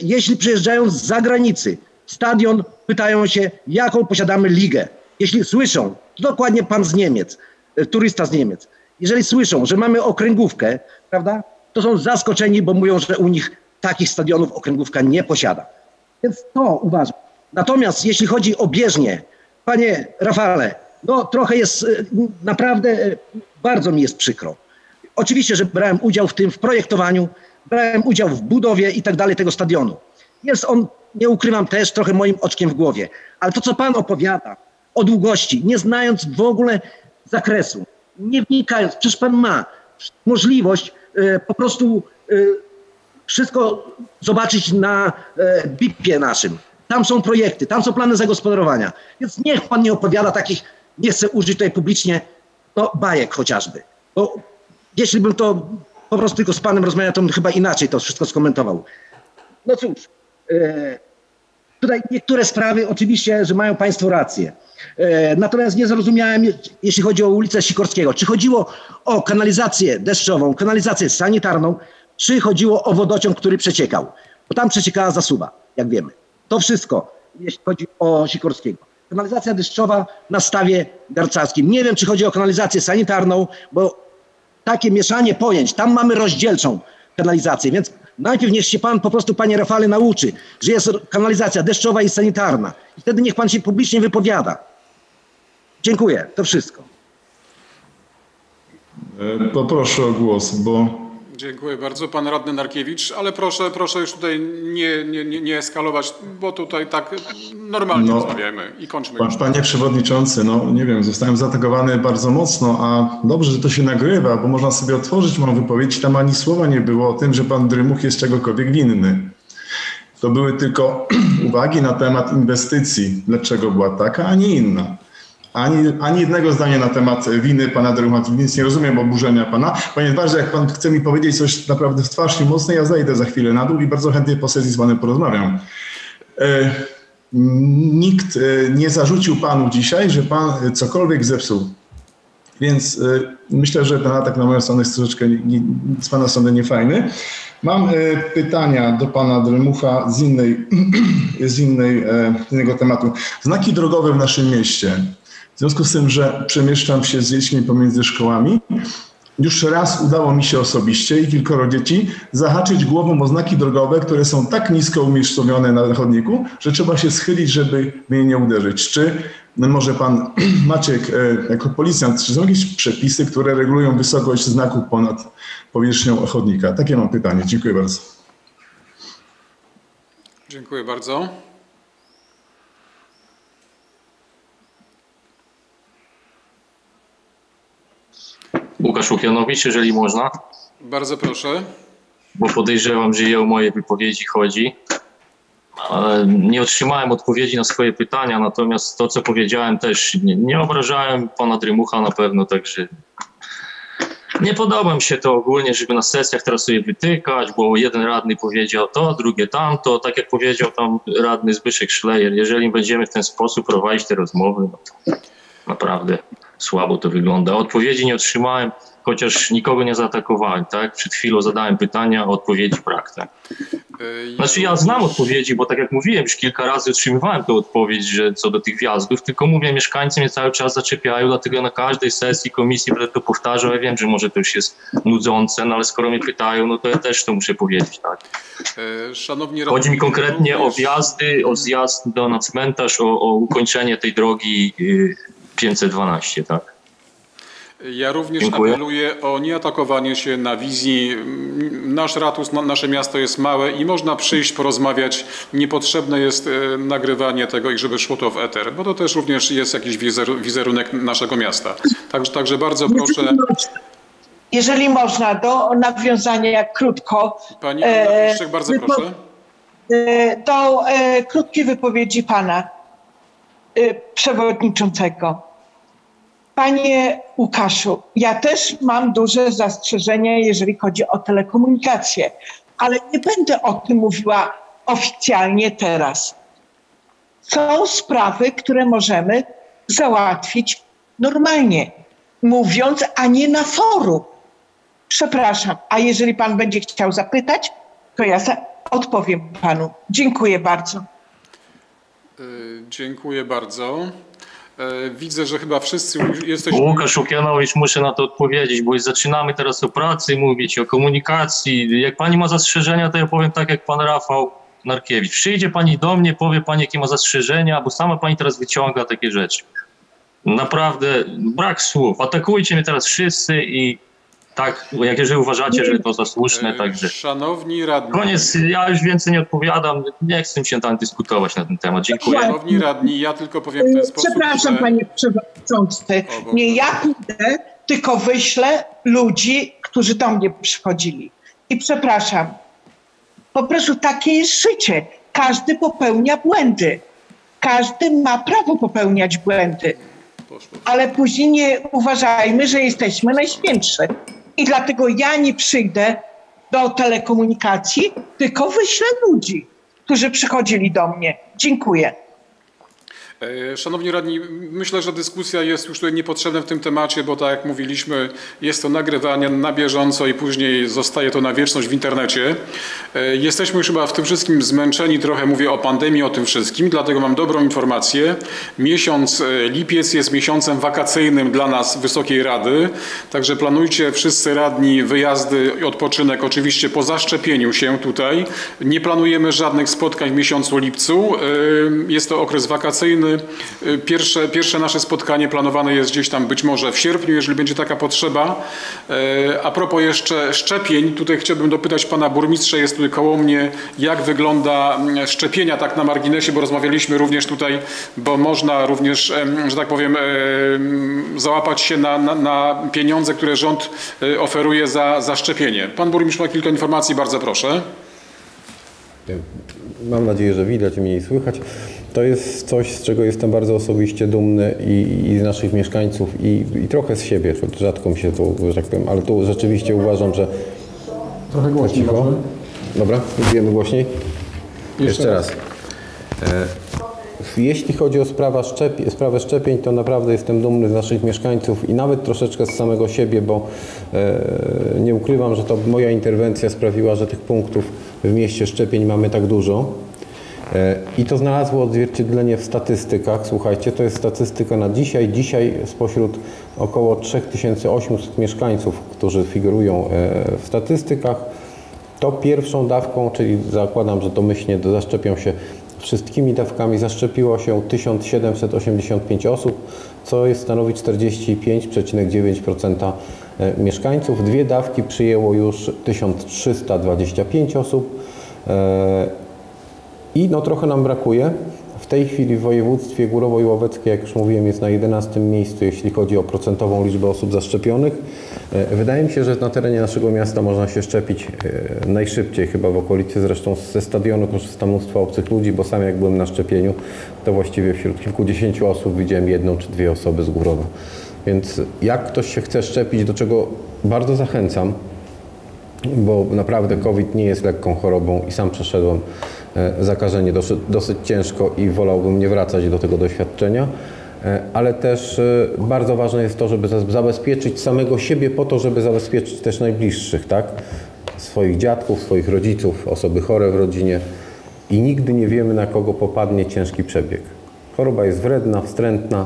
Jeśli przyjeżdżają z zagranicy, stadion, pytają się, jaką posiadamy ligę. Jeśli słyszą, to dokładnie pan z Niemiec, y, turysta z Niemiec, jeżeli słyszą, że mamy okręgówkę, prawda, to są zaskoczeni, bo mówią, że u nich takich stadionów okręgówka nie posiada. Więc to uważam. Natomiast jeśli chodzi o bieżnie, panie Rafale, no trochę jest, y, naprawdę y, bardzo mi jest przykro. Oczywiście, że brałem udział w tym, w projektowaniu, brałem udział w budowie i tak dalej tego stadionu. Jest on nie ukrywam też trochę moim oczkiem w głowie. Ale to, co pan opowiada o długości, nie znając w ogóle zakresu, nie wnikając, przecież pan ma możliwość e, po prostu e, wszystko zobaczyć na e, BIP-ie naszym. Tam są projekty, tam są plany zagospodarowania. Więc niech pan nie opowiada takich, nie chcę użyć tutaj publicznie, no bajek chociażby. Bo jeśli bym to po prostu tylko z panem rozmawiał, to bym chyba inaczej to wszystko skomentował. No cóż, tutaj niektóre sprawy oczywiście, że mają państwo rację. E, natomiast nie zrozumiałem, jeśli chodzi o ulicę Sikorskiego, czy chodziło o kanalizację deszczową, kanalizację sanitarną, czy chodziło o wodociąg, który przeciekał. Bo tam przeciekała zasuwa, jak wiemy. To wszystko, jeśli chodzi o Sikorskiego. Kanalizacja deszczowa na stawie garcaskim. Nie wiem, czy chodzi o kanalizację sanitarną, bo takie mieszanie pojęć, tam mamy rozdzielczą kanalizację, więc najpierw niech się pan po prostu, panie Rafale, nauczy, że jest kanalizacja deszczowa i sanitarna. I wtedy niech pan się publicznie wypowiada. Dziękuję, to wszystko. E, Poproszę o głos, bo Dziękuję bardzo. Pan radny Narkiewicz, ale proszę, proszę już tutaj nie, nie, nie, eskalować, bo tutaj tak normalnie No. rozmawiajmy i kończmy Pa- już. Panie Przewodniczący, no nie wiem, zostałem zaatakowany bardzo mocno, a dobrze, że to się nagrywa, bo można sobie otworzyć moją wypowiedź. Tam ani słowa nie było o tym, że pan Drymuch jest czegokolwiek winny. To były tylko <clears throat> uwagi na temat inwestycji, dlaczego była taka, a nie inna. Ani, ani jednego zdania na temat winy pana Drymucha, więc nie rozumiem oburzenia pana. Panie jak pan chce mi powiedzieć coś naprawdę w twarz i mocno, ja zajdę za chwilę na dół i bardzo chętnie po sesji z panem porozmawiam. E, Nikt e, nie zarzucił panu dzisiaj, że pan e, cokolwiek zepsuł. Więc myślę, że ten atak na moją stronę jest troszeczkę nie- nie- z pana strony niefajny. Mam pytania do pana Drymucha z, innej, <clears throat> z innej, e, innego tematu. Znaki drogowe w naszym mieście. Związku z tym, że przemieszczam się z dziećmi pomiędzy szkołami, już raz udało mi się osobiście i kilkoro dzieci zahaczyć głową o znaki drogowe, które są tak nisko umiejscowione na chodniku, że trzeba się schylić, żeby w nie uderzyć. Czy może pan <clears throat> Maciek e, jako policjant, czy są jakieś przepisy, które regulują wysokość znaku ponad powierzchnią chodnika? Takie mam pytanie. Dziękuję bardzo. Dziękuję bardzo. Łukasz Łukianowicz, jeżeli można, Bardzo proszę. bo podejrzewam, że je o moje wypowiedzi chodzi. Ale Nie otrzymałem odpowiedzi na swoje pytania, natomiast to, co powiedziałem, też nie, nie obrażałem pana Drymucha na pewno, także nie podoba mi się to ogólnie, żeby na sesjach teraz sobie wytykać, bo jeden radny powiedział to, drugie tamto, tak jak powiedział tam radny Zbyszek Szlejer, jeżeli będziemy w ten sposób prowadzić te rozmowy, no to naprawdę słabo to wygląda. Odpowiedzi nie otrzymałem, chociaż nikogo nie zaatakowałem, tak? Przed chwilą zadałem pytania, a odpowiedzi brak, tak? Znaczy ja znam odpowiedzi, bo tak jak mówiłem, już kilka razy otrzymywałem tę odpowiedź, że co do tych wjazdów, tylko mówię, mieszkańcy mnie cały czas zaczepiają, dlatego na każdej sesji komisji będę to powtarzał. Ja wiem, że może to już jest nudzące, no ale skoro mnie pytają, no to ja też to muszę powiedzieć, tak? E, Szanowni Chodzi mi konkretnie o również- wjazdy, o zjazd do na cmentarz, o, o ukończenie tej drogi y, 512, tak? Ja również Dziękuję. apeluję o nieatakowanie się na wizji. Nasz ratus, na- nasze miasto jest małe i można przyjść, porozmawiać. Niepotrzebne jest e, nagrywanie tego i żeby szło to w eter, bo to też również jest jakiś wizeru- wizerunek naszego miasta. Także, także bardzo proszę. Jeżeli można, do nawiązania jak krótko. Pani e, Anna Piszczek, bardzo proszę. e, Do e, krótkiej wypowiedzi pana e, przewodniczącego. Panie Łukaszu, ja też mam duże zastrzeżenia, jeżeli chodzi o telekomunikację, ale nie będę o tym mówiła oficjalnie teraz. Są sprawy, które możemy załatwić normalnie, mówiąc, a nie na forum. Przepraszam, a jeżeli pan będzie chciał zapytać, to ja odpowiem panu. Dziękuję bardzo. E, Dziękuję bardzo. E, Widzę, że chyba wszyscy jesteśmy. Łukasz Łukianowicz, muszę na to odpowiedzieć, bo zaczynamy teraz o pracy mówić, o komunikacji. Jak pani ma zastrzeżenia, to ja powiem tak jak pan Rafał Narkiewicz. Przyjdzie pani do mnie, powie pani, jakie ma zastrzeżenia, bo sama pani teraz wyciąga takie rzeczy. Naprawdę brak słów. Atakujcie mnie teraz wszyscy i Tak, jak jeżeli uważacie, że to za słuszne, także. Szanowni radni. Koniec, ja już więcej nie odpowiadam. Nie chcę się tam dyskutować na ten temat. Dziękuję. Szanowni radni, ja tylko powiem w ten sposób, Przepraszam, że... panie przewodniczący. Nie ja pójdę, tylko wyślę ludzi, którzy do mnie przychodzili. I przepraszam, po prostu takie jest życie. Każdy popełnia błędy. Każdy ma prawo popełniać błędy. Ale później nie uważajmy, że jesteśmy najświętszy. I dlatego ja nie przyjdę do telekomunikacji, tylko wyślę ludzi, którzy przychodzili do mnie. Dziękuję. E, Szanowni radni, myślę, że dyskusja jest już tutaj niepotrzebna w tym temacie, bo tak jak mówiliśmy, jest to nagrywanie na bieżąco i później zostaje to na wieczność w internecie. E, Jesteśmy już chyba w tym wszystkim zmęczeni, trochę mówię o pandemii, o tym wszystkim, dlatego mam dobrą informację. Miesiąc e, lipiec jest miesiącem wakacyjnym dla nas Wysokiej Rady, także planujcie wszyscy radni wyjazdy i odpoczynek, oczywiście po zaszczepieniu się tutaj. Nie planujemy żadnych spotkań w miesiącu lipcu. Jest to okres wakacyjny. Y, Pierwsze, pierwsze nasze spotkanie planowane jest gdzieś tam być może w sierpniu, jeżeli będzie taka potrzeba. E, A propos jeszcze szczepień, tutaj chciałbym dopytać pana burmistrza, jest tutaj koło mnie, jak wygląda mm, szczepienia tak na marginesie, bo rozmawialiśmy również tutaj, bo można również, że tak powiem, em, załapać się na, na, na pieniądze, które rząd e, oferuje za, za szczepienie. Pan burmistrz ma kilka informacji, bardzo proszę. Mam nadzieję, że widać mnie i słychać. To jest coś, z czego jestem bardzo osobiście dumny i, i z naszych mieszkańców i, i trochę z siebie. Rzadko mi się to, że tak powiem, ale tu rzeczywiście uważam, że... Trochę głośniej. Cicho. Dobra, mówimy głośniej? Jeszcze raz. E, Jeśli chodzi o szczepi, sprawę szczepień, to naprawdę jestem dumny z naszych mieszkańców i nawet troszeczkę z samego siebie, bo e, nie ukrywam, że to moja interwencja sprawiła, że tych punktów w mieście szczepień mamy tak dużo. E, I to znalazło odzwierciedlenie w statystykach. Słuchajcie, to jest statystyka na dzisiaj. Dzisiaj spośród około 3800 mieszkańców, którzy figurują e, w statystykach, to pierwszą dawką, czyli zakładam, że domyślnie zaszczepią się wszystkimi dawkami, zaszczepiło się 1785 osób, co stanowi 45,9% e, mieszkańców. Dwie dawki przyjęło już 1325 osób. I no trochę nam brakuje. W tej chwili w województwie Górowo-Łoweckie, jak już mówiłem, jest na 11 miejscu, jeśli chodzi o procentową liczbę osób zaszczepionych. E, Wydaje mi się, że na terenie naszego miasta można się szczepić e, najszybciej, chyba w okolicy. Zresztą ze stadionu korzysta mnóstwo obcych ludzi, bo sam jak byłem na szczepieniu, to właściwie wśród kilkudziesięciu osób widziałem jedną czy dwie osoby z Górowa. Więc jak ktoś się chce szczepić, do czego bardzo zachęcam, bo naprawdę COVID nie jest lekką chorobą i sam przeszedłem zakażenie dosyć, dosyć ciężko i wolałbym nie wracać do tego doświadczenia. E, Ale też e, bardzo ważne jest to, żeby za- zabezpieczyć samego siebie po to, żeby zabezpieczyć też najbliższych, tak? Swoich dziadków, swoich rodziców, osoby chore w rodzinie i nigdy nie wiemy, na kogo popadnie ciężki przebieg. Choroba jest wredna, wstrętna,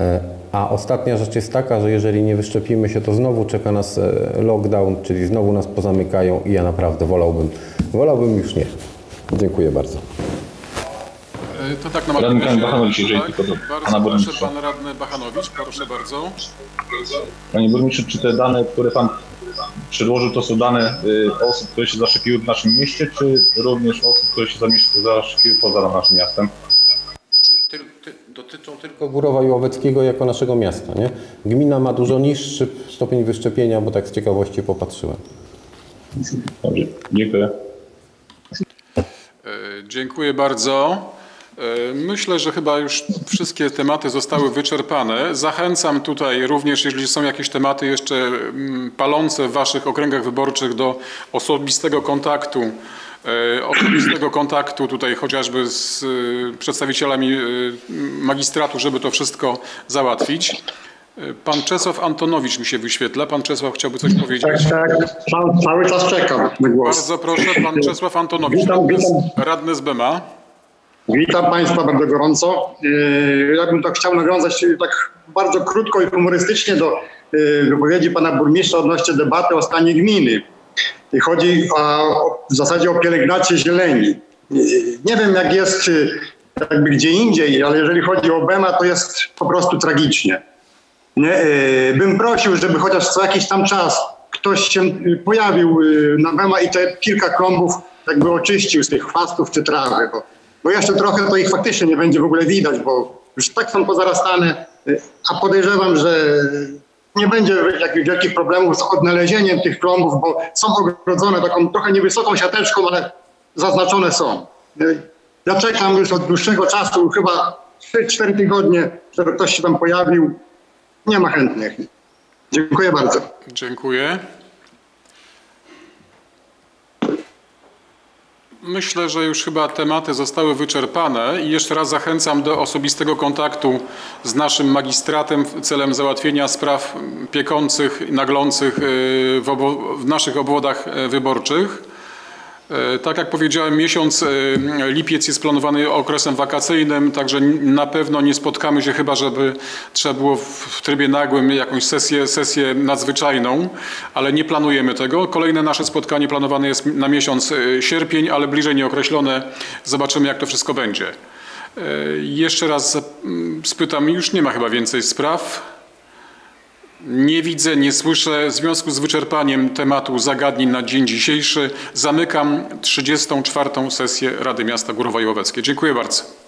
e, a ostatnia rzecz jest taka, że jeżeli nie wyszczepimy się, to znowu czeka nas e, lockdown, czyli znowu nas pozamykają i ja naprawdę wolałbym, wolałbym już nie. Dziękuję bardzo. E, To tak na Radny marginesie. pan Bachanowicz, jeżeli tylko do Bardzo pana proszę, burmistrza. pan radny Bachanowicz, proszę bardzo. Panie burmistrzu, czy te dane, które pan przedłożył, to są dane y, osób, które się zaszczepiły w naszym mieście, czy również osób, które się zaszczepiły poza naszym miastem? Dotyczą tylko Górowa i Łoweckiego jako naszego miasta. Nie? Gmina ma dużo niższy stopień wyszczepienia, bo tak z ciekawości popatrzyłem. Dobrze, dziękuję. E, Dziękuję bardzo. E, Myślę, że chyba już wszystkie tematy zostały wyczerpane. Zachęcam tutaj również, jeżeli są jakieś tematy jeszcze mm, palące w Waszych okręgach wyborczych do osobistego kontaktu, e, osobistego <clears throat> kontaktu tutaj chociażby z przedstawicielami magistratu, żeby to wszystko załatwić. Pan Czesław Antonowicz mi się wyświetla. Pan Czesław chciałby coś powiedzieć. Tak, tak. Ca- Cały czas czekam na głos. Bardzo proszę, pan Czesław Antonowicz, Witam, radny, z- witam. radny z BEMA. Witam Państwa bardzo gorąco. Yy, Ja bym to chciał nawiązać yy, tak bardzo krótko i humorystycznie do yy, wypowiedzi pana burmistrza odnośnie debaty o stanie gminy. I chodzi o, w zasadzie o pielęgnację zieleni. Nie wiem jak jest jakby gdzie indziej, ale jeżeli chodzi o BEMA, to jest po prostu tragicznie. Nie, yy, bym prosił, żeby chociaż co jakiś tam czas ktoś się y, pojawił y, na mema i te kilka klombów jakby oczyścił z tych chwastów czy trawy, bo, bo jeszcze trochę to ich faktycznie nie będzie w ogóle widać, bo już tak są pozarastane, y, a podejrzewam, że nie będzie jakichś wielkich problemów z odnalezieniem tych klombów, bo są ogrodzone taką trochę niewysoką siateczką, ale zaznaczone są. Ja czekam już od dłuższego czasu, chyba 3-4 tygodnie, żeby ktoś się tam pojawił. Nie ma chętnych. Dziękuję bardzo. Dziękuję. Myślę, że już chyba tematy zostały wyczerpane i jeszcze raz zachęcam do osobistego kontaktu z naszym magistratem celem załatwienia spraw piekących, naglących y, w, w naszych obwodach y, wyborczych. E, Tak jak powiedziałem, miesiąc e, lipiec jest planowany okresem wakacyjnym, także na pewno nie spotkamy się chyba, żeby trzeba było w trybie nagłym jakąś sesję, sesję nadzwyczajną, ale nie planujemy tego. Kolejne nasze spotkanie planowane jest na miesiąc e, sierpień, ale bliżej nieokreślone. Zobaczymy, jak to wszystko będzie. Jeszcze raz zap- m, spytam, już nie ma chyba więcej spraw. Nie widzę, nie słyszę. W związku z wyczerpaniem tematu zagadnień na dzień dzisiejszy zamykam 34. sesję Rady Miasta Górowa Łoweckie. Dziękuję bardzo.